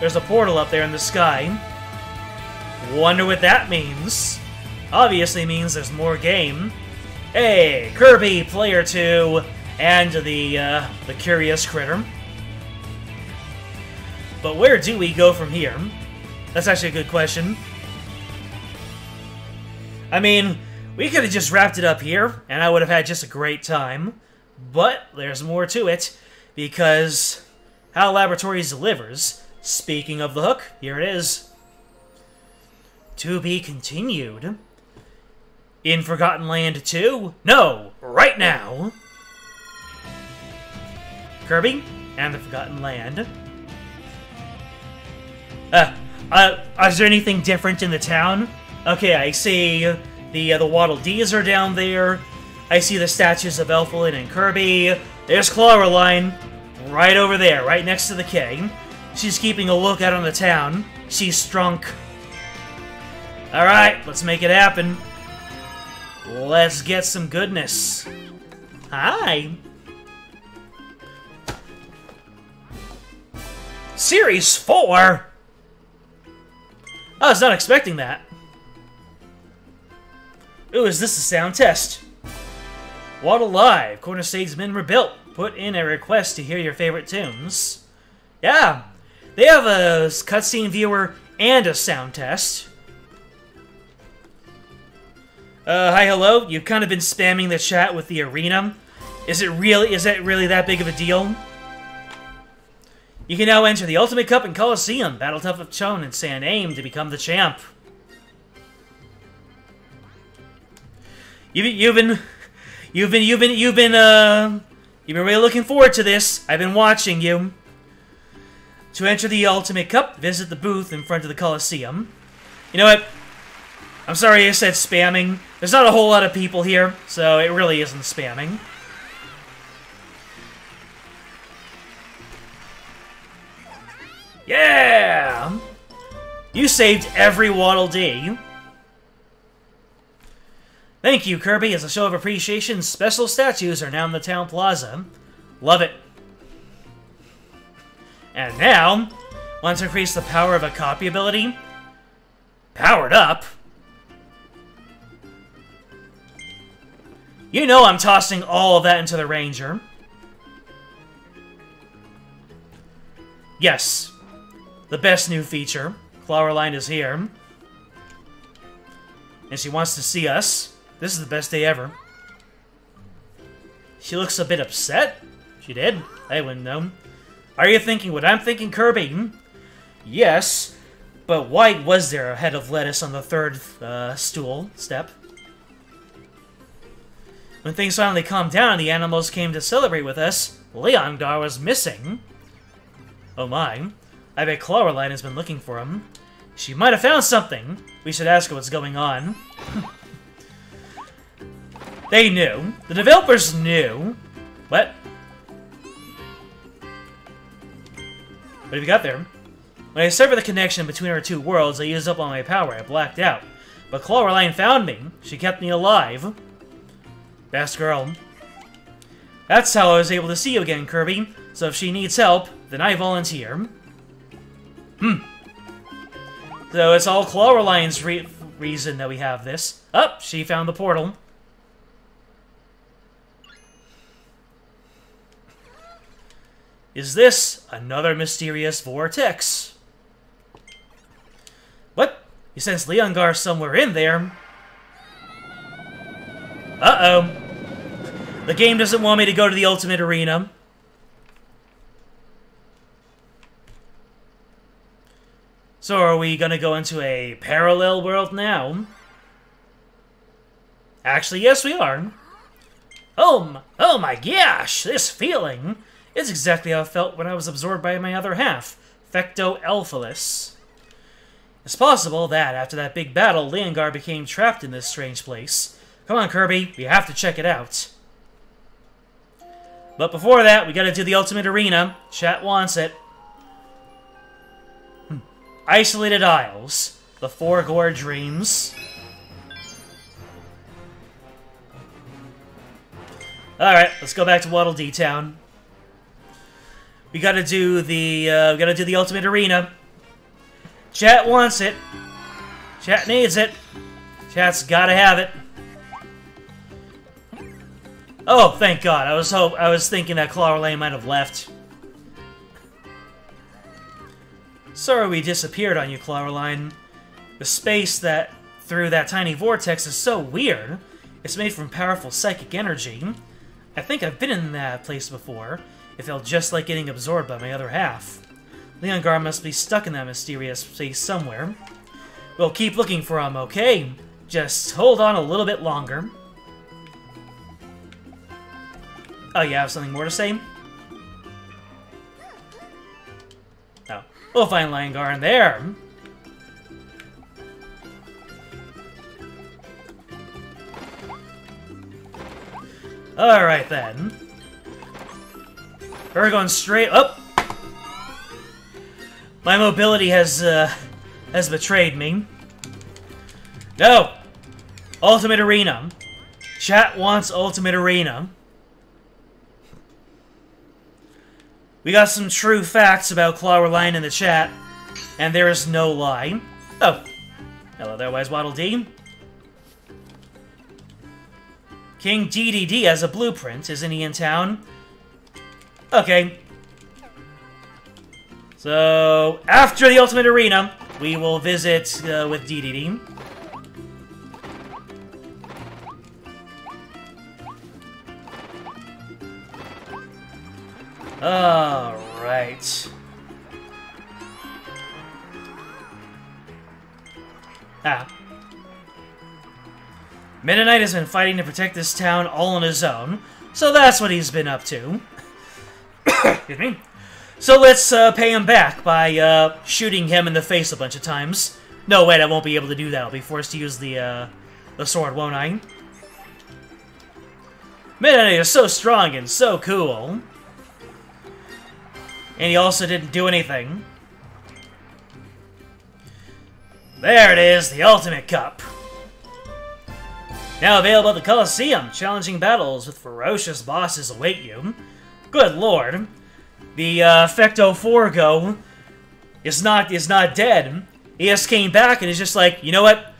there's a portal up there in the sky. Wonder what that means. Obviously means there's more game. Hey, Kirby, Player 2, and the, uh, the Curious Critter. But where do we go from here? That's actually a good question. I mean, we could have just wrapped it up here, and I would have had just a great time. But there's more to it, because HAL Laboratories delivers. Speaking of the hook, here it is. To be continued. In Forgotten Land 2? No, right now! Kirby and the Forgotten Land. Uh, uh, is there anything different in the town? Okay, I see the uh, the Waddle Dees are down there. I see the statues of Elfilin and Kirby. There's Clawroline, right over there, right next to the king. She's keeping a lookout on the town. She's drunk. Alright, let's make it happen. Let's get some goodness. Hi. Series 4? I was not expecting that. Ooh, is this a sound test? Waddle alive! Corner Stage's been rebuilt. Put in a request to hear your favorite tunes. Yeah, they have a cutscene viewer and a sound test. Uh, hi, hello. You've kind of been spamming the chat with the arena. Is it really, is that really that big of a deal? You can now enter the Ultimate Cup in Coliseum, battle tough of Chone, and say Aim to become the champ. You've, you've been, you've been, you've been, you've been, uh, you've been really looking forward to this. I've been watching you. To enter the Ultimate Cup, visit the booth in front of the Coliseum. You know what? I'm sorry I said spamming. There's not a whole lot of people here, so it really isn't spamming. Yeah! You saved every Waddle Dee. Thank you, Kirby. As a show of appreciation, special statues are now in the town plaza. Love it. And now, want to increase the power of a copy ability? Powered up? You know I'm tossing all of that into the Ranger. Yes, the best new feature. Clawroline is here. And she wants to see us. This is the best day ever. She looks a bit upset. She did. I wouldn't know. Are you thinking what I'm thinking, Kirby? Yes, but why was there a head of lettuce on the third uh, stool step? When things finally calmed down and the animals came to celebrate with us, Leongar was missing. Oh my. I bet Clawroline has been looking for him. She might have found something. We should ask her what's going on. they knew. The developers knew. What? What have you got there? When I severed the connection between our two worlds, I used up all my power. I blacked out. But Clawroline found me. She kept me alive. Best girl. That's how I was able to see you again, Kirby. So if she needs help, then I volunteer. Hmm. So it's all Clawroline's re reason that we have this. Up, oh, she found the portal. Is this another mysterious vortex? What? You sense Leongar somewhere in there. Uh-oh. The game doesn't want me to go to the Ultimate Arena. So are we gonna go into a parallel world now? Actually, yes, we are. Oh, oh my gosh, this feeling! is exactly how I felt when I was absorbed by my other half, Fecto Elfilis. It's possible that, after that big battle, Leongar became trapped in this strange place. Come on, Kirby, we have to check it out. But before that, we gotta do the Ultimate Arena. Chat wants it. Hmm. Isolated Isles. The Forgo Dreams. Alright, let's go back to Waddle Dee Town. We gotta do the, uh, we gotta do the Ultimate Arena. Chat wants it. Chat needs it. Chat's gotta have it. Oh, thank God. I was hope I was thinking that Clawroline might have left. Sorry we disappeared on you, Clawroline. The space that through that tiny vortex is so weird. It's made from powerful psychic energy. I think I've been in that place before. It felt just like getting absorbed by my other half. Leongar must be stuck in that mysterious place somewhere. We'll keep looking for him, okay? Just hold on a little bit longer. Oh, you have something more to say? Oh, we'll find Leongar in there. Alright then. We're going straight up. My mobility has, uh, has betrayed me. No! Ultimate Arena. Chat wants Ultimate Arena. We got some true facts about Clawroline in the chat, and there is no lie. Oh. Hello there, Wise Waddle Dee. King DDD has a blueprint. Isn't he in town? Okay. So, after the Ultimate Arena, we will visit uh, with DDD. Alright. Ah. Meta Knight has been fighting to protect this town all on his own, so that's what he's been up to. Excuse me. So let's uh, pay him back by uh, shooting him in the face a bunch of times. No, wait, I won't be able to do that. I'll be forced to use the, uh, the sword, won't I? Meta Knight is so strong and so cool. And he also didn't do anything. There it is, the Ultimate Cup. Now available at the Coliseum, challenging battles with ferocious bosses await you. Good lord. The uh, Fecto Forgo is not is not dead. He just came back and is just like, you know what?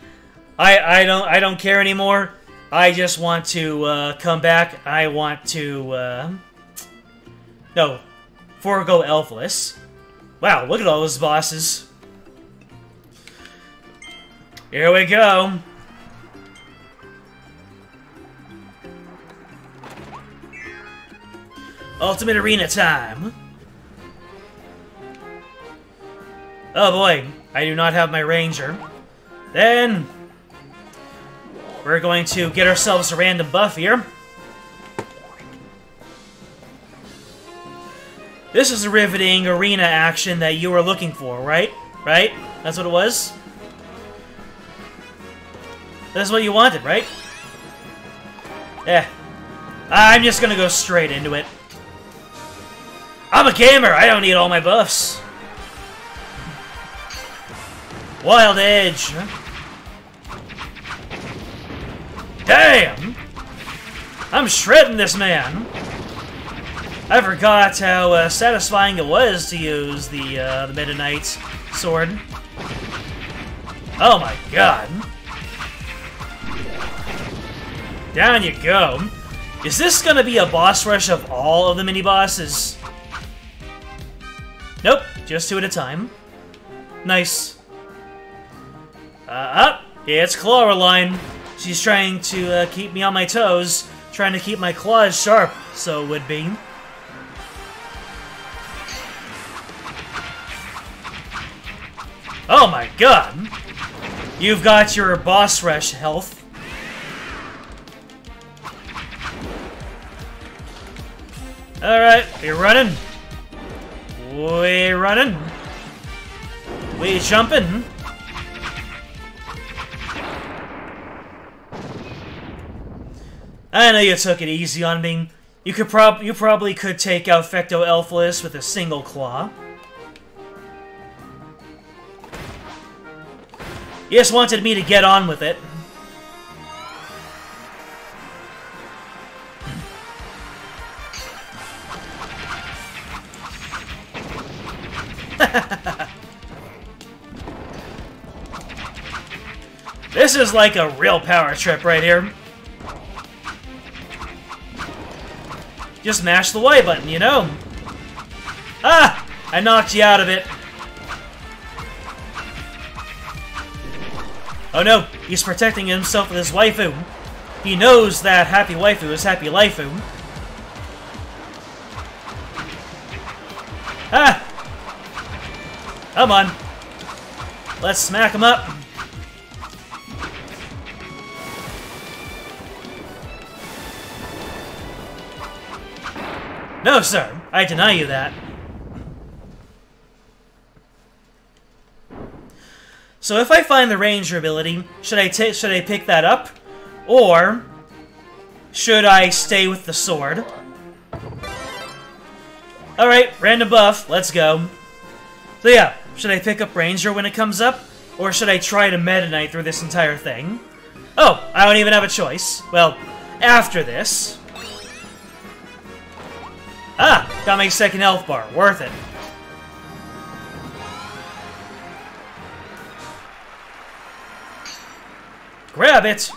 I I don't I don't care anymore. I just want to uh, come back. I want to, uh, no, Forgo Elfilis. Wow, look at all those bosses. Here we go. Ultimate Arena time. Oh boy, I do not have my Ranger. Then, we're going to get ourselves a random buff here. This is a riveting arena action that you were looking for, right? Right? That's what it was? That's what you wanted, right? Yeah. I'm just gonna go straight into it. I'm a gamer! I don't need all my buffs. Wild Edge. Damn! I'm shredding this man. I forgot how uh, satisfying it was to use the uh, the Meta Knight sword. Oh my god. Down you go. Is this gonna be a boss rush of all of the mini-bosses? Nope, just two at a time. Nice. Uh, up! It's Clawroline. She's trying to uh, keep me on my toes, trying to keep my claws sharp, so it would be. Oh my god! You've got your boss rush health. Alright, we running. We're running. We're jumping. I know you took it easy on me. You could prob you probably could take out Fecto Elfilis with a single claw. You just wanted me to get on with it. this is like a real power trip right here. Just mash the Y button, you know? Ah! I knocked you out of it. Oh no, he's protecting himself with his waifu. He knows that happy waifu is happy laifu. Ah! Come on. Let's smack him up. No, sir. I deny you that. So if I find the ranger ability, should I should I pick that up? Or should I stay with the sword? Alright, random buff, let's go. So yeah, should I pick up Ranger when it comes up? Or should I try to Meta Knight through this entire thing? Oh, I don't even have a choice. Well, after this... Ah, got my second health bar. Worth it. Grab it!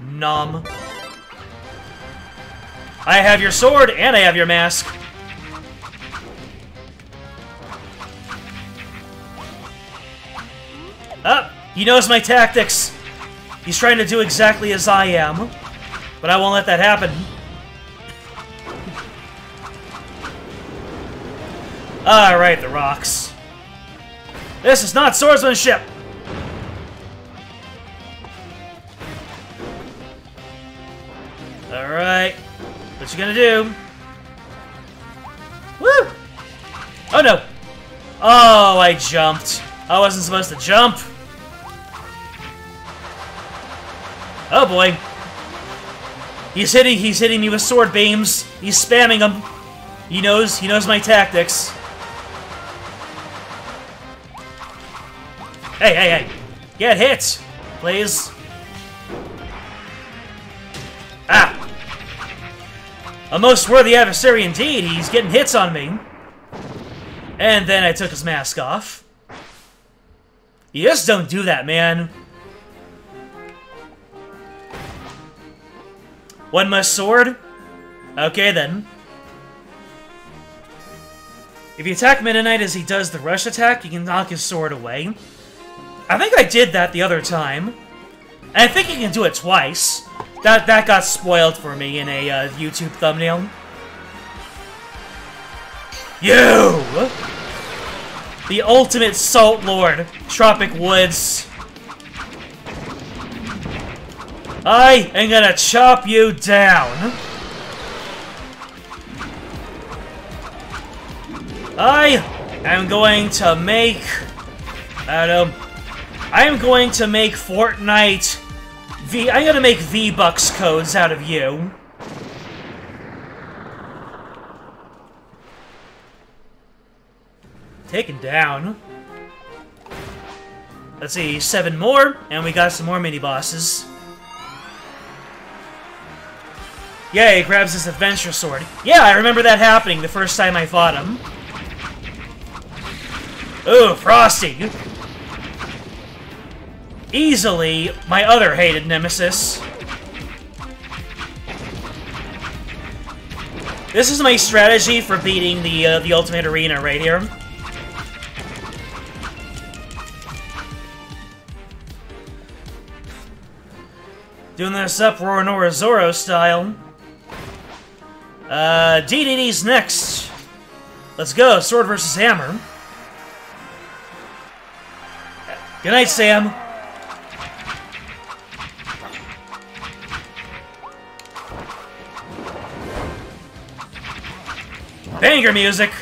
Numb. I have your sword, and I have your mask. Up! Oh, he knows my tactics! He's trying to do exactly as I am. But I won't let that happen. Alright, the rocks. This is not swordsmanship! Alright. What you gonna do? Woo! Oh no! Oh, I jumped. I wasn't supposed to jump. Oh boy. He's hitting he's hitting me with sword beams. He's spamming them. He knows he knows my tactics. Hey, hey, hey. Get hit, please. A most worthy adversary indeed. He's getting hits on me. And then I took his mask off. You just don't do that, man. One must sword? Okay then. If you attack Knight as he does the rush attack, you can knock his sword away. I think I did that the other time. And I think you can do it twice. That that got spoiled for me in a uh, YouTube thumbnail. You! The ultimate Salt Lord, Tropic Woods. I am gonna chop you down. I am going to make... Adam. I am going to make Fortnite V... I'm gonna make V-Bucks codes out of you. Taken down. Let's see, seven more, and we got some more mini-bosses. He grabs his adventure sword. Yeah, I remember that happening the first time I fought him. Ooh, Frosty! Easily my other hated nemesis. This is my strategy for beating the uh, the Ultimate Arena right here. Doing this Uproar Norizoro style. Uh, DDD's next. Let's go, Sword versus Hammer. Good night, Sam. Banger music!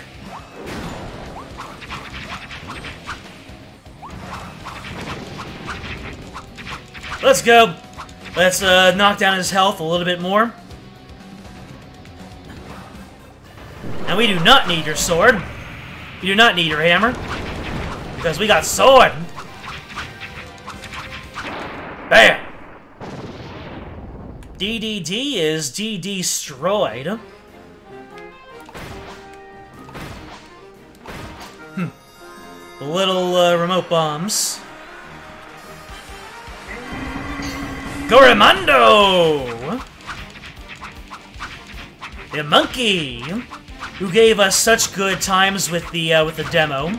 Let's go! Let's uh, knock down his health a little bit more. And we do not need your sword. We do not need your hammer. Because we got sword! Bam! DDD is D-destroyed. Little uh, remote bombs. Gorimondo! The monkey! Who gave us such good times with the uh, with the demo.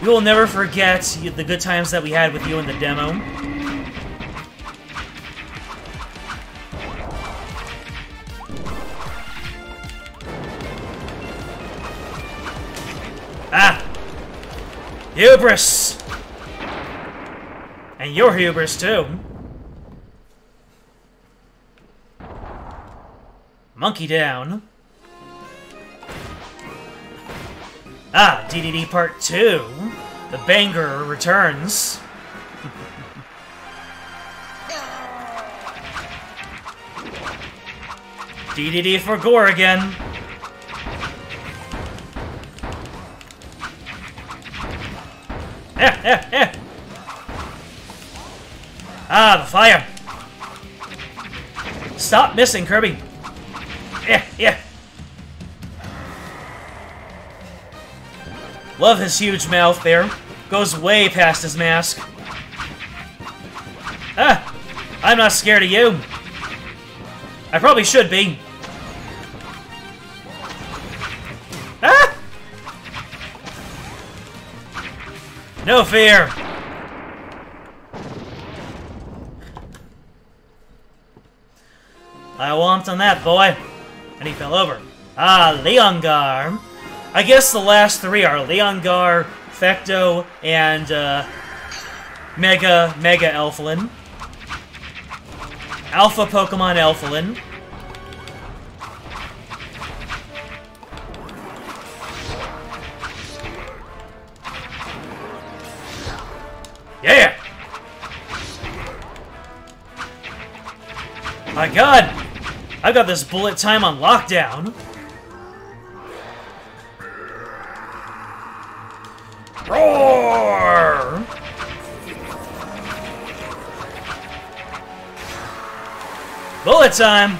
We will never forget the good times that we had with you in the demo. Ah! Hubris! And your hubris, too. Monkey down. Ah, DDD Part 2. The banger returns. DDD Forgo again. Eh, eh, eh. Ah, the fire. Stop missing, Kirby. Yeah, yeah. Love his huge mouth there. Goes way past his mask. Ah! I'm not scared of you. I probably should be. Ah! No fear! I womped on that, boy. And he fell over. Ah, Leongar. I guess the last three are Leongar, Fecto, and uh, Mega Mega Elfilin. Alpha Pokemon Elfilin. Yeah! My god! I got this bullet time on lockdown. Roar! Bullet time!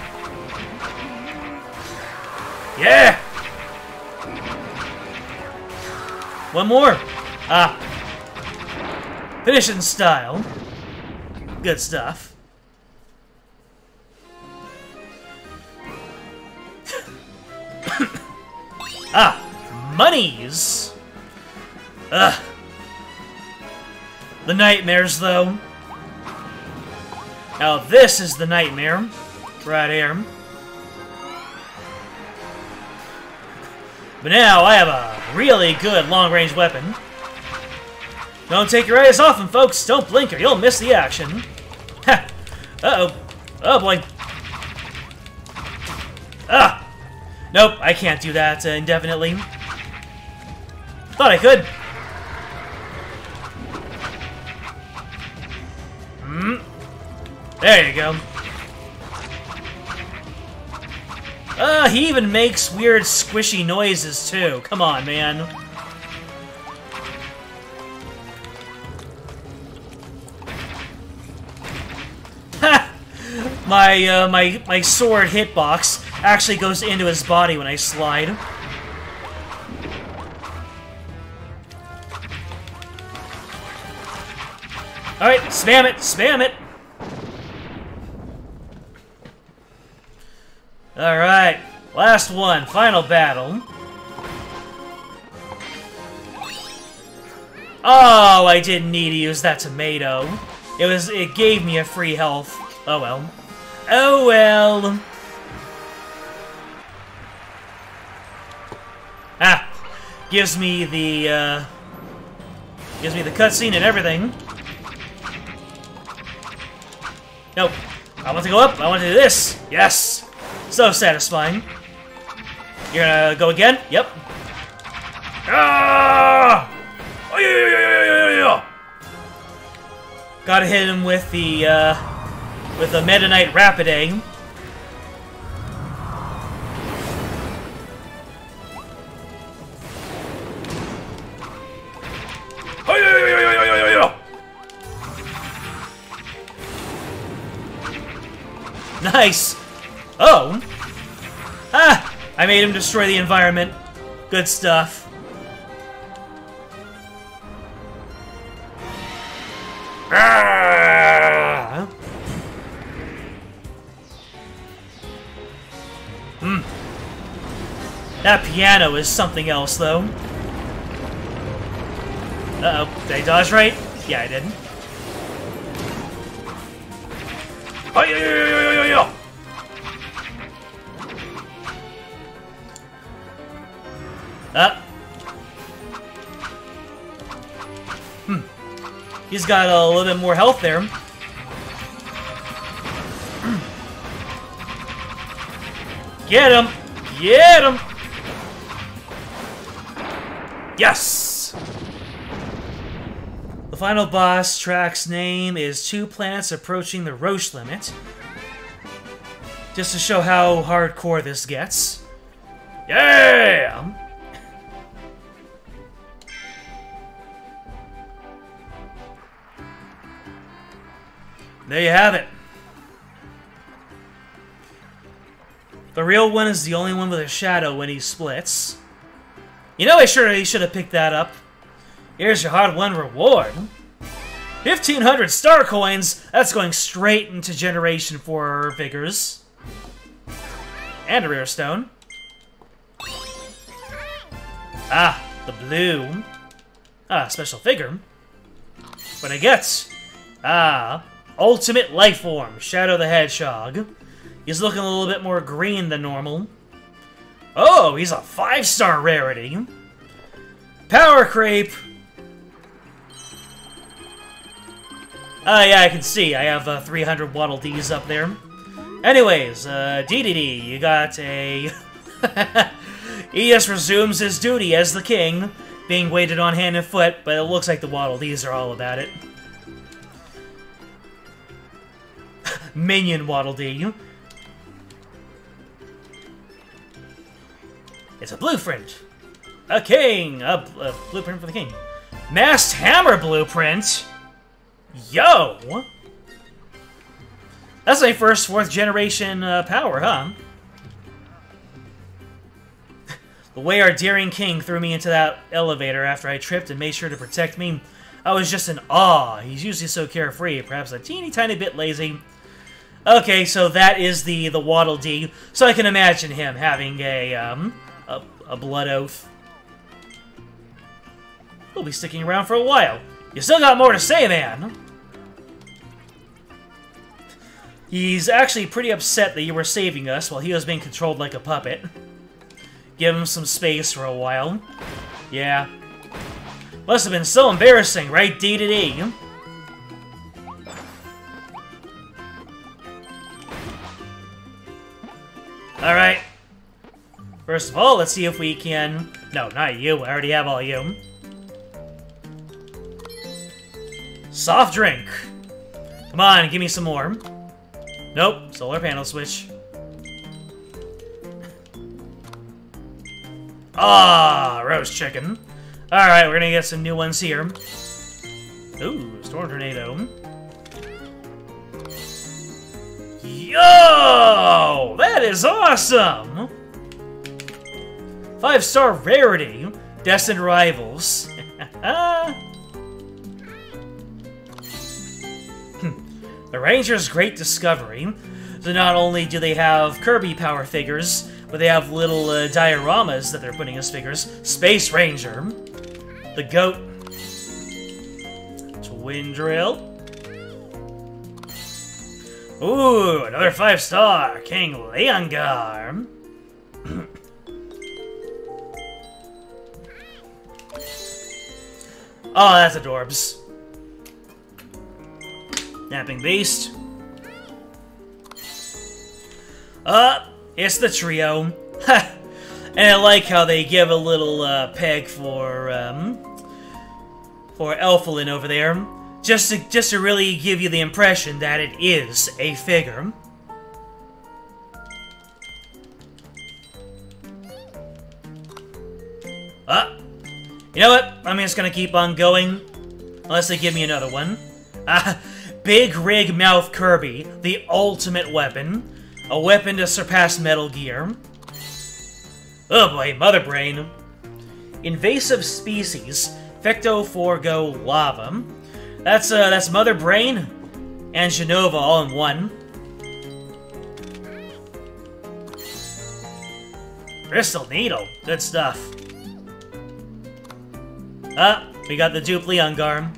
Yeah! One more! Ah. Finishing style. Good stuff. ah, monies! Ugh. The nightmares, though. Now, this is the nightmare. Right here. But now, I have a really good long-range weapon. Don't take your eyes off him, folks! Don't blink or you'll miss the action. Ha! Uh-oh. Oh, boy. Ah! Nope, I can't do that uh, indefinitely. Thought I could. Hmm. There you go. Uh, he even makes weird squishy noises, too. Come on, man. My, uh, my, my sword hitbox actually goes into his body when I slide. Alright, spam it, spam it! Alright, last one, final battle. Oh, I didn't need to use that tomato. It was, it gave me a free health. Oh well. Oh well. Ah, gives me the, uh, gives me the cutscene and everything. Nope. I want to go up. I want to do this. Yes. So satisfying. You're gonna go again? Yep. Ah! Oh, yeah, yeah, yeah, yeah, yeah, yeah. Gotta hit him with the, uh, with the Meta Knight yeah. Nice! Oh! Ah! I made him destroy the environment. Good stuff. Ah! Hmm. That piano is something else, though. Uh-oh. Did I dodge right? Yeah, I didn't. Oh, yeah, yeah, yeah, yeah, yeah! Ah. Hmm. He's got a little bit more health there. Get him! Get him! Yes! The final boss track's name is Two Planets Approaching the Roche Limit. Just to show how hardcore this gets. Yeah! There you have it. The real one is the only one with a shadow when he splits. You know I sure he should have picked that up. Here's your hard-won reward. 1,500 star coins! That's going straight into Generation 4 figures. And a rare stone. Ah, the blue. Ah, special figure. What I get? Ah, Ultimate Life Form, Shadow the Hedgehog. He's looking a little bit more green than normal. Oh, he's a five-star rarity. Power Creep. Uh, yeah, I can see. I have uh, 300 Waddle Dees up there. Anyways, uh, DDD, you got a... he just resumes his duty as the king, being weighted on hand and foot, but it looks like the Waddle Dees are all about it. Minion Waddle Dee. It's a blueprint. A king! A, a blueprint for the king. Masked Hammer blueprint? Yo! That's my first fourth generation uh, power, huh? the way our daring king threw me into that elevator after I tripped and made sure to protect me, I was just in awe. He's usually so carefree, perhaps a teeny tiny bit lazy, Okay, so that is the the Waddle Dee. So I can imagine him having a um, a, blood oath. We'll be sticking around for a while. You still got more to say, man. He's actually pretty upset that you were saving us while he was being controlled like a puppet. Give him some space for a while. Yeah. Must have been so embarrassing, right, D to D? Alright. First of all, let's see if we can... No, not you. I already have all you. Soft drink. Come on, give me some more. Nope, solar panel switch. Ah, roast chicken. Alright, we're gonna get some new ones here. Ooh, storm tornado. Yo! That is awesome! Five star rarity. Destined rivals. the Ranger's great discovery. So not only do they have Kirby power figures, but they have little uh, dioramas that they're putting as figures. Space Ranger. The goat. Twin drill. Ooh, another five star, King Leongar. oh, that's adorbs. Napping Beast. Uh, it's the trio. and I like how they give a little uh, peg for, um, for Elfilin over there. Just to, just to really give you the impression that it is a figure. Ah, you know what? I'm just gonna keep on going, unless they give me another one. Ah, Big Rig Mouth Kirby, the ultimate weapon. A weapon to surpass Metal Gear. Oh boy, Mother Brain. Invasive Species, Fecto Forgo Lava. That's, uh, that's Mother Brain and Jenova all in one. Crystal Needle. Good stuff. Ah, we got the dupe Leongar.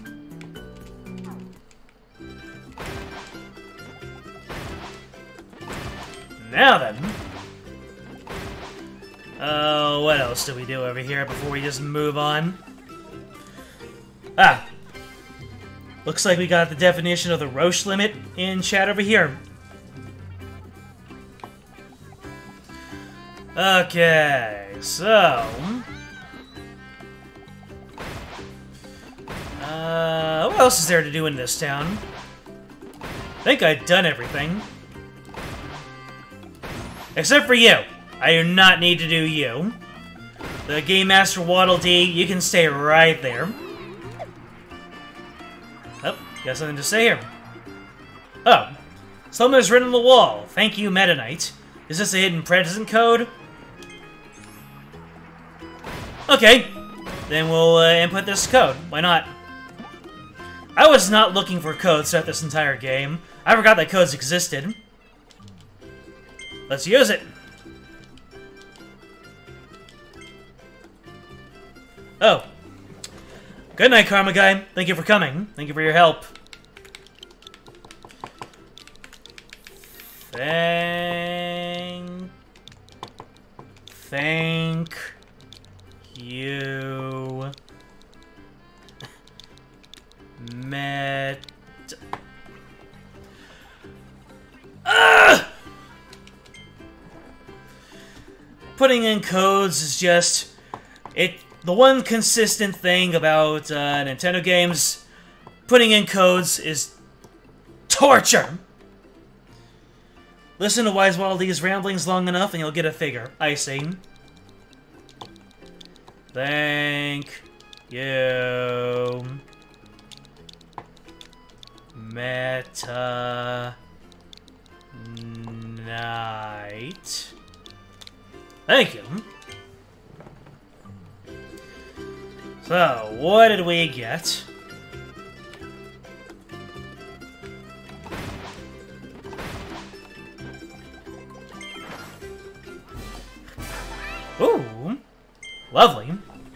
Now then. Oh, uh, what else do we do over here before we just move on? Ah, Looks like we got the definition of the Roche limit in chat over here. Okay, so... else is there to do in this town? I think I've done everything. Except for you. I do not need to do you. The Game Master Waddle Dee, you can stay right there. Oh, got something to say here. Oh. Something is written on the wall. Thank you, Meta Knight. Is this a hidden present code? Okay. Then we'll uh, input this code. Why not? I was not looking for codes throughout this entire game. I forgot that codes existed. Let's use it. Oh. Good night, Karma Guy. Thank you for coming. Thank you for your help. Thank... Thank you... Met... Ah! Putting in codes is just... It. The one consistent thing about uh, Nintendo games, putting in codes is torture! Listen to Wise Waddle Dee's ramblings long enough and you'll get a figure. Icing. Thank you. Meta Knight. Thank you. So, what did we get? Ooh, lovely.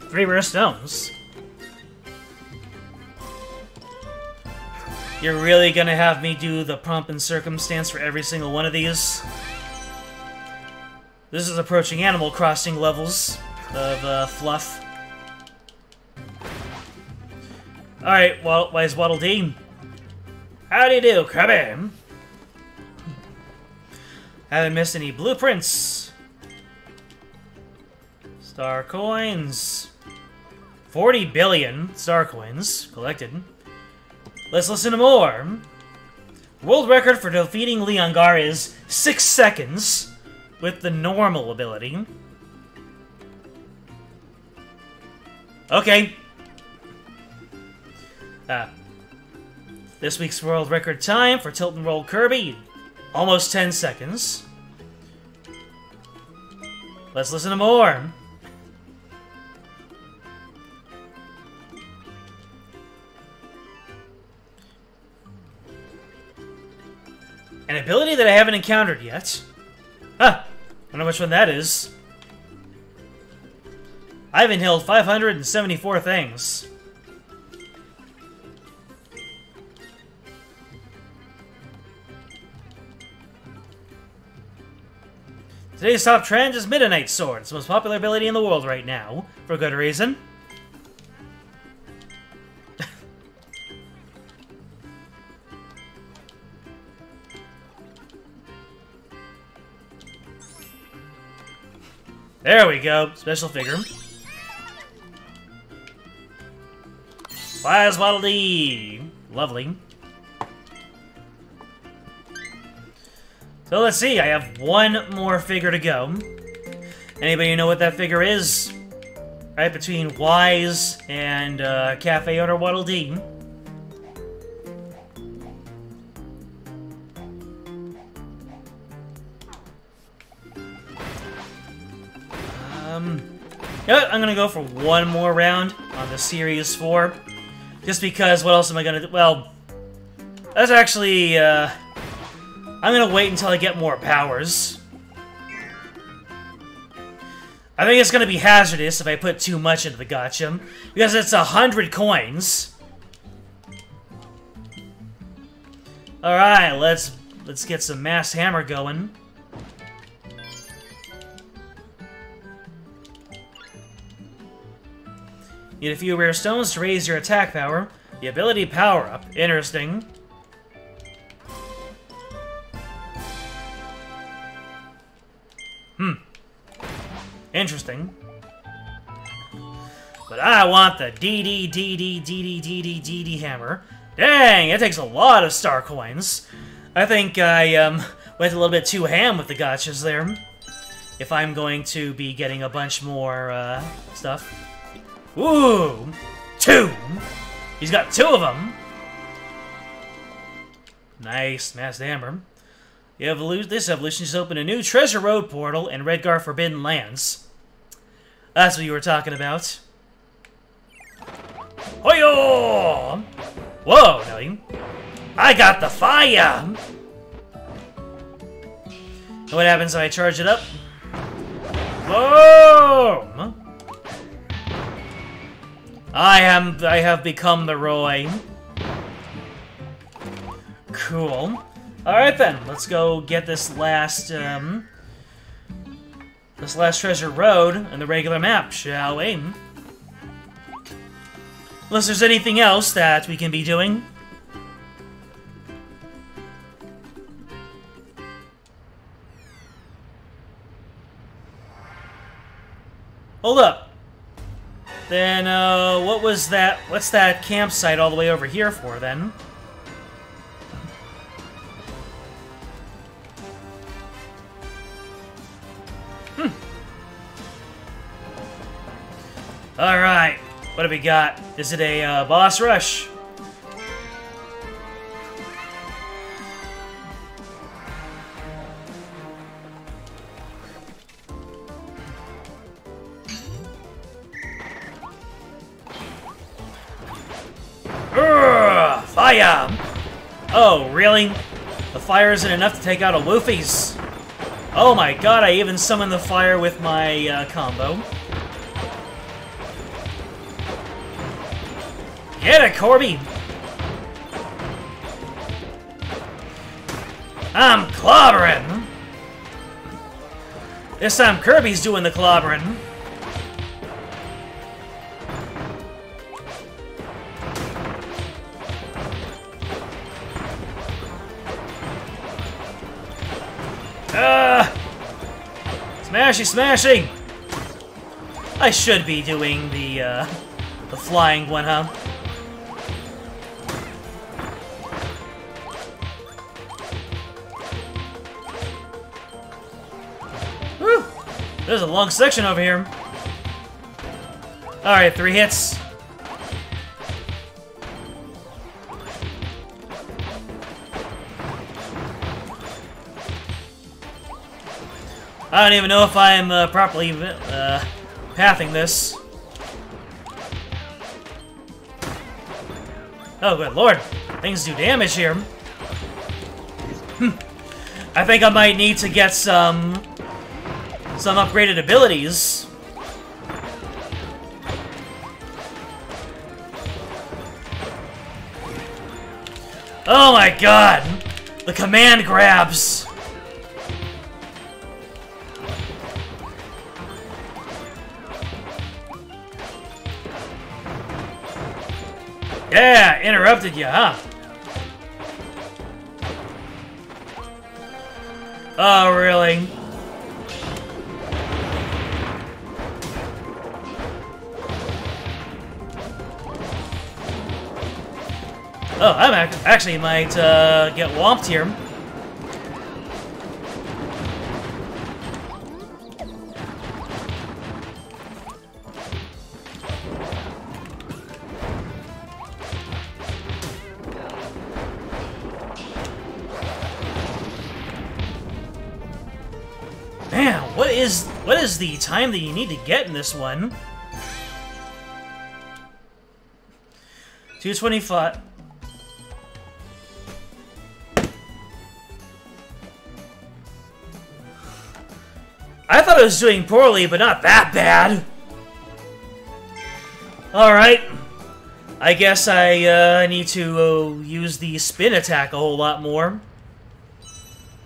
Three rare stones. You're really gonna have me do the pomp and circumstance for every single one of these? This is approaching Animal Crossing levels of uh, fluff. Alright, well, Wise Waddle Dee. How do you do, Krabby? Haven't missed any blueprints. Star coins. 40 billion star coins collected. Let's listen to more. World record for defeating Leongar is 6 seconds with the normal ability. Okay. Uh, this week's world record time for Tilt and Roll Kirby, almost 10 seconds. Let's listen to more. An ability that I haven't encountered yet. Huh. Wonder which one that is. I've inhaled 574 things. Today's top trend is Meta Knight Sword. The most popular ability in the world right now. For good reason. There we go. Special figure. Wise Waddle Dee. Lovely. So let's see, I have one more figure to go. Anybody know what that figure is? Right between Wise and uh, Cafe owner Waddle Dee. You know I'm gonna go for one more round on the Series 4. Just because, what else am I gonna do? Well, that's actually, uh, I'm gonna wait until I get more powers. I think it's gonna be hazardous if I put too much into the gotcha, because it's a hundred coins. Alright, let's let's get some mass hammer going. Need a few rare stones to raise your attack power. The ability power-up. Interesting. Hmm. Interesting. But I want the DD, DD, DD, DD, DD hammer. Dang, it takes a lot of star coins. I think I um, went a little bit too ham with the gotchas there. If I'm going to be getting a bunch more uh, stuff. Ooh! Two! He's got two of them! Nice, Hammer. The evolu this evolution has opened a new Treasure Road portal in Redgar Forbidden Lands. That's what you were talking about. Hoyo! Whoa, Nelly. I got the fire! And what happens if I charge it up? Boom! I am I have become the Roy. Cool. Alright then, let's go get this last um this last treasure road in the regular map, shall we? Unless there's anything else that we can be doing. Hold up. Then, uh, what was that? What's that campsite all the way over here for, then? Hmm. Alright, what have we got? Is it a uh, boss rush? Urgh, fire! Oh, really? The fire isn't enough to take out Awoofies. Oh my god, I even summoned the fire with my uh, combo. Get it, Corby! I'm clobbering! This time Kirby's doing the clobbering. Smashy, smashy! I should be doing the, uh, the flying one, huh? Whew! There's a long section over here. Alright, three hits. I don't even know if I'm uh, properly uh, pathing this. Oh, good lord. Things do damage here. Hmm. I think I might need to get some... some upgraded abilities. Oh my god! The command grabs! Yeah, interrupted you, huh? Oh, really? Oh, I am actually might uh, get whomped here. What is what is the time that you need to get in this one? 225. I thought I was doing poorly, but not that bad. Alright. I guess I uh, need to uh, use the spin attack a whole lot more.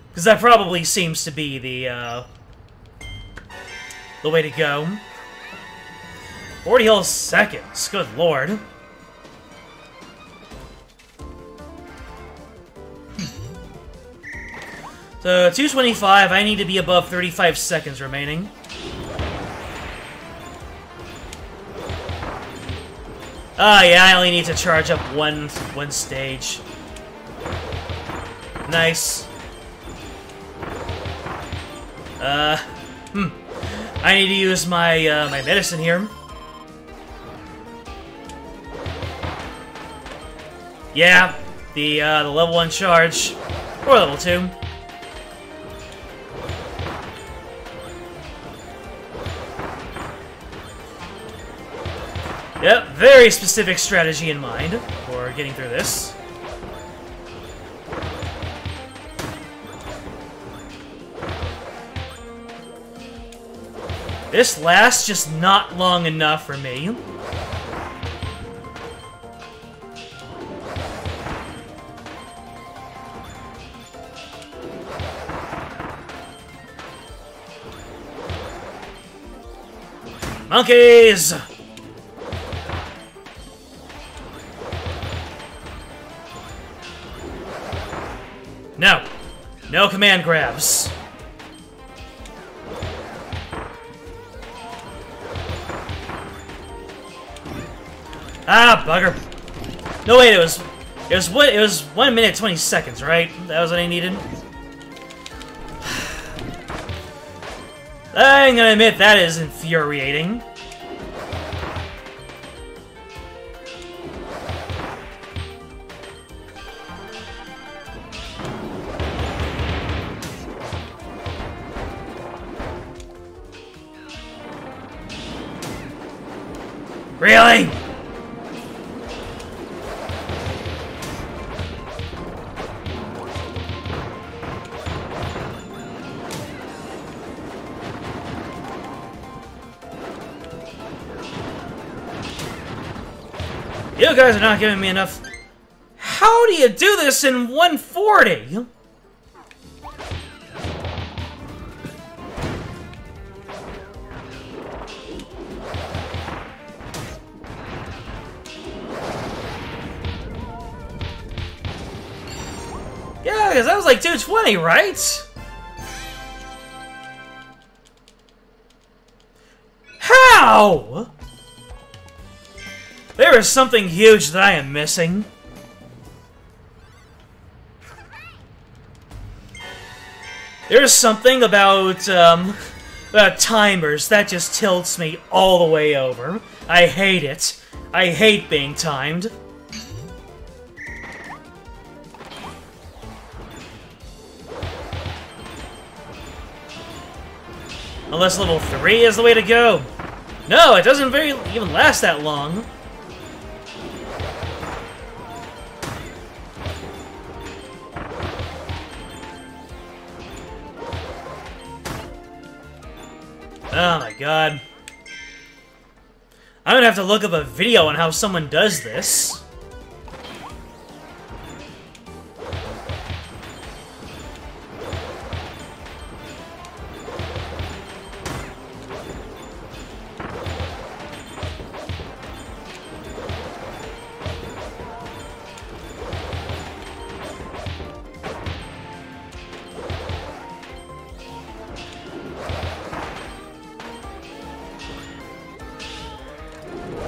Because that probably seems to be the, uh, the way to go. 40 whole seconds, good lord. So, 225, I need to be above 35 seconds remaining. Ah, oh, yeah, I only need to charge up one one stage. Nice. Uh, hmm. I need to use my, uh, my medicine here. Yeah, the, uh, the level 1 charge. Or level 2. Yep, very specific strategy in mind for getting through this. This lasts just not long enough for me. Monkeys! No. No command grabs. Ah, bugger. No, wait, it was... It was what? It was 1 minute 20 seconds, right? That was what I needed. I'm gonna admit that is infuriating. Really? You guys are not giving me enough... How do you do this in 140? Yeah, because that was like 220, right? How? There is something huge that I am missing. There's something about, um, about timers that just tilts me all the way over. I hate it. I hate being timed. Unless level 3 is the way to go. No, it doesn't very even last that long. Oh my god. I'm gonna have to look up a video on how someone does this.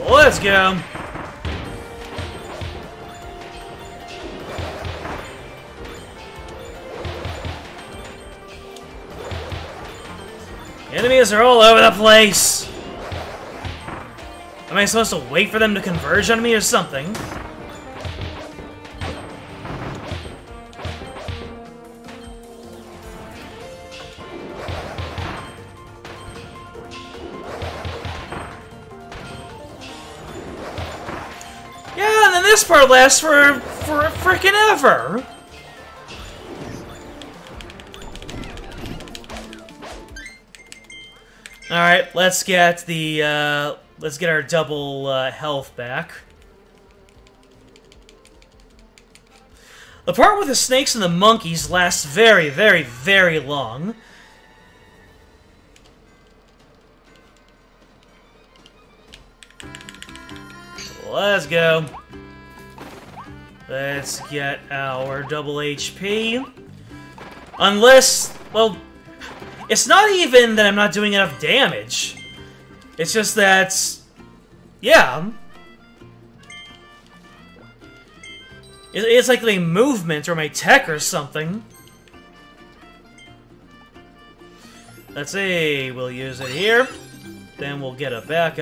Let's go. Enemies are all over the place. Am I supposed to wait for them to converge on me or something? Part lasts for for freaking ever. All right, let's get the uh, let's get our double uh, health back. The part with the snakes and the monkeys lasts very, very, very long. Let's go. Let's get our double HP. Unless, well, it's not even that I'm not doing enough damage. It's just that, yeah. It's like the movement or my tech or something. Let's see, we'll use it here. Then we'll get a back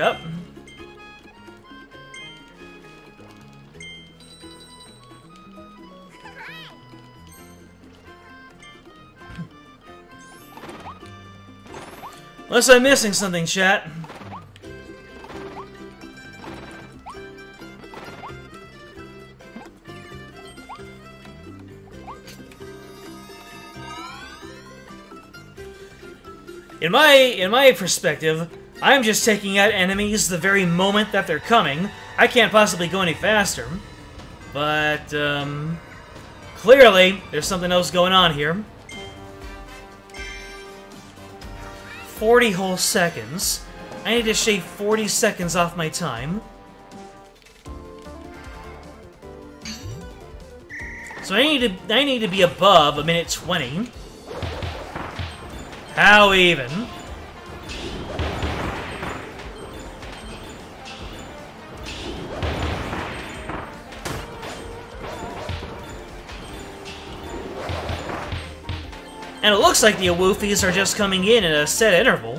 Unless I'm missing something, chat. In my in my perspective, I'm just taking out enemies the very moment that they're coming. I can't possibly go any faster. But um, clearly, there's something else going on here. 40 whole seconds. I need to shave 40 seconds off my time. So I need to I need to be above a minute 20. How even? And it looks like the Awoofies are just coming in at a set interval.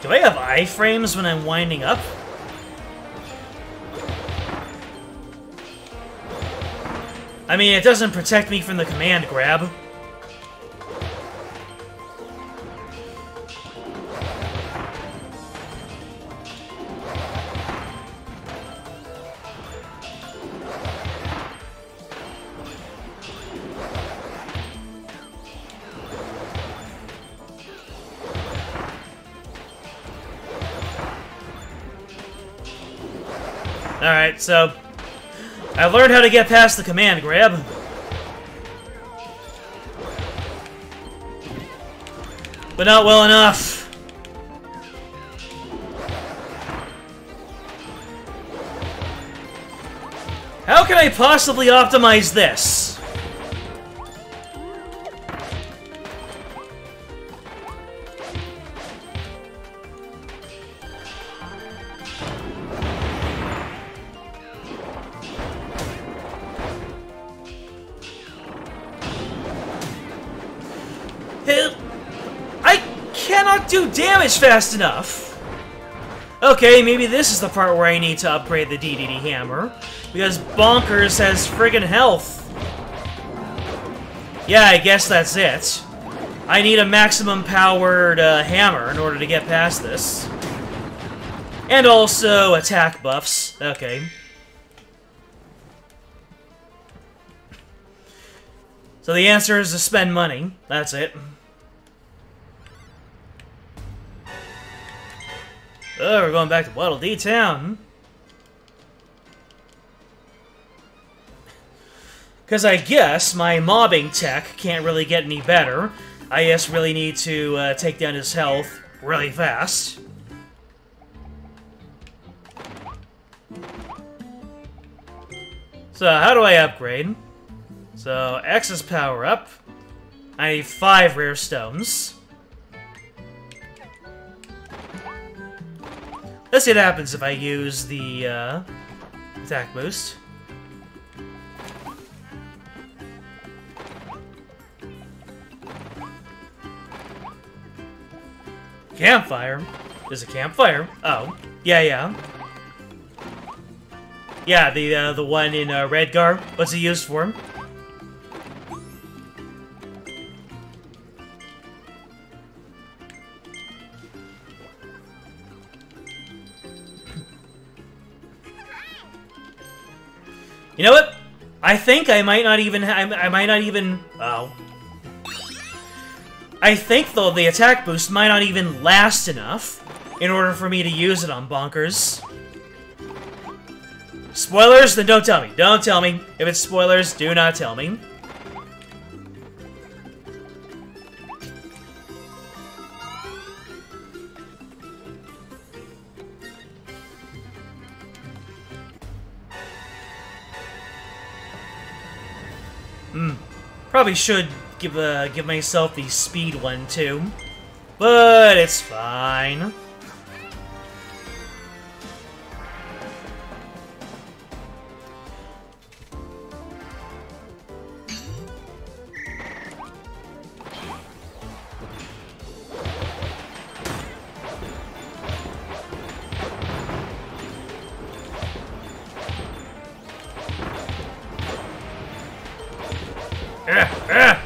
Do I have iframes when I'm winding up? I mean, it doesn't protect me from the command grab. Alright, so I learned how to get past the command grab. But not well enough. How can I possibly optimize this? Fast enough! Okay, maybe this is the part where I need to upgrade the DDD hammer. Because Bonkers has friggin' health. Yeah, I guess that's it. I need a maximum powered uh, hammer in order to get past this. And also attack buffs. Okay. So the answer is to spend money. That's it. Oh, we're going back to Waddle Dee Town. Because I guess my mobbing tech can't really get any better. I just really need to uh, take down his health really fast. So, how do I upgrade? So, X is power up. I need five rare stones. Let's see what happens if I use the uh, attack boost. Campfire? There's a campfire. Oh. Yeah, yeah. Yeah, the uh, the one in uh, Redgar. What's it used for? You know what? I think I might not even. I, I might not even. Oh. I think though the attack boost might not even last enough in order for me to use it on Bonkers. Spoilers? Then don't tell me. Don't tell me. If it's spoilers, do not tell me. Probably should give uh, give myself the speed one too, but it's fine. Ah, ah.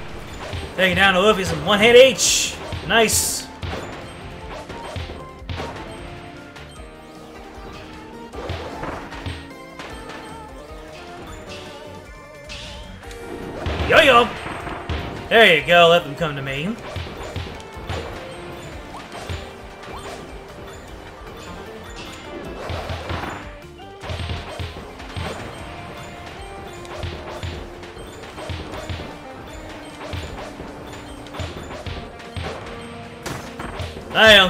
Taking down the Luffy's in one hit each. Nice. Yo-yo! There you go, let them come to me.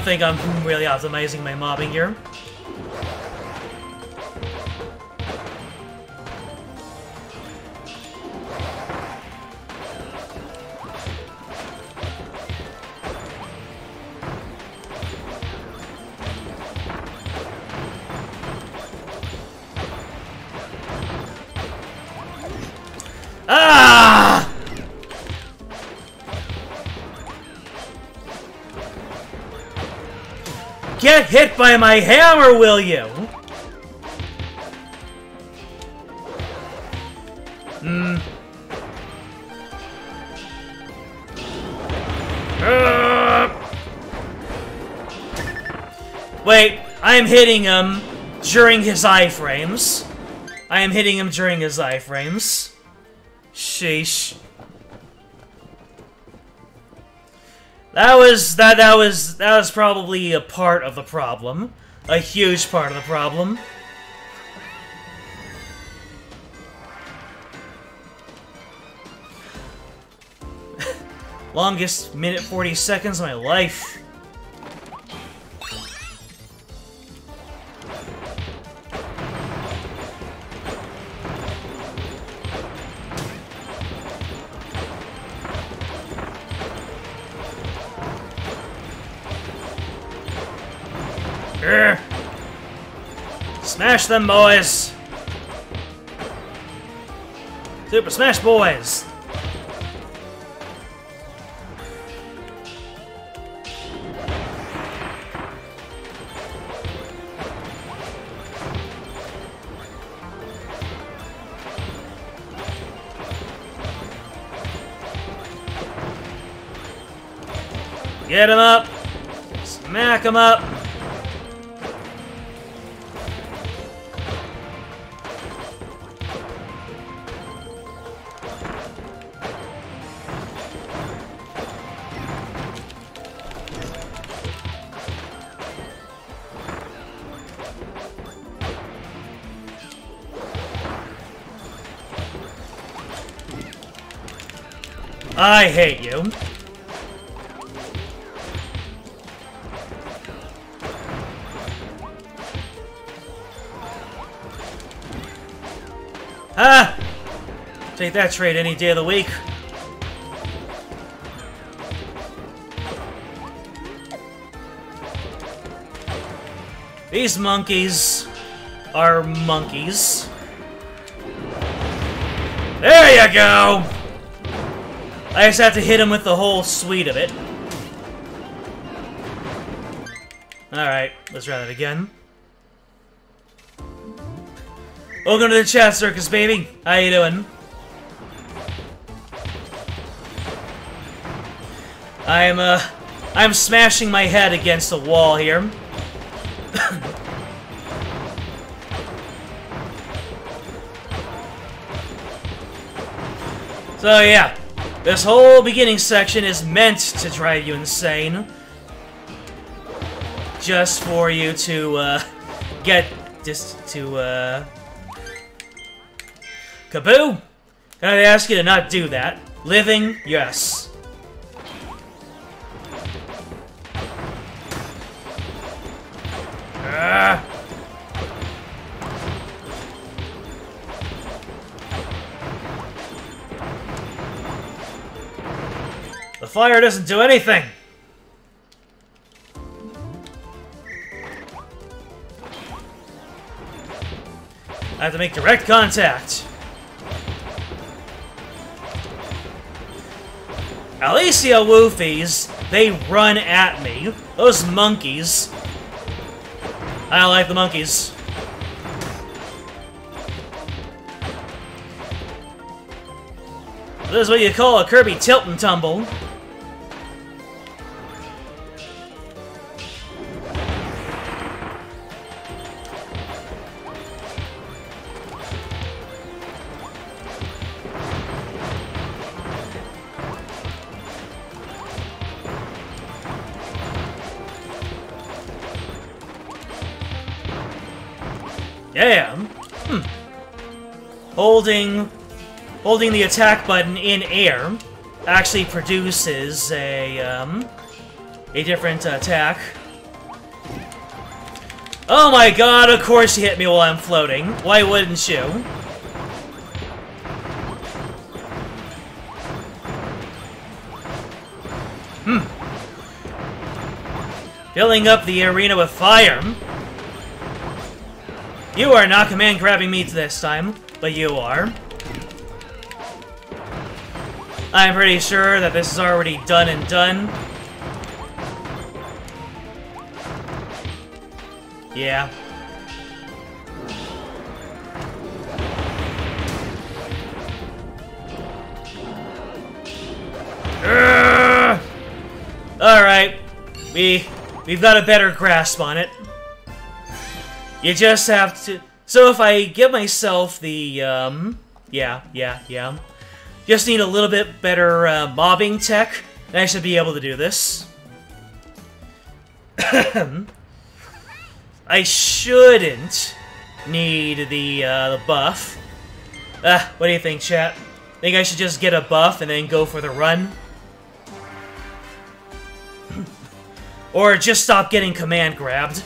Think I'm really optimizing my mobbing here. Get hit by my hammer, will you? Hmm. Uh. Wait, I am hitting him during his iframes. I am hitting him during his iframes. Sheesh. That was that that was that was probably a part of the problem. A huge part of the problem. Longest minute 40 seconds of my life. Smash them, boys! Super Smash Boys! Get him up! Smack him up! I hate you. Ah! Take that trade any day of the week. These monkeys are monkeys. There you go! I just have to hit him with the whole suite of it. Alright, let's try that again. Welcome to the chat circus, baby. How you doing? I'm, uh, I'm smashing my head against the wall here. so, yeah. This whole beginning section is meant to drive you insane. Just for you to, uh, get, just to, uh, Kaboo! I ask you to not do that? Living, yes. Fire doesn't do anything! I have to make direct contact. Alicia Woofies, they run at me. Those monkeys. I don't like the monkeys. This is what you call a Kirby tilt and tumble. Holding the attack button in air actually produces a um, a different attack. Oh my god, of course you hit me while I'm floating. Why wouldn't you? Hmm. Filling up the arena with fire. You are not command grabbing me this time, but you are. I'm pretty sure that this is already done and done. Yeah. Alright. We we've got a better grasp on it. You just have to... So if I give myself the, um... Yeah, yeah, yeah. Just need a little bit better uh, mobbing tech, and I should be able to do this. I shouldn't need the, uh, the buff. Uh, what do you think, chat? Think I should just get a buff and then go for the run? or just stop getting command grabbed.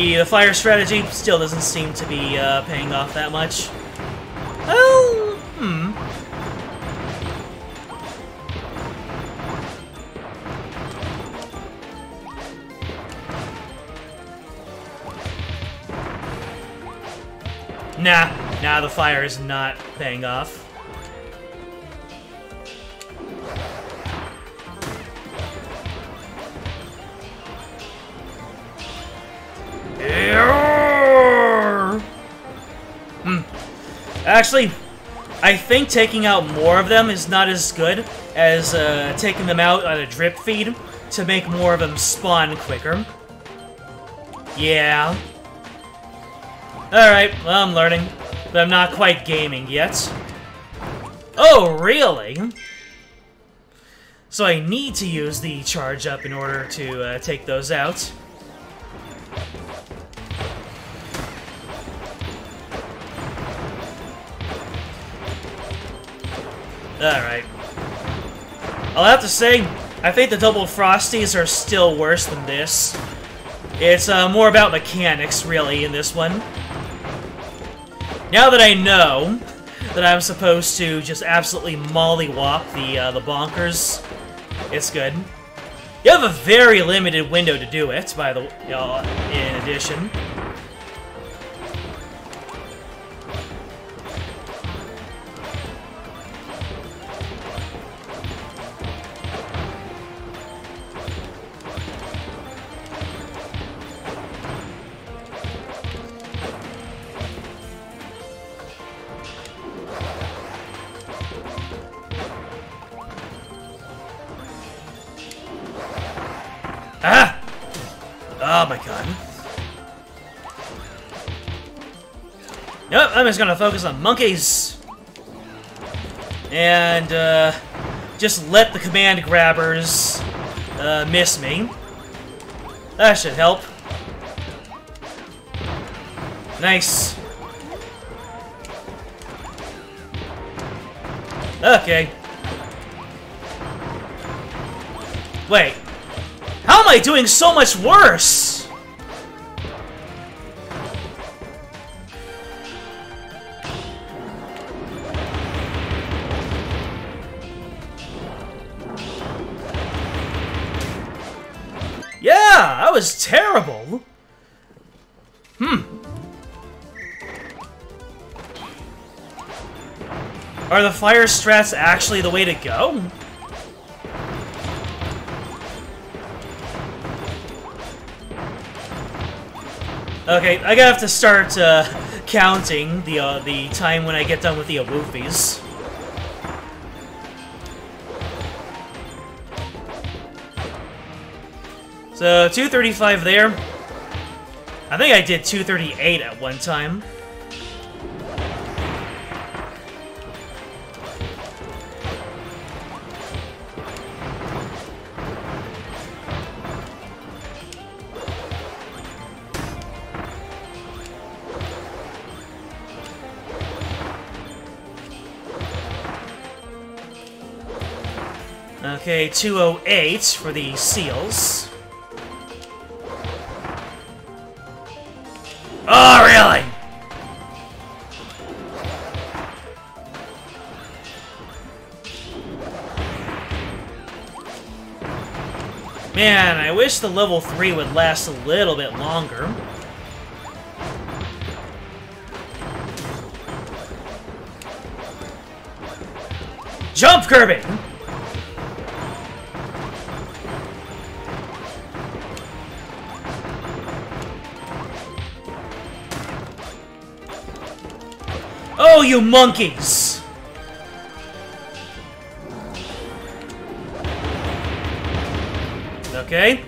The, fire strategy still doesn't seem to be uh, paying off that much. Oh, hmm. Nah, nah, the fire is not paying off. Actually, I think taking out more of them is not as good as uh, taking them out on a drip feed to make more of them spawn quicker. Yeah. Alright, well, I'm learning. But I'm not quite gaming yet. Oh, really? So I need to use the charge up in order to uh, take those out. Alright. I'll have to say, I think the double frosties are still worse than this. It's uh, more about mechanics, really, in this one. Now that I know that I'm supposed to just absolutely mollywop the, uh, the bonkers, it's good. You have a very limited window to do it, by the uh, in addition. Gonna focus on monkeys. And, uh, just let the command grabbers, uh, miss me. That should help. Nice. Okay. Wait. How am I doing so much worse? Are the fire strats actually the way to go? Okay, I gotta have to start uh, counting the uh, the time when I get done with the awoofies. So, 235 there. I think I did 238 at one time. Okay, 208 for the seals. Oh, really? Man, I wish the level 3 would last a little bit longer. Jump, Kirby! You monkeys! Okay.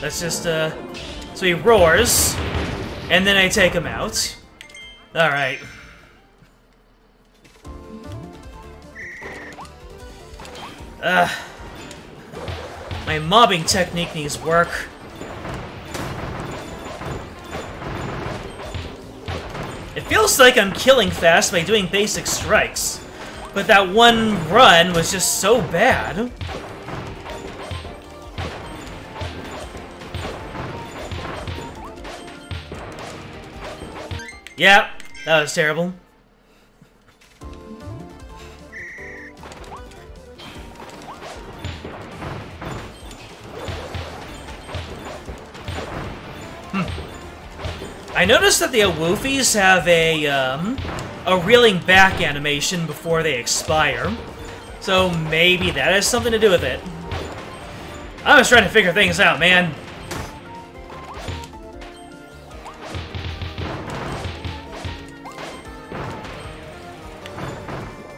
Let's just, uh... So he roars, and then I take him out. Alright. Uh, my mobbing technique needs work. Feels like I'm killing fast by doing basic strikes. But that one run was just so bad. Yeah, that was terrible. Noticed that the Awoofies have a, um, a reeling back animation before they expire. So maybe that has something to do with it. I was trying to figure things out, man.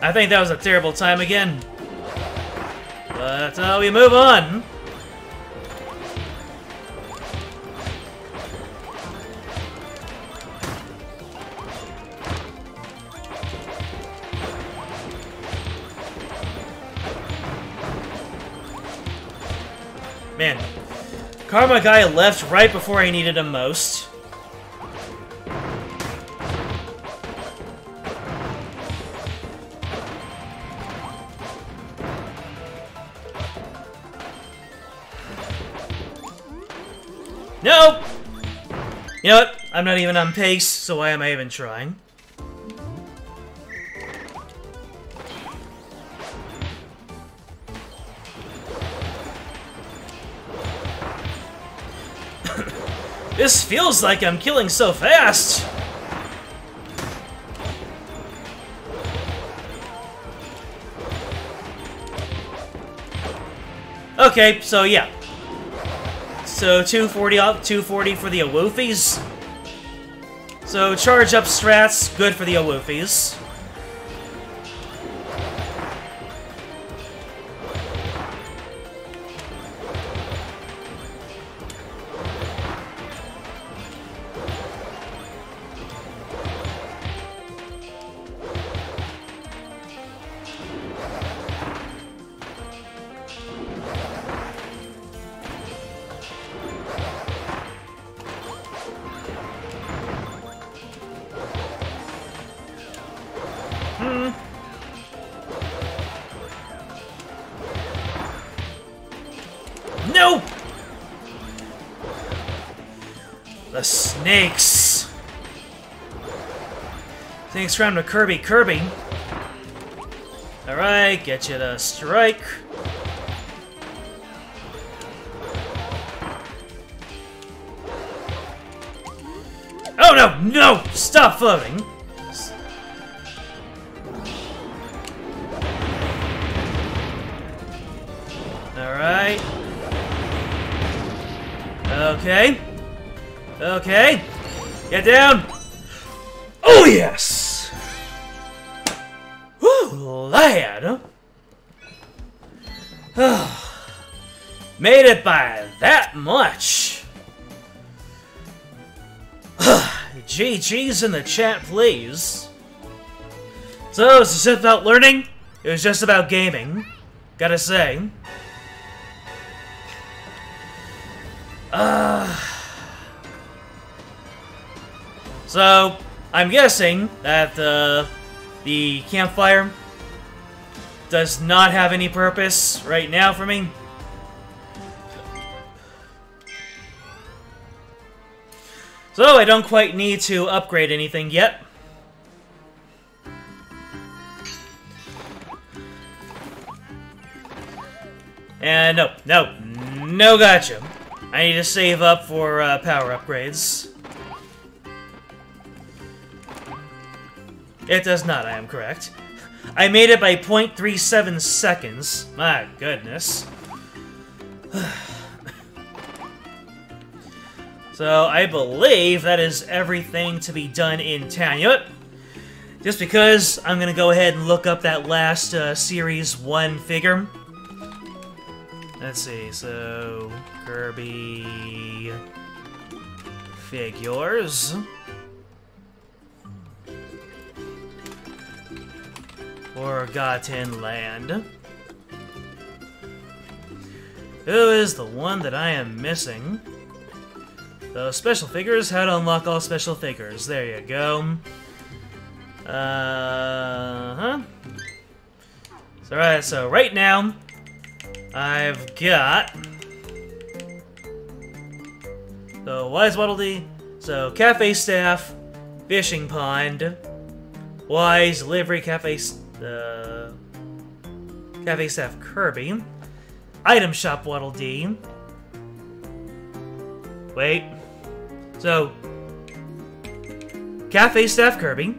I think that was a terrible time again. But uh, we move on. Karma Guy left right before I needed him most. Nope! You know what? I'm not even on pace, so why am I even trying? This feels like I'm killing so fast! Okay, so yeah, so 240 up, 240 for the Awoofies. So charge up strats, good for the Awoofies. Thanks round to Kirby Kirby. Alright, get you to strike. Oh no, no! Stop floating! Alright. Okay. Okay. Get down. GG's in the chat, please. So, is this about learning? It was just about gaming. Gotta say. Uh, so, I'm guessing that uh, the campfire does not have any purpose right now for me. So, I don't quite need to upgrade anything yet. And no, no, no gotcha. I need to save up for uh, power upgrades. It does not, I am correct. I made it by 0.37 seconds. My goodness. so, I believe that is everything to be done in Tanyut. Just because I'm gonna go ahead and look up that last uh, Series 1 figure. Let's see, so... Kirby... Figures... Forgotten Land... Who is the one that I am missing? The special figures, how to unlock all special figures. There you go. Uh huh. So right, so right now, I've got the Wise Waddle Dee, so cafe staff, fishing pond, Wise livery cafe, uh, cafe staff Kirby, item shop Waddle Dee. Wait, so cafe staff Kirby,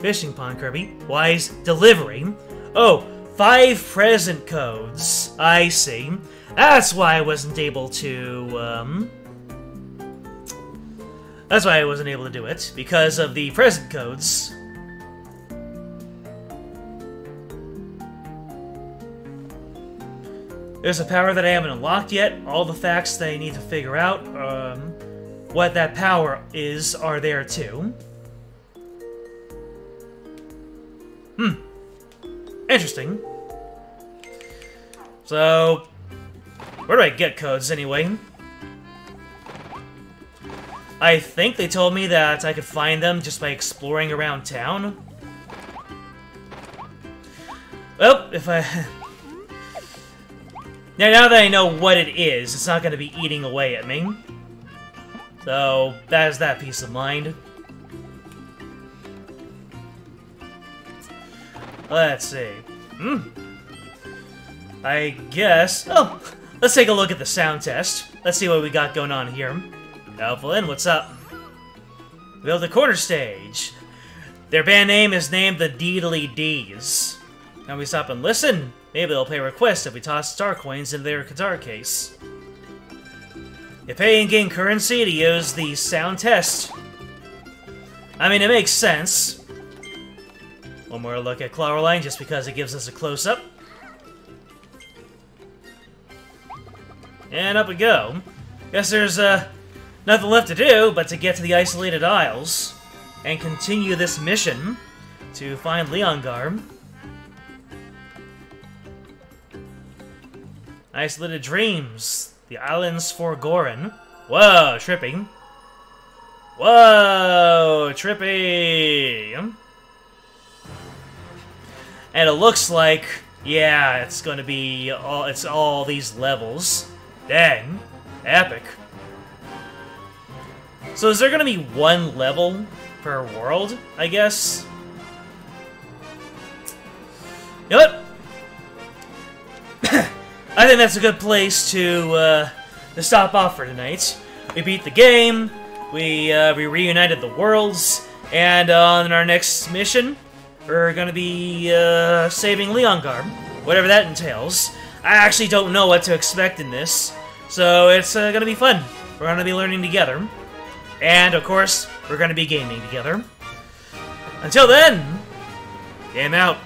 fishing pond Kirby, Wise delivering. Oh, five present codes. I see. That's why I wasn't able to, um... That's why I wasn't able to do it, because of the present codes. There's a power that I haven't unlocked yet. All the facts that I need to figure out, um, what that power is, are there too. Hmm. Interesting. So, where do I get codes anyway? I think they told me that I could find them just by exploring around town. Well, if I... now, now that I know what it is, it's not going to be eating away at me. So, that is that peace of mind. Let's see. Hmm. I guess... Oh, let's take a look at the sound test. Let's see what we got going on here. Elfilin, what's up? Build a corner stage. Their band name is named the Deedly D's. Can we stop and listen? Maybe they'll play requests if we toss star coins into their guitar case. You pay gain currency to use the sound test. I mean, it makes sense. One more look at Clawroline just because it gives us a close-up. And up we go. Guess there's, uh, Nothing left to do but to get to the Isolated Isles and continue this mission to find Leongar. Isolated Dreams, the Islands for Goron. Whoa, tripping. Whoa, tripping. And it looks like, yeah, it's gonna be all, it's all these levels. Dang, epic. So is there gonna be one level per world, I guess? You know what? I think that's a good place to, uh, to stop off for tonight. We beat the game, we, uh, we reunited the worlds, and on our next mission, we're gonna be, uh, saving Leongar, whatever that entails. I actually don't know what to expect in this, so it's uh, gonna be fun. We're gonna be learning together. And, of course, we're to be gaming together. Until then, game out.